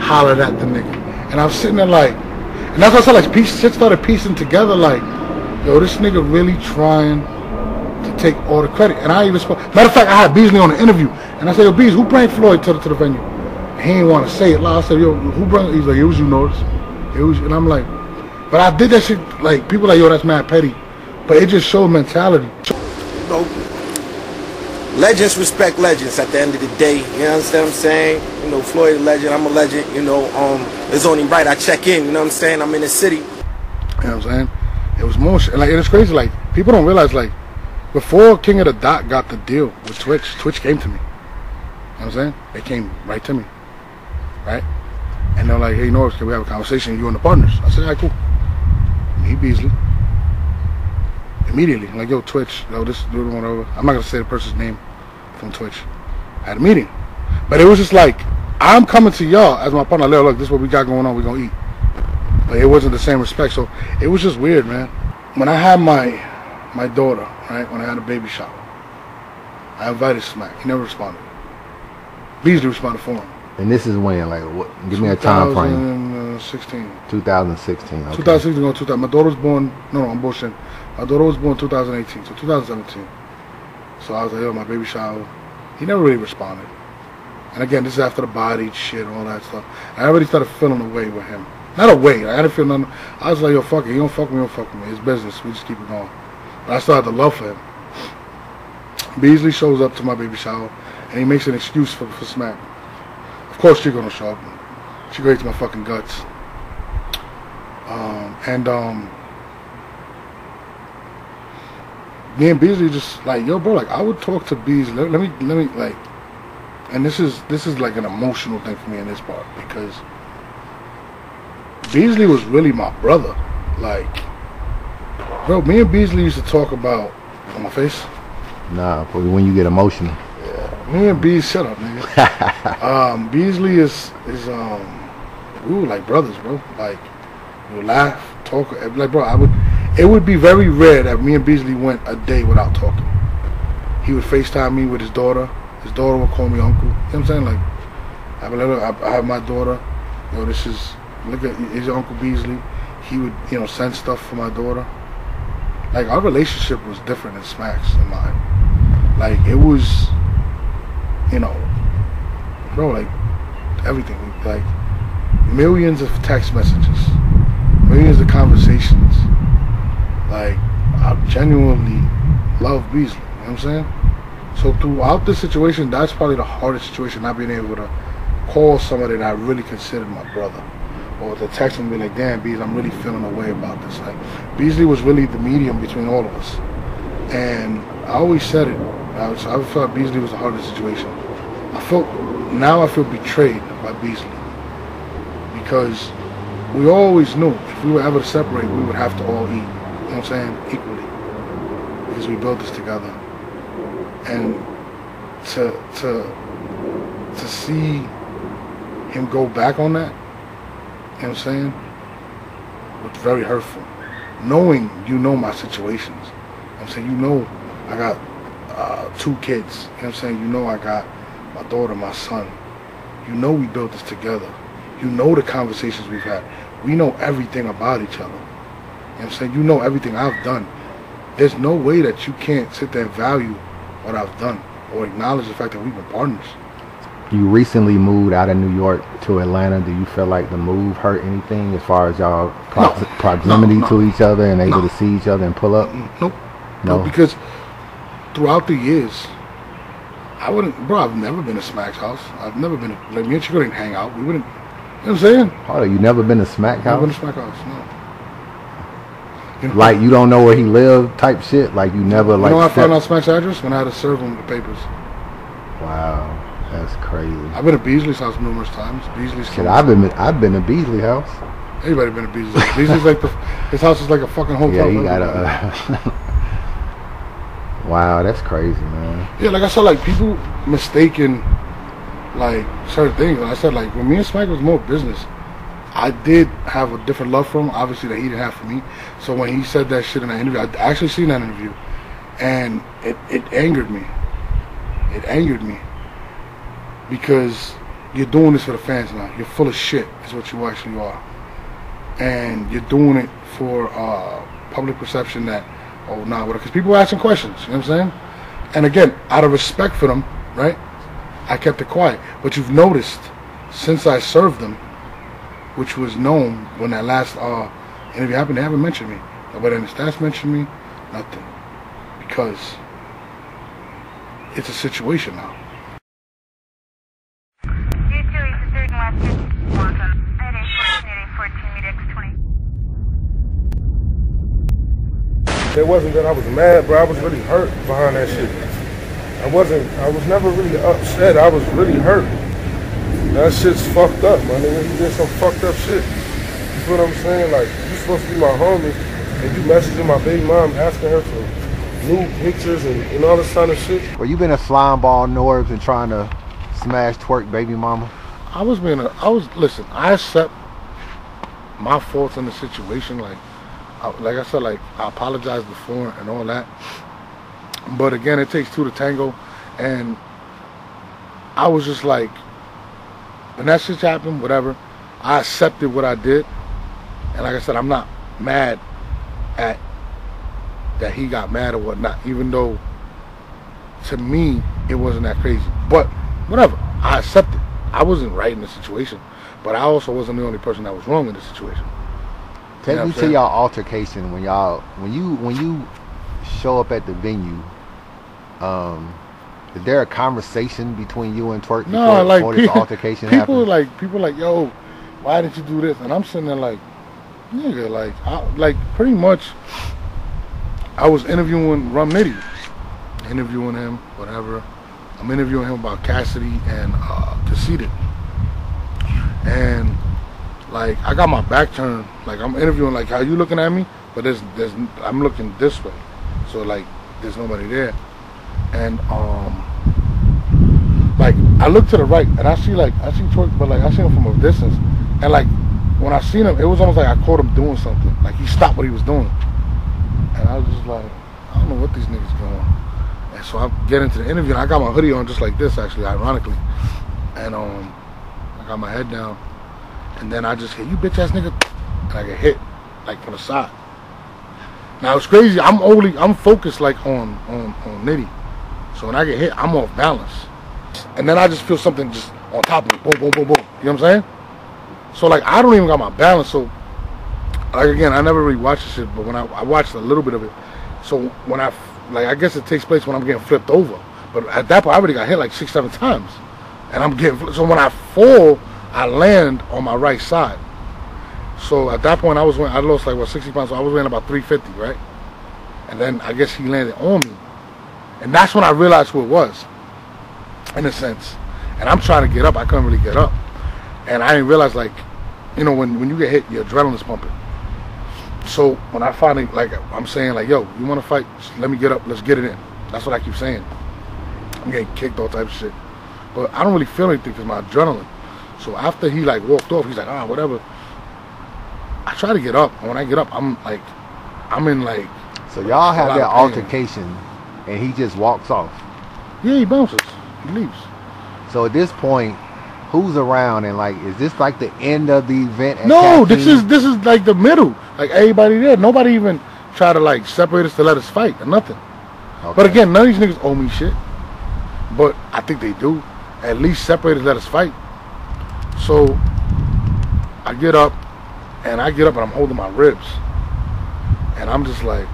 hollered at the nigga. And I'm sitting there like, and that's what I said, like, piece, shit started piecing together like, yo, this nigga really trying take all the credit. And I even spoke, matter of fact, I had Beasley on the interview, and I said, yo, Beasley, who brought Floyd to the, to the venue? He didn't want to say it loud. I said, yo, who brought, he's like, it was you, Norbs. It was, and I'm like, but I did that shit, like, people like, yo, that's mad petty. But it just showed mentality. you know, legends respect legends at the end of the day. You understand what I'm saying? You know, Floyd a legend, I'm a legend, you know, um, it's only right I check in, you know what I'm saying? I'm in the city. You know what I'm saying? It was more shit. Like, it was crazy. Like, people don't realize, like, before King of the Dot got the deal with Twitch, Twitch came to me. You know what I'm saying? They came right to me. Right? And they're like, hey, Norris, can we have a conversation? You and the partners. I said, all right, cool. Me, Beasley. Immediately. Like, yo, Twitch, yo, this dude, whatever. I'm not going to say the person's name from Twitch. I had a meeting. But it was just like, I'm coming to y'all as my partner. Like, look, this is what we got going on. We're going to eat. But it wasn't the same respect. So it was just weird, man. When I had my my daughter, right, when I had a baby shower, I invited Smack. He never responded. Beasley responded for him. And this is when, like, what? Give me a time frame. 2016. 2016. Okay. 2016 going 2000. My daughter was born, no, no, I'm bullshitting. My daughter was born 2018, so 2017. So I was like, yo, my baby shower. He never really responded. And again, this is after the Bodied shit, and all that stuff. And I already started feeling away with him. Not away. I didn't feel nothing. I was like, yo, fuck it. He don't fuck me, he don't fuck with me. It's business. We just keep it going. I still had the love for him. Beasley shows up to my baby shower, and he makes an excuse for, for Smack. Of course, she's gonna show up. She hates my fucking guts. Um, and um, me and Beasley just like, yo, bro, like I would talk to Beasley. Let, let me, let me, like, and this is this is like an emotional thing for me in this part because Beasley was really my brother. Like, bro, me and Beasley used to talk about on my face. Nah, but when you get emotional. Me and Beasley, shut up, nigga. um, Beasley is is um, we were like brothers, bro. Like, we would laugh, talk, like, bro. I would. It would be very rare that me and Beasley went a day without talking. He would FaceTime me with his daughter. His daughter would call me uncle. You know what I'm saying? Like, I her, I, I have my daughter. Yo, this is look at is Uncle Beasley. He would, you know, send stuff for my daughter. Like our relationship was different than Smacks and mine. Like it was, you know, bro, like everything. Like millions of text messages, millions of conversations. Like I genuinely love Beasley. You know what I'm saying? So throughout this situation, that's probably the hardest situation, not being able to call somebody that I really considered my brother. Or to text and be like, damn, Beasley, I'm really feeling a way about this. Like, Beasley was really the medium between all of us. And I always said it. I, was, I felt Beasley was the hardest situation. I felt, now I feel betrayed by Beasley. Because we always knew if we were ever to separate, we would have to all eat. You know what I'm saying? Equally. Because we built this together. And to to to see him go back on that, you know what I'm saying? Was very hurtful. Knowing you know my situations. You know I'm saying you know I got uh, two kids. You know what I'm saying? You know I got my daughter, my son. You know we built this together. You know the conversations we've had. We know everything about each other. You know I'm saying? You know everything I've done. There's no way that you can't sit there and value what I've done or acknowledge the fact that we've been partners. You recently moved out of New York to Atlanta. Do you feel like the move hurt anything as far as y'all prox- proximity no, no. to each other and able No. to see each other and pull up? Mm, nope. No. No, because throughout the years, I wouldn't, bro. I've never been to Smack's house. I've never been. To, like me and Chico didn't hang out. We wouldn't. You know what I'm saying? Hold on, you never been to Smack House? Never been to Smack house. No. You know, Like you don't know where he lived, type shit. Like you never like. you know, I found out Smack's address when I had to serve him the papers. Wow, that's crazy. I've been to Beasley's house numerous times. Beasley's. Shit, I've been I've been to Beasley House. Everybody been to Beasley's. Beasley's like the. His house is like a fucking hotel. Yeah, he got a. wow, that's crazy, man. Yeah, like I said, like people mistaken like certain things. And I said like when me and Smack was more business, I did have a different love for him, obviously that he didn't have for me. So when he said that shit in that interview, I actually seen that interview, and it, it angered me. It angered me because you're doing this for the fans now. You're full of shit, is what you actually are, and you're doing it for uh, public perception that oh nah, whatever. Because people are asking questions. You know what I'm saying? And again, out of respect for them, right? I kept it quiet. But you've noticed since I served them, which was known when that last uh, interview happened, they haven't mentioned me. Nobody in the stats mentioned me, nothing. Because it's a situation now. It wasn't that I was mad, bro. I was really hurt behind that shit. I wasn't. I was never really upset. I was really hurt. That shit's fucked up, my nigga. You did some fucked up shit. You feel what I'm saying? Like you supposed to be my homie, and you messaging my baby mom asking her for new pictures and, and all this kind of shit. Well, you been a slime ball Norbs and trying to smash Twork baby mama. I was being a, I was listen. I accept my faults in the situation. Like, Like I said, like I apologized before and all that. But again, it takes two to tango, and I was just like, when that shit happened, whatever. I accepted what I did, and like I said, I'm not mad at that he got mad or whatnot. Even though to me it wasn't that crazy, but whatever. I accepted. I wasn't right in the situation, but I also wasn't the only person that was wrong in the situation. Take me to y'all altercation when y'all when you when you show up at the venue. Um, is there a conversation between you and Twork No, before, like before this people, altercation people happened? like people like yo, why didn't you do this? And I'm sitting there like, nigga, like, I, like pretty much. I was interviewing Rum Nitty, interviewing him, whatever. I'm interviewing him about Cassidy and uh, Conceited, and like I got my back turned. Like I'm interviewing, like how you looking at me, but there's there's I'm looking this way, so like there's nobody there, and um like I look to the right and I see like I see Twork, but like I see him from a distance, and like when I seen him, it was almost like I caught him doing something. Like he stopped what he was doing, and I was just like, I don't know what these niggas doing. And so I get into the interview, and I got my hoodie on just like this, actually, ironically, and um, I got my head down, and then I just hit you, bitch ass nigga, and I get hit like from the side. Now it's crazy. I'm only I'm focused like on on on Nitty, so when I get hit, I'm off balance, and then I just feel something just on top of me, boom, boom, boom, boom. You know what I'm saying? So like I don't even got my balance. So like again, I never really watched this shit, but when I, I watched a little bit of it, so when I like I guess it takes place when I'm getting flipped over, But at that point, I already got hit like six, seven times, and I'm getting. So when I fall, I land on my right side. So at that point, I was weighing, I lost like what 60 pounds. So I was weighing about 350, right? And then I guess he landed on me, and that's when I realized who it was, in a sense. And I'm trying to get up. I couldn't really get up, and I didn't realize like, you know, when when you get hit, your adrenaline's pumping. So when I finally like, I'm saying like, yo, you want to fight? Let me get up. Let's get it in. That's what I keep saying. I'm getting kicked all type of shit, but I don't really feel anything because my adrenaline. So after he like walked off, he's like, ah, whatever. I try to get up, and when I get up, I'm like, I'm in like. So y'all have that altercation, and he just walks off. Yeah, he bounces. He leaves. So at this point, who's around and like, is this like the end of the event? No, this is this is like the middle. Like everybody there. Nobody even try to like separate us to let us fight or nothing. But again, none of these niggas owe me shit. But I think they do. At least separate us, let us fight. So I get up and I get up and I'm holding my ribs. And I'm just like,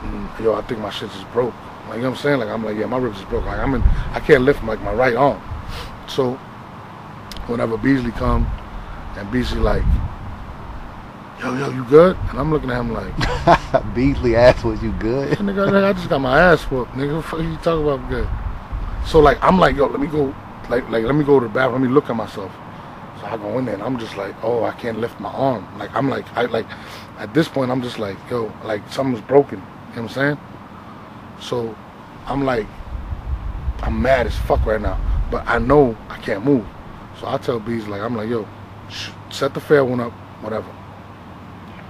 mm, yo, I think my shit just broke. Like you know what I'm saying? Like I'm like, yeah, my ribs is broke. Like I'm in I can't lift like my right arm. So whenever Beasley come and Beasley like, yo, yo, you good? And I'm looking at him like Beasley asked, "Was you good?" nigga, I just got my ass whooped, nigga. What the fuck you talking about good? So like I'm like, yo, let me go like like let me go to the bathroom, let me look at myself. So I go in there and I'm just like, oh, I can't lift my arm. Like I'm like I like at this point I'm just like, yo, like something's broken. You know what I'm saying? So I'm like I'm mad as fuck right now. But I know I can't move. So I tell Bees like I'm like, yo, set the fair one up, whatever.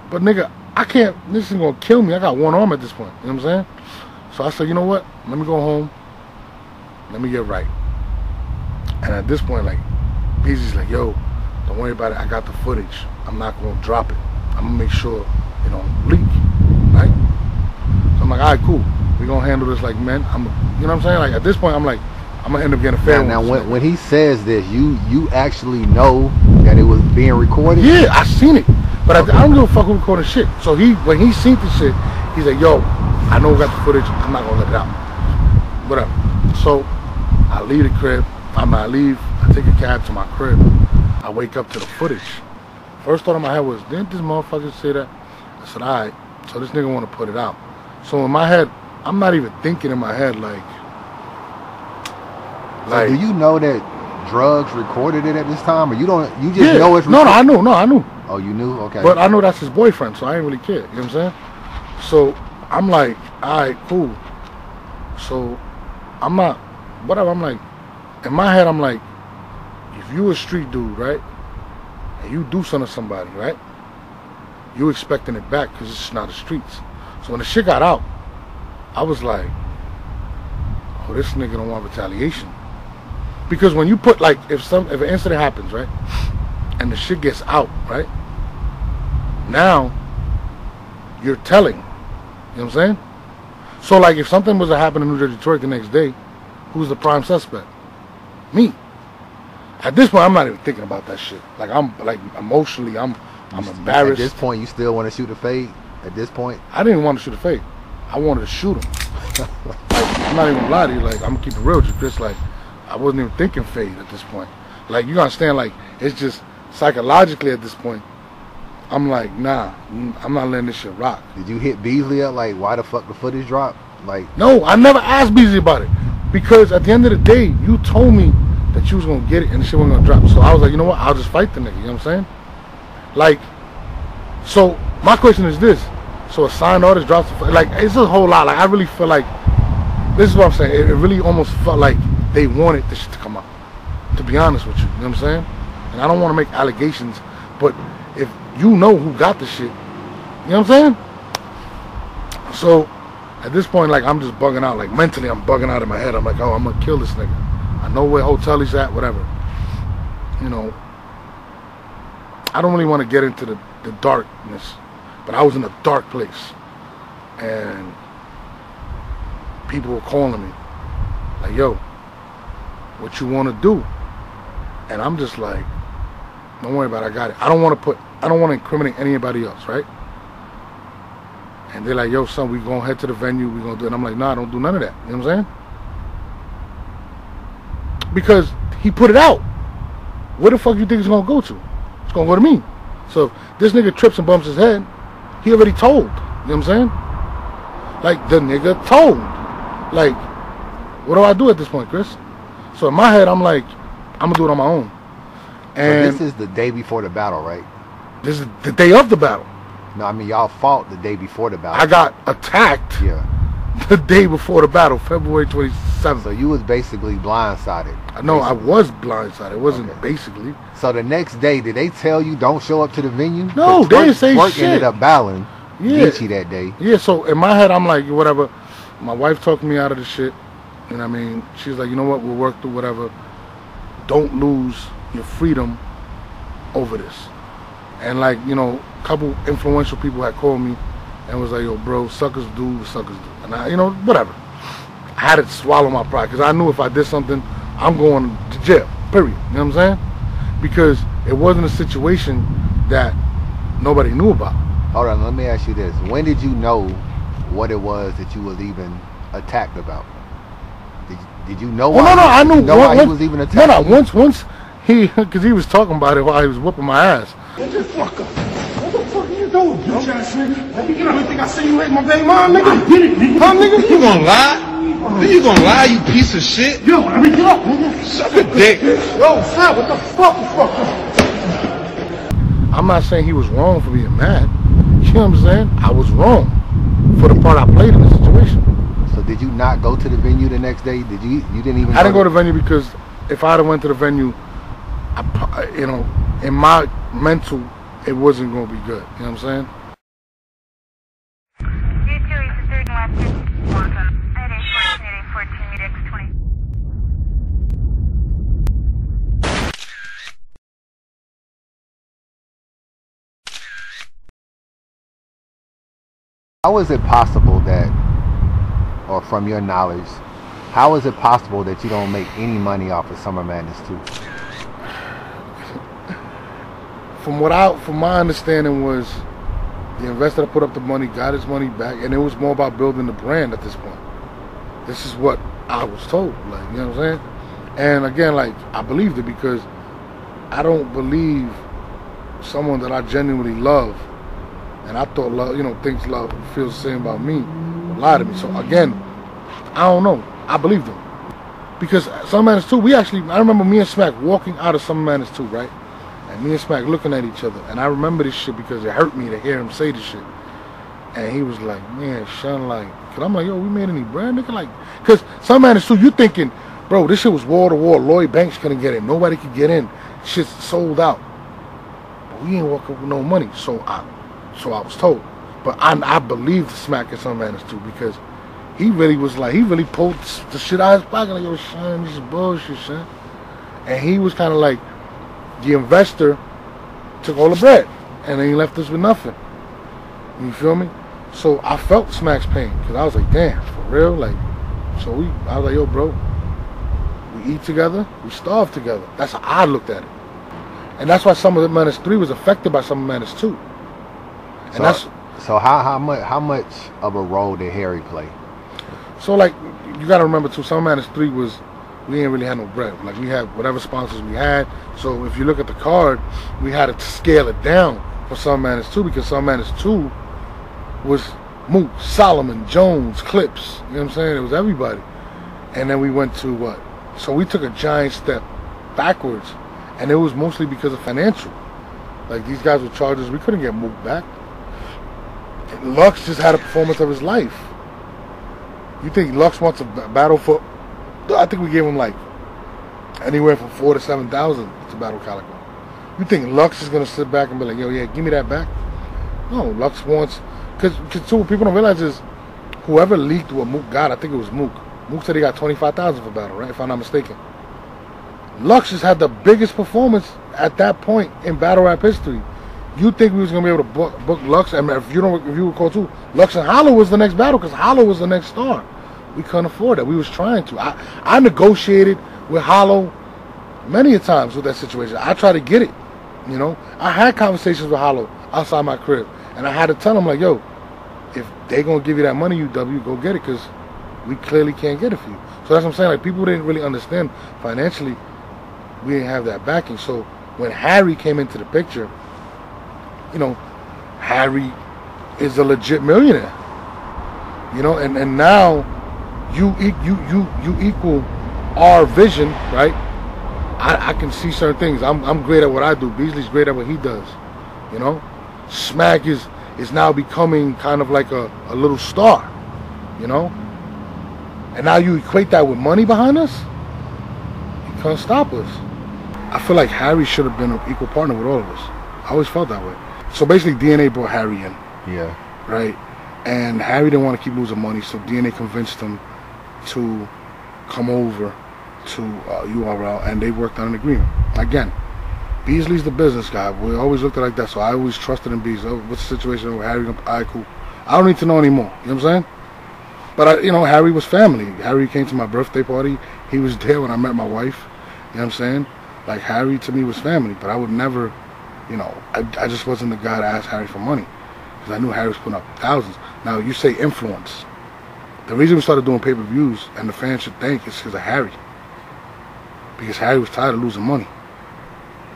But nigga, I can't this is gonna kill me. I got one arm at this point. You know what I'm saying? So I said, you know what? Let me go home. Let me get right. And at this point, like, Beezy's like, yo, don't worry about it. I got the footage. I'm not gonna drop it. I'm gonna make sure it don't leak. Right? So I'm like, all right, cool. we gonna handle this like men. I'm you know what I'm saying? Like at this point I'm like, I'm gonna end up getting a fair Now, now when, when he says this, you you actually know that it was being recorded? Yeah, I seen it. But I, I don't give a fuck who recording shit. So he, when he seen the shit, he's like, yo, I know we got the footage. I'm not gonna let it out. Whatever. So I leave the crib. I'm I leave. I take a cab to my crib. I wake up to the footage. First thought in my head was, didn't this motherfucker say that? I said, all right. So this nigga want to put it out. So in my head, I'm not even thinking in my head like, So do you know that drugs recorded it at this time, or you don't? You just yeah. know it's no, no, I knew, no, I knew. Oh, you knew? Okay. But I know that's his boyfriend, so I ain't really care. You know what I'm saying? So I'm like, all right, cool. So I'm not, whatever. I'm like, in my head, I'm like, if you a street dude, right, and you do something to somebody, right, you expecting it back because it's not the streets. So when the shit got out, I was like, oh, this nigga don't want retaliation. Because when you put like, if some, if an incident happens, right, and the shit gets out, right, now you're telling. You know what I'm saying? So like if something was to happen in New Jersey Detroit the next day, who's the prime suspect? Me. At this point I'm not even thinking about that shit. Like I'm like emotionally I'm I'm embarrassed. At this point, you still want to shoot a fade? At this point, I didn't want to shoot a fade. I wanted to shoot him. like, I'm not even gonna lie to you. Like I'm gonna keep it real just. Like I wasn't even thinking fade at this point. Like you understand? Like it's just psychologically at this point. I'm like, nah, I'm not letting this shit rock. did you hit Beasley up like, why the fuck the footage dropped? Like, No, I never asked Beasley about it because at the end of the day, you told me that you was gonna get it and the shit wasn't gonna drop. So I was like, you know what? I'll just fight the nigga. You know what I'm saying? Like, so my question is this: so a signed artist drops, like it's a whole lot. Like I really feel like this is what I'm saying. It, it really almost felt like they wanted this shit to come out. To be honest with you, you know what I'm saying? And I don't want to make allegations, but if you know who got the shit, you know what I'm saying? So at this point, like I'm just bugging out. Like mentally, I'm bugging out in my head. I'm like, oh, I'm gonna kill this nigga. I know where hotel he's at, whatever. You know, I don't really want to get into the, the darkness, but I was in a dark place, and people were calling me, like, yo, what you want to do? And I'm just like, don't worry about it. I got it. I don't want to put, I don't want to incriminate anybody else, right? And they're like, yo, son, we gonna head to the venue. We gonna do it. And I'm like, nah, don't do none of that. You know what I'm saying? because he put it out. Where the fuck you think it's gonna go to? It's gonna go to me. So if this nigga trips and bumps his head, he already told. You know what I'm saying? Like the nigga told. Like, what do I do at this point, Chris? So in my head, I'm like, I'm gonna do it on my own. So And this is the day before the battle, right? this is the day of the battle. No, I mean y'all fought the day before the battle. I got attacked Yeah. the day before the battle, February 27th. So you was basically blindsided. No, I was blindsided. It wasn't basically. So the next day, did they tell you don't show up to the venue? No, they didn't say Twork shit. ended up battling Yeah. Geechi that day. Yeah, so in my head, I'm like, whatever. My wife talked me out of the shit. And I mean, she's like, you know what? We'll work through whatever. Don't lose your freedom over this. And like, you know, a couple influential people had called me and was like, yo, bro, suckers do what suckers do. And I, you know, whatever. I had to swallow my pride because I knew if I did something, I'm going to jail. Period. You know what I'm saying? Because it wasn't a situation that nobody knew about. Hold on, let me ask you this: When did you know what it was that you was even attacked about? Did, did you know? Well, no, no, I knew. Know one- why he was even No, no. Once, once he, because he was talking about it while he was whooping my ass. Nigga, fuck up. What the fuck are you doing, bitch ass nigga? Nigga, you don't think I see you hate my baby mom, nigga? I did it, nigga. Huh, nigga? You gonna lie? Then you gonna lie, you piece of shit? Yo, let me get up, nigga. Suck a dick. Yo, fat, what the fuck? Fuck up. I'm not saying he was wrong for being mad. You know what I'm saying? I was wrong for the part I played in the situation. So did you not go to the venue the next day? Did you? You didn't even. I didn't go to the venue because if I'd have went to the venue, I, uh, you know, in my mental, it wasn't going to be good. You know what I'm saying? How is it possible that, or from your knowledge, how is it possible that you don't make any money off of Summer Madness 2? From what I, from my understanding was, the investor that put up the money got his money back, and it was more about building the brand at this point. This is what I was told, like you know what I'm saying. And again, like I believed it because I don't believe someone that I genuinely love, and I thought love, you know, thinks love feels the same about me, would lie to me. So again, I don't know. I believed them because Summer Madness 2, we actually, I remember me and Smack walking out of Summer Madness 2, right? And me and Smack looking at each other. And I remember this shit because it hurt me to hear him say this shit. And he was like, man, Sean, like, cause I'm like, yo, we made any brand, nigga? Like, cause Summer Madness 2, you thinking, bro, this shit was wall to wall. Lloyd Banks couldn't get in. Nobody could get in. Shit's sold out. But we ain't walking with no money. So I, so I was told. But I, I believed Smack at Summer Madness 2 because he really was like, he really pulled the shit out of his pocket. Like, yo, son, this is bullshit, son. And he was kind of like, the investor took all the bread and then he left us with nothing. You feel me? So I felt Smack's pain because I was like, damn, for real? Like, so we, I was like, yo, bro, we eat together, we starve together. That's how I looked at it. And that's why Summer of Madness 3 was affected by Summer Madness 2. And So, that's, so how how much how much of a role did Harry play? So like you gotta remember too, Summer Madness three was we ain't really had no bread. Like we had whatever sponsors we had. So if you look at the card, we had to scale it down for Summer Madness two because Summer Madness two was Mook, Solomon, Jones, Clips. You know what I'm saying? It was everybody. And then we went to what? So we took a giant step backwards, and it was mostly because of financial. Like these guys were charges, we couldn't get Mook back. Lux just had a performance of his life. You think Lux wants a battle for? I think we gave him like anywhere from four to seven thousand to battle Calicoe. You think Lux is gonna sit back and be like, "Yo, yeah, give me that back"? No, Lux wants because too what people don't realize is whoever leaked what Mook got. I think it was Mook. Mook said he got twenty five thousand for battle, right? If I'm not mistaken. Lux just had the biggest performance at that point in battle rap history. You think we was gonna be able to book, book Lux? I mean, if you don't, if you recall too, Lux and Hollow was the next battle because Hollow was the next star. We couldn't afford that. We was trying to. I, I negotiated with Hollow many a times with that situation. I tried to get it. You know, I had conversations with Hollow outside my crib, and I had to tell him like, "Yo, if they gonna give you that money, you W, go get it, because we clearly can't get it for you." So that's what I'm saying. Like people didn't really understand financially. We didn't have that backing. So when Harry came into the picture, you know, Harry is a legit millionaire. You know, and, and now you you you you equal our vision, right? I, I can see certain things. I'm I'm great at what I do. Beasley's great at what he does. You know, Smack is is now becoming kind of like a, a little star. You know, and now you equate that with money behind us. You can't stop us. I feel like Harry should have been an equal partner with all of us. I always felt that way. So basically, DNA brought Harry in. Yeah. Right. And Harry didn't want to keep losing money, so DNA convinced him to come over to uh, URL, and they worked on an agreement. Again, Beasley's the business guy. We always looked at it like that, so I always trusted in Beasley. Oh, what's the situation with Harry? All right, cool. I don't need to know anymore. You know what I'm saying? But I, you know, Harry was family. Harry came to my birthday party. He was there when I met my wife. You know what I'm saying? Like Harry to me was family, but I would never, you know, I, I just wasn't the guy to ask Harry for money because I knew Harry was putting up thousands. Now you say influence. The reason we started doing pay-per-views and the fans should thank is because of Harry. Because Harry was tired of losing money.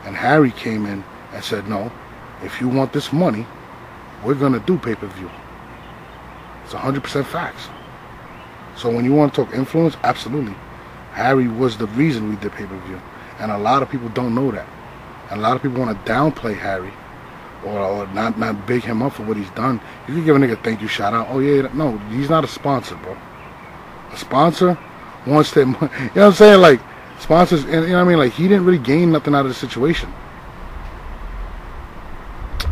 And Harry came in and said, no, if you want this money, we're going to do pay-per-view. It's 100% facts. So when you want to talk influence, absolutely. Harry was the reason we did pay-per-view. And a lot of people don't know that. And a lot of people want to downplay Harry or, not not big him up for what he's done. You can give a nigga thank you shout out. Oh yeah, no, he's not a sponsor, bro. A sponsor wants that money. You know what I'm saying? Like sponsors, and you know what I mean? Like he didn't really gain nothing out of the situation.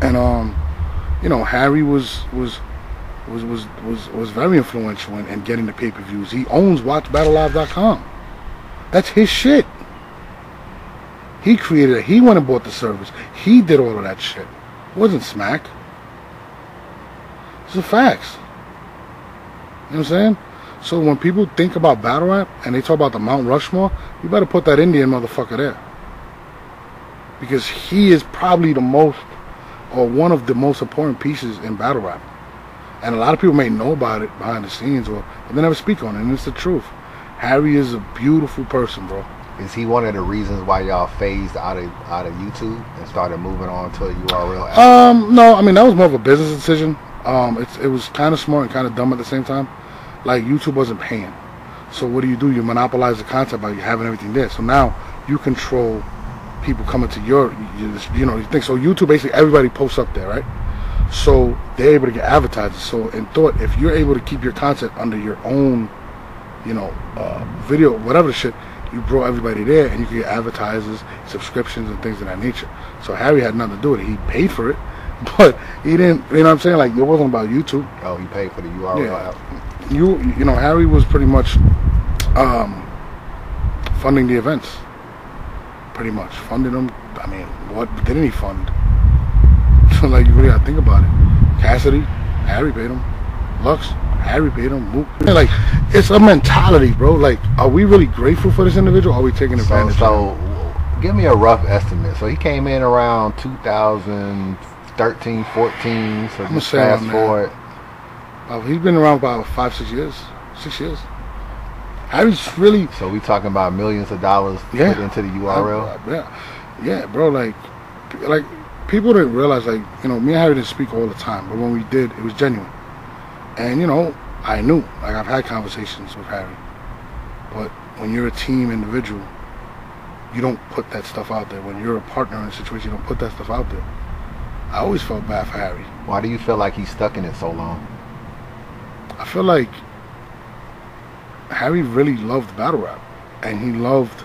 And um, you know, Harry was was was was was, was very influential in, in getting the pay per views. He owns WatchBattleLive.com. That's his shit. He created it. He went and bought the service. He did all of that shit. Wasn't smack. It's the facts. You know what I'm saying? So when people think about battle rap and they talk about the Mount Rushmore, you better put that Indian motherfucker there. Because he is probably the most or one of the most important pieces in battle rap. And a lot of people may know about it behind the scenes or they never speak on it, and it's the truth. Harry is a beautiful person, bro. Is he one of the reasons why y'all phased out of out of YouTube and started moving on to a URL? Um, no, I mean that was more of a business decision. Um, it's, it was kind of smart and kind of dumb at the same time. Like YouTube wasn't paying, so what do you do? You monopolize the content by having everything there. So now you control people coming to your, you, you know, you think so. YouTube basically everybody posts up there, right? So they're able to get advertisers. So in thought, if you're able to keep your content under your own, you know, uh, video, whatever the shit, you brought everybody there and you can get advertisers, subscriptions, and things of that nature. So Harry had nothing to do with it. He paid for it, but he didn't. You know what I'm saying? Like it wasn't about YouTube. Oh, he paid for the URL. Yeah. You you know Harry was pretty much um, funding the events. Pretty much funding them. I mean, what didn't he fund? So like you really gotta think about it. Cassidy, Harry paid him. Lux, Harry paid him. Mook. Like it's a mentality, bro. Like, are we really grateful for this individual? Or are we taking advantage? so him? give me a rough estimate. So he came in around 2013, 14. So just fast forward. Uh, he's been around about five, six years. Six years. Harry's really. So we talking about millions of dollars Yeah. put into the URL. Uh, yeah, yeah, bro. Like, like people didn't realize, like, you know, me and Harry didn't speak all the time, but when we did, it was genuine. And you know, I knew, like, I've had conversations with Harry, but when you're a team individual, you don't put that stuff out there. When you're a partner in a situation, you don't put that stuff out there. I always felt bad for Harry. Why do you feel like he's stuck in it so long? I feel like Harry really loved battle rap, and he loved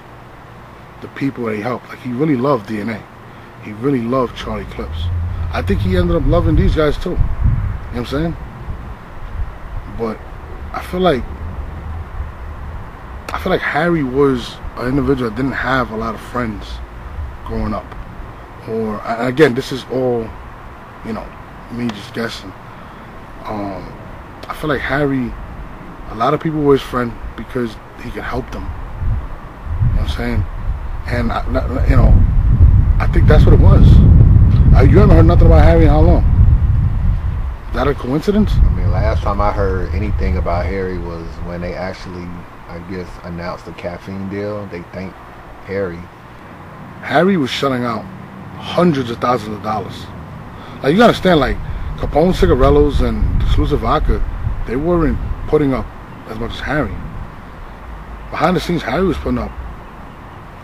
the people that he helped. Like he really loved DNA. He really loved Charlie Clips. I think he ended up loving these guys too. You know what I'm saying? But I feel like I feel like Harry was an individual that didn't have a lot of friends growing up. Or again, this is all, you know, me just guessing. Um, I feel like Harry, a lot of people were his friend because he could help them. You know what I'm saying? And I, you know, I think that's what it was. Uh, you haven't heard nothing about Harry in how long? Is that a coincidence? Last time I heard anything about Harry was when they actually I guess, announced the caffeine deal. They thanked Harry. Harry was shelling out hundreds of thousands of dollars. Like you gotta understand, like Capone cigarellos and exclusive vodka, they weren't putting up as much as Harry. Behind the scenes, Harry was putting up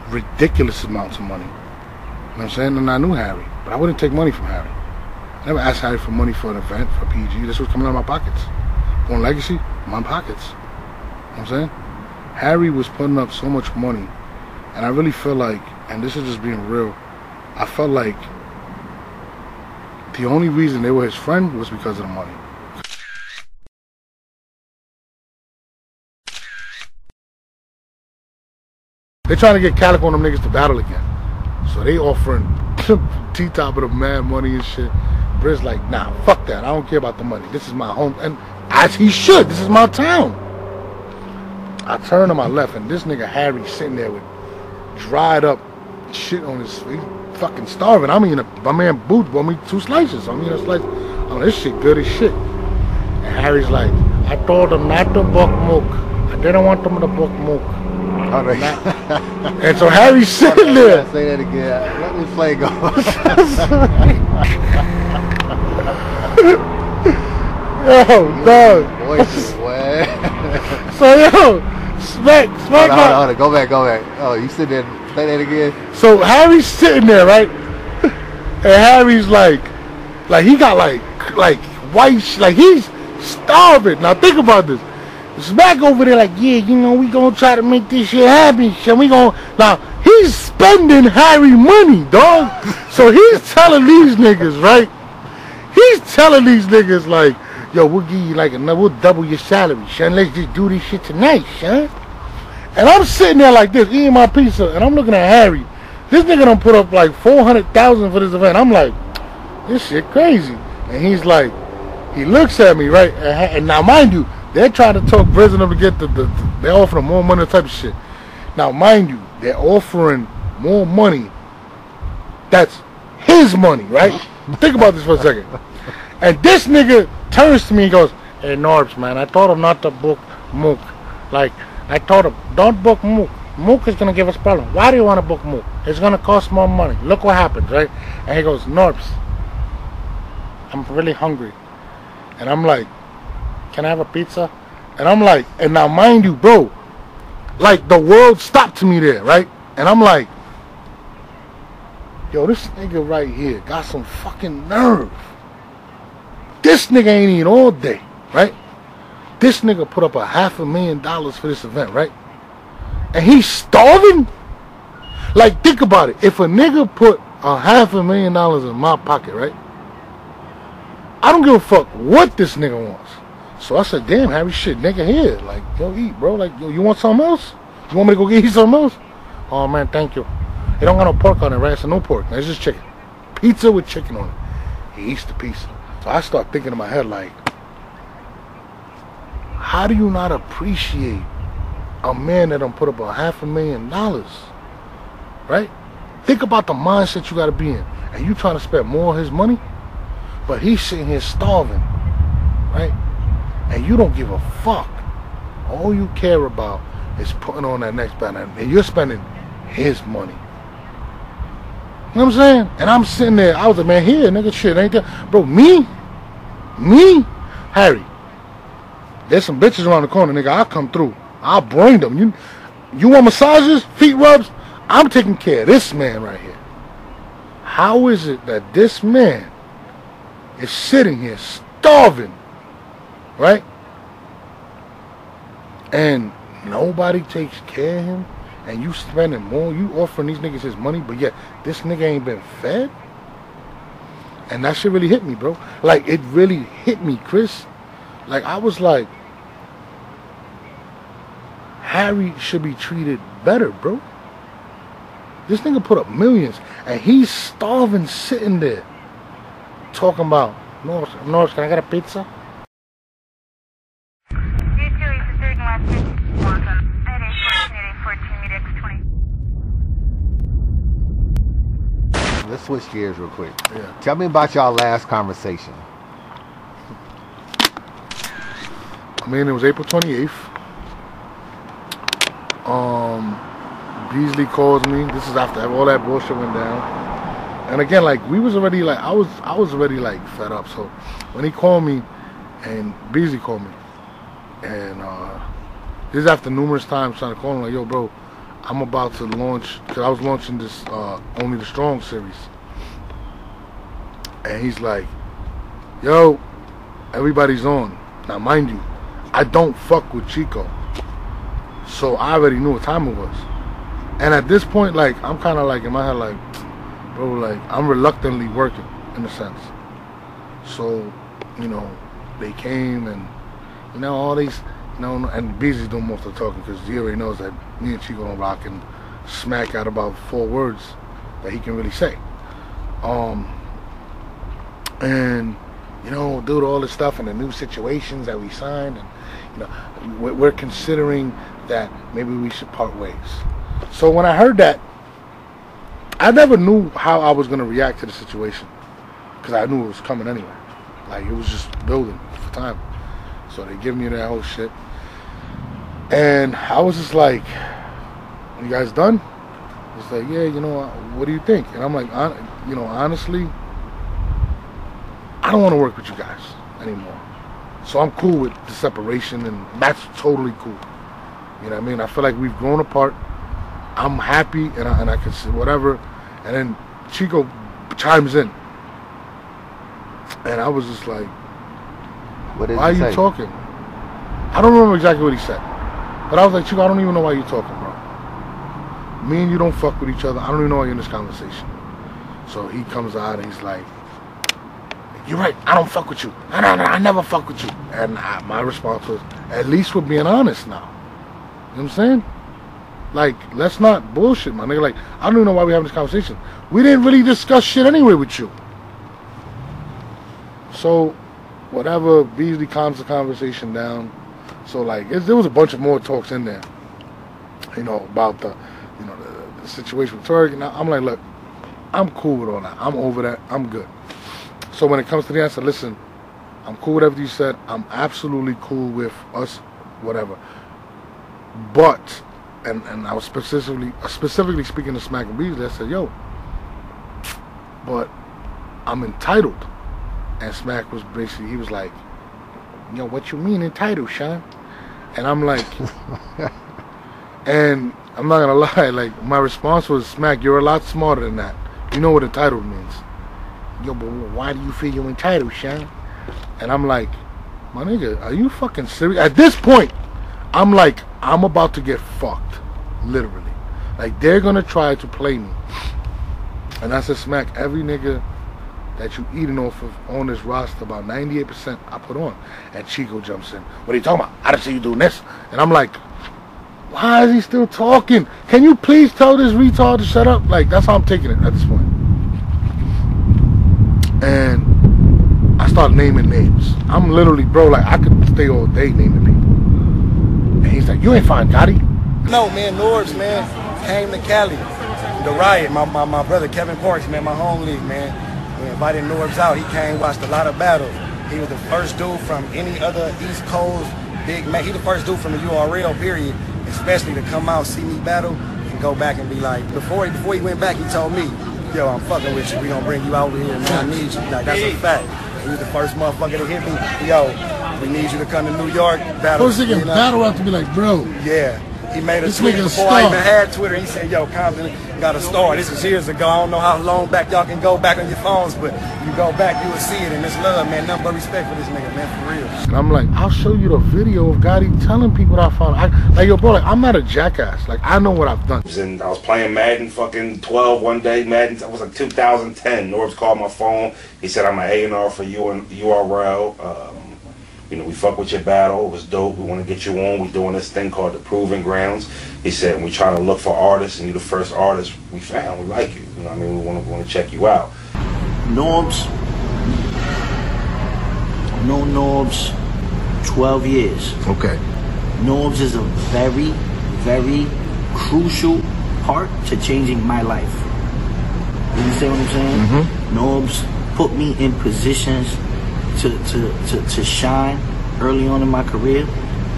ridiculous amounts of money. You know what I'm saying? And I knew Harry, but I wouldn't take money from Harry. I never asked Harry for money for an event, for PG. This was coming out of my pockets. On Legacy, my pockets. You know what I'm saying? Harry was putting up so much money, and I really feel like, and this is just being real, I felt like the only reason they were his friend was because of the money. They're trying to get Calicoe and them niggas to battle again. So they offering T-Top of the mad money and shit. Briz like, nah, fuck that. I don't care about the money. This is my home. And as he should. This is my town. I turn to my left and this nigga Harry sitting there with dried up shit on his feet. Fucking starving. I mean, my man Boots bought me two slices. I mean, a slice. Oh, this shit good as shit. And Harry's like, I told him not to book mook. I didn't want them to book milk. Oh, mook. and so Harry's sitting there. Say that again. Let me play go. yo, dog. Voices, boy. So yo, smack, Hold smack on, hold on, hold on. Go back, go back. Oh, you sit there. Play that again. So Harry's sitting there, right? And Harry's like, like he got like, like white, sh- like he's starving. Now think about this. Smack over there, like, yeah, you know, we gonna try to make this shit happen. And we gonna now he's spending Harry money, dog. so he's telling these niggas, right? He's telling these niggas like, yo, we'll give you like another, we'll double your salary, son. Let's just do this shit tonight, son. And I'm sitting there like this, eating my pizza, and I'm looking at Harry. This nigga done put up like 400,000 for this event. I'm like, this shit crazy. And he's like, he looks at me, right? And, now, mind you, they're trying to talk prison to get the, the, the, they're offering more money type of shit. Now, mind you, they're offering more money. That's his money, right? Think about this for a second. And this nigga turns to me and goes, Hey Norbs, man, I told him not to book Mook. Like, I told him, don't book Mook. Mook is gonna give us problem. Why do you want to book Mook? It's gonna cost more money. Look what happens, right? And he goes, Norbs, I'm really hungry. And I'm like, Can I have a pizza? And I'm like, and now mind you, bro, like the world stopped to me there, right? And I'm like, yo, this nigga right here got some fucking nerve. This nigga ain't eating all day, right? This nigga put up a half a million dollars for this event, right? And he's starving? Like, think about it. If a nigga put a half a million dollars in my pocket, right? I don't give a fuck what this nigga wants. So I said, damn, Harry, shit, nigga, here. Like, yo, eat, bro. Like, yo, you want something else? You want me to go get you something else? Oh, man, thank you. It don't got no pork on it, right? So no pork. It's just chicken. Pizza with chicken on it. He eats the pizza. So I start thinking in my head, like, how do you not appreciate a man that done put up a half a million dollars? Right? Think about the mindset you gotta be in. And you trying to spend more of his money, but he's sitting here starving. Right? And you don't give a fuck. All you care about is putting on that next banner. And you're spending his money. You know what I'm saying? And I'm sitting there, I was like, man, here, nigga, shit, ain't that? Bro, me? Me? Harry, there's some bitches around the corner, nigga. I'll come through. I'll bring them. You you want massages, feet rubs? I'm taking care of this man right here. How is it that this man is sitting here starving, right? And nobody takes care of him, and you spending more, you offering these niggas his money, but yet this nigga ain't been fed? And that shit really hit me, bro. Like, it really hit me, Chris. Like, I was like, Harry should be treated better, bro. This nigga put up millions, and he's starving sitting there talking about, Norris, Norris, can I get a pizza? Let's switch gears real quick. Yeah. Tell me about y'all last conversation. I mean, it was April 28th. Um, Beasley calls me. This is after all that bullshit went down. And again, like we was already like I was I was already like fed up. So when he called me, and Beasley called me, and uh, this is after numerous times trying to call him like, yo, bro, I'm about to launch because I was launching this uh, Only the Strong series, and he's like, yo, everybody's on. Now, mind you, I don't fuck with Chico, so I already knew what time it was. And at this point, like I'm kind of like in my head, like, bro, like I'm reluctantly working in a sense. So, you know, they came and you know all these, you know, and Beasley's doing most of the talking because he already knows that me and Chico don't rock and smack out about four words that he can really say. Um, and you know, due to all this stuff and the new situations that we signed, and you know, we're- we're considering that maybe we should part ways. So when I heard that, I never knew how I was gonna react to the situation because I knew it was coming anyway. Like it was just building for time. So they give me that whole shit, and I was just like, "You guys done?" It's like, "Yeah, you know, what do you think?" And I'm like, "You know, honestly, I don't want to work with you guys anymore. So I'm cool with the separation, and that's totally cool. You know what I mean? I feel like we've grown apart. I'm happy, and I, and I can say whatever. And then Chico chimes in, and I was just like, What "Why are you say? talking?" I don't remember exactly what he said, but I was like, "Chico, I don't even know why you're talking, bro. Me and you don't fuck with each other. I don't even know why you're in this conversation." So he comes out and he's like, "You're right. I don't fuck with you. I, I, I never fuck with you." And I, my response was, "At least we're being honest now." You know what I'm saying? Like, let's not bullshit, my nigga. Like, I don't even know why we're having this conversation. We didn't really discuss shit anyway with you. So, whatever, Beasley calms the conversation down. So, like, there was a bunch of more talks in there, you know, about the, you know, the, the situation with Twork. And I- I'm like, look, I'm cool with all that. I'm over that. I'm good. So when it comes to the answer, listen, I'm cool with everything you said. I'm absolutely cool with us, whatever. But, and, and I was specifically specifically speaking to Smack and Beasley, I said, yo, but I'm entitled. And Smack was basically, he was like, yo, what you mean entitled, Sean? And I'm like, and I'm not gonna lie, like my response was, Smack, you're a lot smarter than that. You know what entitled means. Yo, but why do you feel you're entitled, Sean? And I'm like, my nigga, are you fucking serious? At this point, I'm like, I'm about to get fucked. Literally. Like, they're gonna try to play me. And I said, Smack, every nigga that you eating off of on this roster, about 98% I put on. And Chico jumps in. What are you talking about? I didn't see you doing this. And I'm like, why is he still talking? Can you please tell this retard to shut up? Like, that's how I'm taking it at this point. And I start naming names. I'm literally, bro, like, I could stay all day naming people. And he's like, you ain't find Gotti? No, man, Norbs, man, came to Cali. The riot, my, my, my brother Kevin Parks, man, my home league, man. We invited Norbs out. He came, watched a lot of battles. He was the first dude from any other East Coast big man. He the first dude from the URL period, especially to come out, see me battle, and go back and be like, before he, before he went back, he told me, yo, I'm fucking with you. We gonna bring you out here, man. I need you. Like, that's a fact. He was the first motherfucker to hit me. Yo, we need you to come to New York, battle. First nigga you know? battle rap to be like, bro. Yeah. He made a This tweet before I even had Twitter. He said, yo, Compton got a star. This was years ago. I don't know how long back y'all can go back on your phones, but you go back, you will see it. And it's love, man. Nothing but respect for this nigga, man, for real. And I'm like, I'll show you the video of Gotti telling people that I found. I, like, yo, bro, like, I'm not a jackass. Like, I know what I've done. And I was playing Madden fucking 12 one day. Madden, it was like 2010. Norbs called my phone. He said, I'm an A&R for you and URL. Um, you know, we fuck with your battle. It was dope. We want to get you on. we doing this thing called the Proving Grounds. He said, we trying to look for artists, and you're the first artist we found. We like you. You know what I mean? We want to, want to check you out. Norbs, no Norbs, 12 years. Okay. Norbs is a very, very crucial part to changing my life. You understand what I'm saying? Mm-hmm. Norbs put me in positions to, to, to, to shine early on in my career.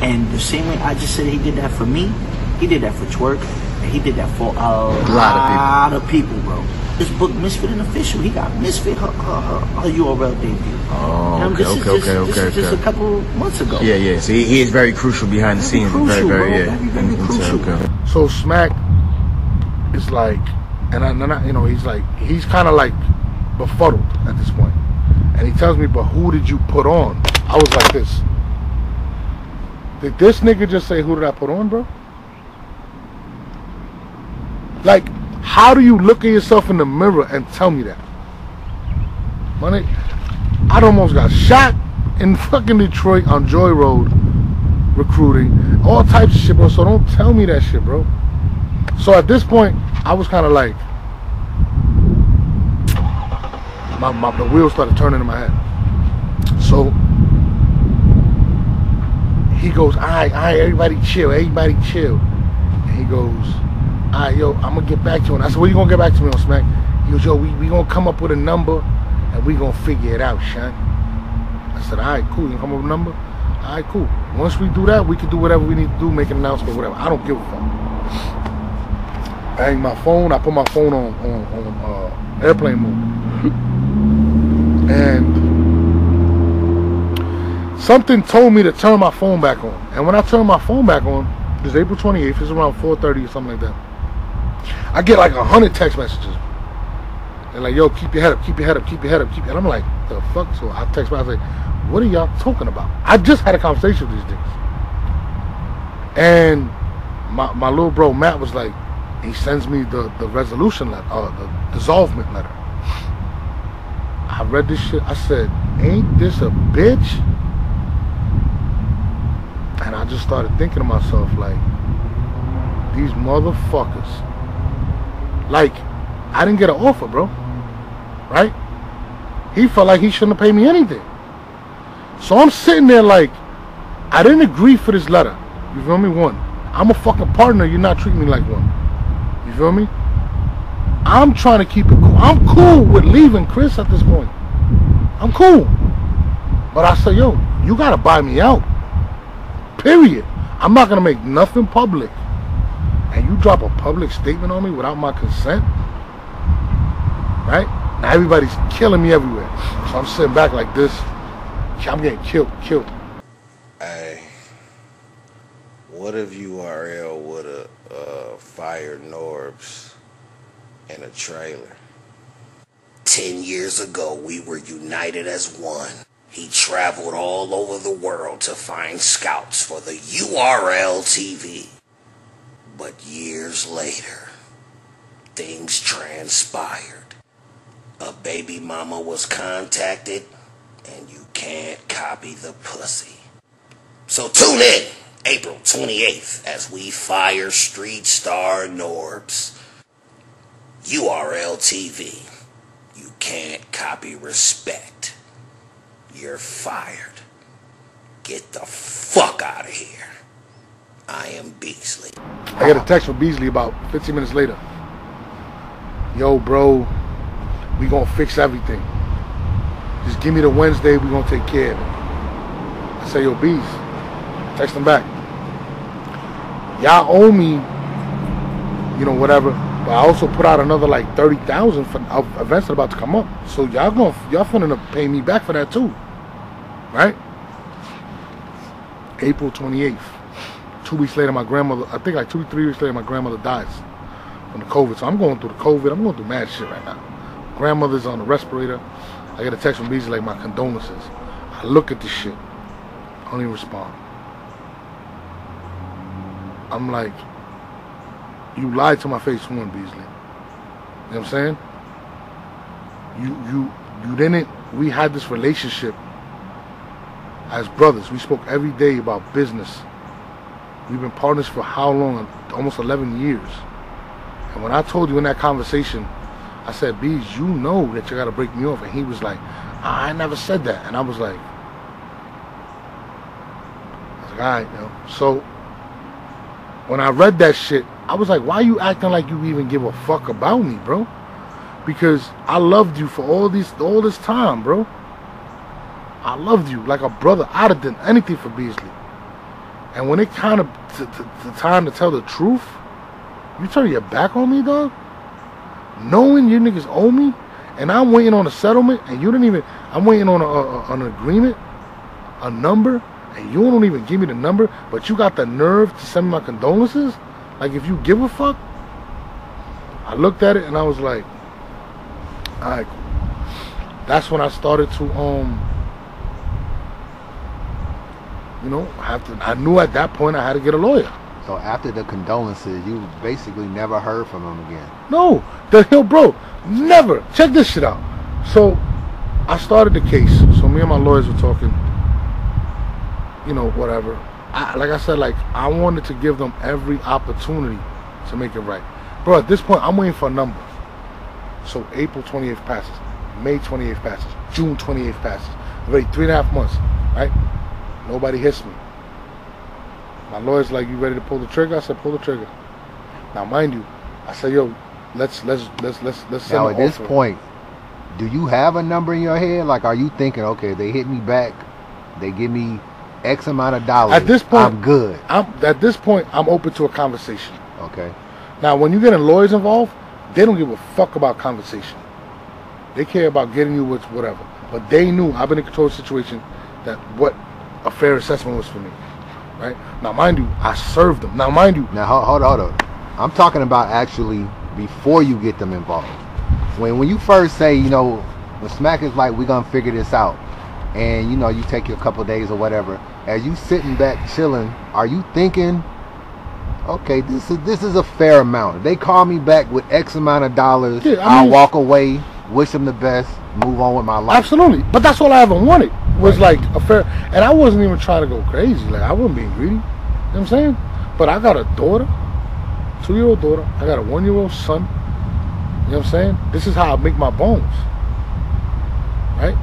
And the same way I just said he did that for me, He did that for Twork, and he did that for a lot, lot of people, bro. This book, Misfit and Official, he got Misfit her, her, her, her URL debut. Oh, Now, okay, this is okay, just, okay, this okay, is just okay. a couple months ago. Yeah, yeah. So he, he is very crucial behind the scenes. crucial, very, very, bro. yeah. Very, very mm-hmm, Okay, crucial. okay. So Smack is like, and I, and I, you know, he's like, he's kind of like befuddled at this point, and he tells me, "But who did you put on?" I was like this. Did this nigga just say, "Who did I put on, bro?" Like, how do you look at yourself in the mirror and tell me that? Money, I almost got shot in fucking Detroit on Joy Road recruiting, all types of shit, bro. So don't tell me that shit, bro. So at this point, I was kind of like, my, my the wheels started turning in my head. So he goes, all right, all right, everybody chill, everybody chill. And he goes, all right, yo, I'm gonna get back to you. And I said, what you gonna get back to me on Smack? He goes, yo, we, we gonna come up with a number and we gonna figure it out, Sean. I said, all right, cool. You come up with a number? All right, cool. Once we do that, we can do whatever we need to do, make an announcement, whatever. I don't give a fuck. I hang my phone. I put my phone on on, on uh, airplane mode, and something told me to turn my phone back on. And when I turned my phone back on, it's April 28th. It's around 4:30 or something like that. I get like a hundred text messages. They're like, "Yo, keep your head up, keep your head up, keep your head up, keep." And I'm like, "The fuck?" So I text back. I say, "What are y'all talking about?" I just had a conversation with these niggas, and my my little bro Matt was like, he sends me the the resolution letter, uh, the dissolvement letter. I read this shit. I said, "Ain't this a bitch?" And I just started thinking to myself, like, these motherfuckers. Like, I didn't get an offer, bro. Right? He felt like he shouldn't have paid me anything. So I'm sitting there like, I didn't agree for this letter. You feel me? One. I'm a fucking partner. You're not treating me like one. You feel me? I'm trying to keep it cool. I'm cool with leaving Chris at this point. I'm cool. But I say, yo, you gotta buy me out. Period. I'm not gonna make nothing public. And you drop a public statement on me without my consent. Right? Now everybody's killing me everywhere. So I'm sitting back like this. I'm getting killed, killed. Hey, what if URL would have uh, fired Norbs in a trailer? Ten years ago, we were united as one. He traveled all over the world to find scouts for the URL TV. But years later, things transpired. A baby mama was contacted, and you can't copy the pussy. So tune in April 28th as we fire Street Star Norbs. URL TV. You can't copy respect. You're fired. Get the fuck out of here. I am Beasley. I get a text from Beasley about 15 minutes later. Yo, bro, we gonna fix everything. Just give me the Wednesday, we gonna take care of it. I say, yo, Bees, text him back. Y'all owe me, you know, whatever. But I also put out another like 30,000 for of events that are about to come up. So y'all gonna, y'all finna pay me back for that too. Right? April 28th. Two weeks later, my grandmother, I think like two, three weeks later, my grandmother dies from the COVID. So I'm going through the COVID. I'm going through mad shit right now. Grandmother's on the respirator. I get a text from Beasley like my condolences. I look at the shit. I don't even respond. I'm like, you lied to my face one, Beasley. You know what I'm saying? You you you didn't we had this relationship as brothers. We spoke every day about business. We've been partners for how long? Almost 11 years. And when I told you in that conversation, I said, Bees, you know that you got to break me off. And he was like, I never said that. And I was like, I was like, all right, yo. So when I read that shit, I was like, why you acting like you even give a fuck about me, bro? Because I loved you for all these all this time, bro. I loved you like a brother. I'd have done anything for Beasley. And when it kind of t- t- the time to tell the truth, you turn your back on me, dog. Knowing you niggas owe me, and I'm waiting on a settlement, and you didn't even. I'm waiting on a, a, an agreement, a number, and you don't even give me the number, but you got the nerve to send me my condolences. Like if you give a fuck. I looked at it and I was like, all right. That's when I started to um you know, have to. I knew at that point I had to get a lawyer. So after the condolences, you basically never heard from him again. No, the hill bro, never. Check this shit out. So I started the case. So me and my lawyers were talking. You know, whatever. I, like I said, like I wanted to give them every opportunity to make it right, bro. At this point, I'm waiting for a number. So April 28th passes, May 28th passes, June 28th passes. Already three and a half months, right? Nobody hits me. My lawyer's like, "You ready to pull the trigger?" I said, "Pull the trigger." Now, mind you, I said, "Yo, let's let's let's let's let's send Now an at this offer." point, do you have a number in your head? Like, are you thinking, okay, they hit me back, they give me X amount of dollars. At this point, I'm good. I'm at this point, I'm open to a conversation. Okay. Now, when you get in lawyers involved, they don't give a fuck about conversation. They care about getting you with whatever. But they knew I've been in control of the situation that what a fair assessment was for me. Right now, mind you, I served them. Now, mind you, Now hold, hold on, hold on. I'm talking about actually before you get them involved. When when you first say, you know, when Smack is like, we're gonna figure this out, and you know, you take your couple days or whatever. As you sitting back chilling, are you thinking, okay, this is this is a fair amount. If they call me back with X amount of dollars, Yeah, I I'll mean- walk away, wish them the best, move on with my life. Absolutely. But that's all I ever wanted was like a fair and I wasn't even trying to go crazy. Like I wasn't being greedy. You know what I'm saying? But I got a daughter, two year old daughter, I got a one year old son. You know what I'm saying? This is how I make my bones. Right?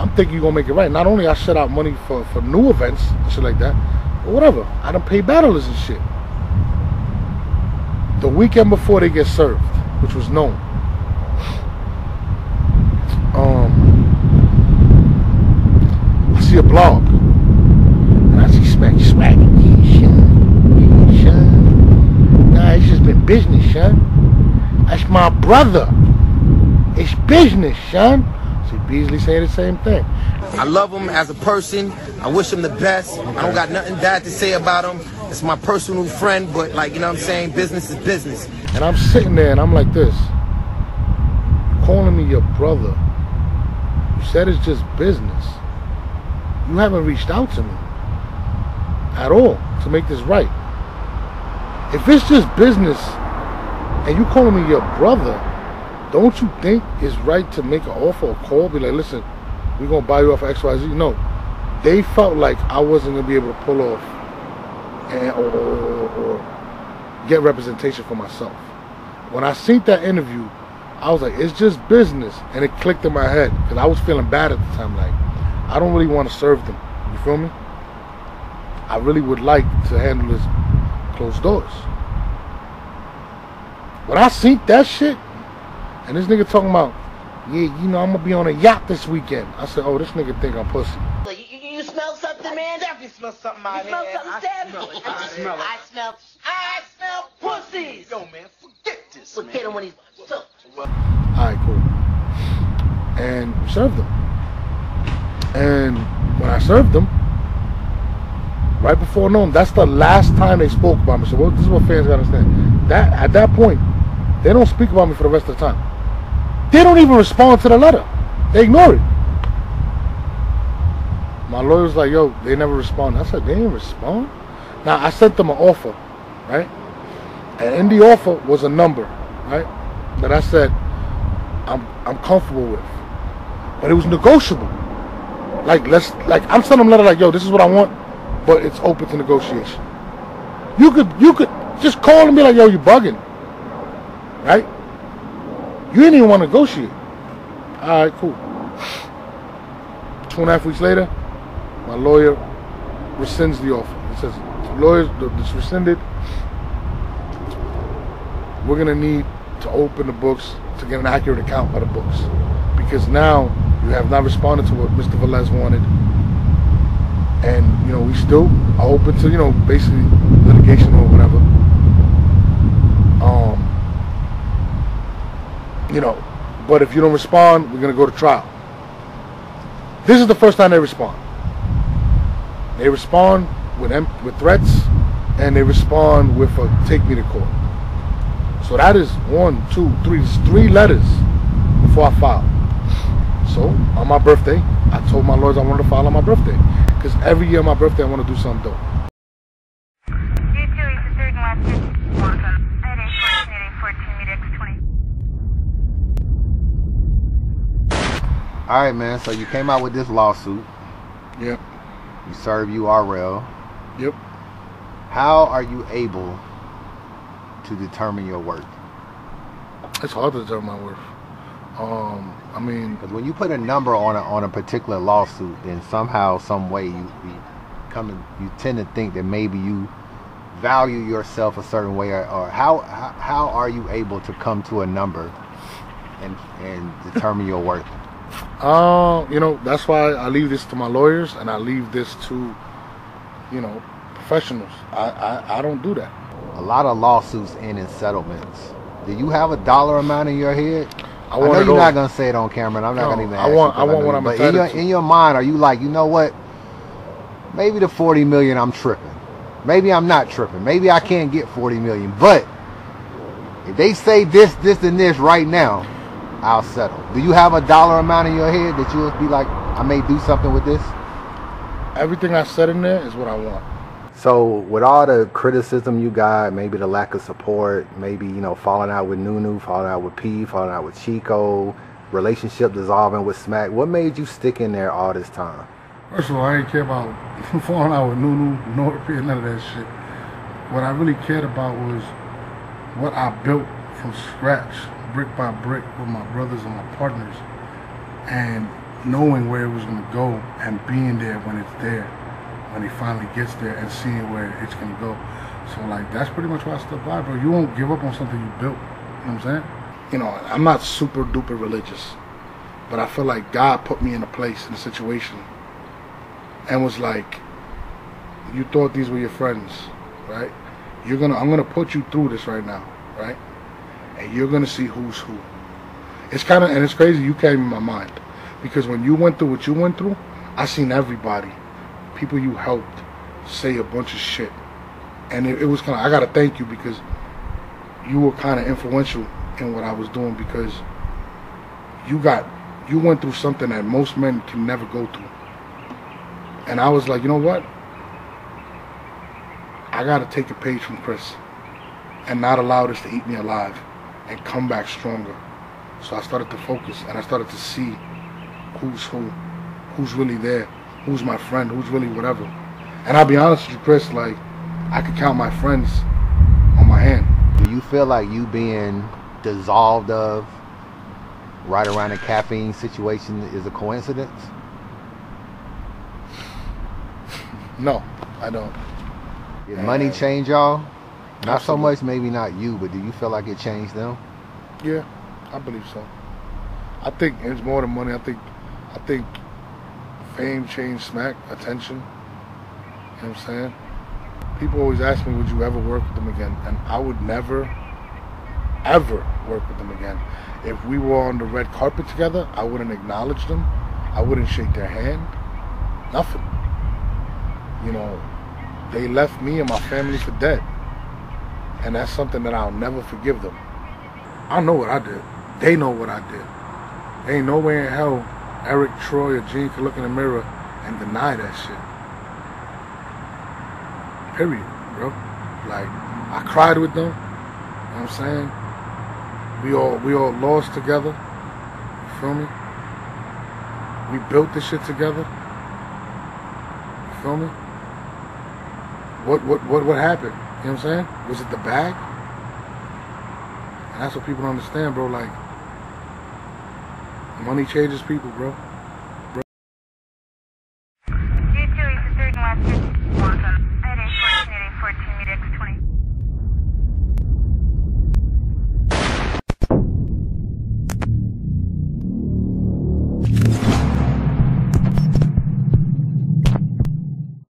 I'm thinking you're gonna make it right. Not only I set out money for, for new events and shit like that, but whatever. I don't pay battlers and shit. The weekend before they get served, which was known. Um I see a blog. And I see Smack son. Nah, it's just been business, son. That's my brother. It's business, son. Beasley saying the same thing. I love him as a person. I wish him the best. I don't got nothing bad to say about him. It's my personal friend, but like, you know what I'm saying? Business is business. And I'm sitting there and I'm like this. Calling me your brother. You said it's just business. You haven't reached out to me at all to make this right. If it's just business and you calling me your brother, don't you think it's right to make an offer or call? Be like, listen, we're gonna buy you off XYZ. No. They felt like I wasn't gonna be able to pull off and or, or, or get representation for myself. When I seen that interview, I was like, it's just business, and it clicked in my head because I was feeling bad at the time. Like, I don't really want to serve them. You feel me? I really would like to handle this closed doors. When I seen that shit, and this nigga talking about, yeah, you know, I'm gonna be on a yacht this weekend. I said, oh, this nigga think I'm pussy. You, you, you smell something, man? I Definitely smell something out You smell here. something, I Stan? smell it. I smell it. I smell. I smell pussies. Yo, man, forget this. Forget him when he's so. All right, cool. And served them. And when I served them, right before noon, that's the last time they spoke about me. So what, this is what fans gotta understand. That at that point, they don't speak about me for the rest of the time. They don't even respond to the letter. They ignore it. My lawyer's like, yo, they never respond. I said, they didn't respond? Now I sent them an offer, right? And in the offer was a number, right? That I said I'm I'm comfortable with. But it was negotiable. Like let's like I'm sending them a letter like, yo, this is what I want, but it's open to negotiation. You could you could just call and be like, yo, you bugging. Right? You didn't even want to negotiate. Alright, cool. Two and a half weeks later, my lawyer rescinds the offer. He says, lawyers, it's rescinded. We're gonna need to open the books to get an accurate account of the books. Because now you have not responded to what Mr. Velez wanted. and you know we still are open to you know basically litigation or whatever. Um, you know, but if you don't respond, we're gonna go to trial. This is the first time they respond. They respond with em- with threats, and they respond with a take me to court. So that is one, two, three, three letters before I file. So on my birthday, I told my lawyers I wanted to file on my birthday because every year on my birthday I want to do something dope. All right, man. So you came out with this lawsuit. Yep. You serve URL. Yep. How are you able to determine your worth? It's hard to determine my worth. Um, I mean, because when you put a number on a on a particular lawsuit, then somehow, some way, you, you come to, you tend to think that maybe you value yourself a certain way, or, or how, how how are you able to come to a number and and determine your worth? Uh, you know, that's why I leave this to my lawyers and I leave this to, you know, professionals. I, I, I don't do that. A lot of lawsuits end in settlements. Do you have a dollar amount in your head? I I, know you're not gonna say it on camera, and I'm not No, gonna even. I ask want- I want what I'm But in your, to. in your mind, are you like, you know what? Maybe the 40 million, I'm tripping. Maybe I'm not tripping. Maybe I can't get 40 million. But if they say this, this, and this right now, I'll settle. Do you have a dollar amount in your head that you'll be like, I may do something with this? Everything I said in there is what I want. So, with all the criticism you got, maybe the lack of support, maybe you know falling out with Nunu, falling out with P, falling out with Chico, relationship dissolving with Smack. What made you stick in there all this time? First of all, I didn't care about falling out with Nunu, nor P, none of that shit. What I really cared about was what I built from scratch, brick by brick, with my brothers and my partners, and knowing where it was going to go and being there when it's there, when it finally gets there, and seeing where it's going to go. So, like, that's pretty much why I stood by, bro. You won't give up on something you built. You know what I'm saying? You know, I'm not super duper religious, but I feel like God put me in a place, in a situation and was like, "You thought these were your friends, right? You're gonna, I'm gonna put you through this right now, right? And you're gonna see who's who." It's kind of, and it's crazy. You came in my mind because when you went through what you went through, I seen everybody, people you helped, say a bunch of shit, and it, it was kind of. I gotta thank you because you were kind of influential in what I was doing because you got, you went through something that most men can never go through. And I was like, you know what? I got to take a page from Chris and not allow this to eat me alive and come back stronger. So I started to focus and I started to see who's who, who's really there, who's my friend, who's really whatever. And I'll be honest with you, Chris, like, I could count my friends on my hand. Do you feel like you being dissolved of right around the caffeine situation is a coincidence? No, I don't. Did money change y'all? Not so much, maybe not you, but do you feel like it changed them? Yeah, I believe so. I think it's more than money. I think, I think fame changed smack, attention. You know what I'm saying? People always ask me, would you ever work with them again? And I would never, ever work with them again. If we were on the red carpet together, I wouldn't acknowledge them. I wouldn't shake their hand. Nothing. You know, they left me and my family for dead. And that's something that I'll never forgive them. I know what I did. They know what I did. Ain't no way in hell Eric, Troy, or Gene could look in the mirror and deny that shit. Period, bro. Like, I cried with them. You know what I'm saying? We all we all lost together. You feel me? We built this shit together. You feel me? What what what what happened? You know what I'm saying? Was it the bag? And that's what people don't understand, bro. Like, money changes people, bro.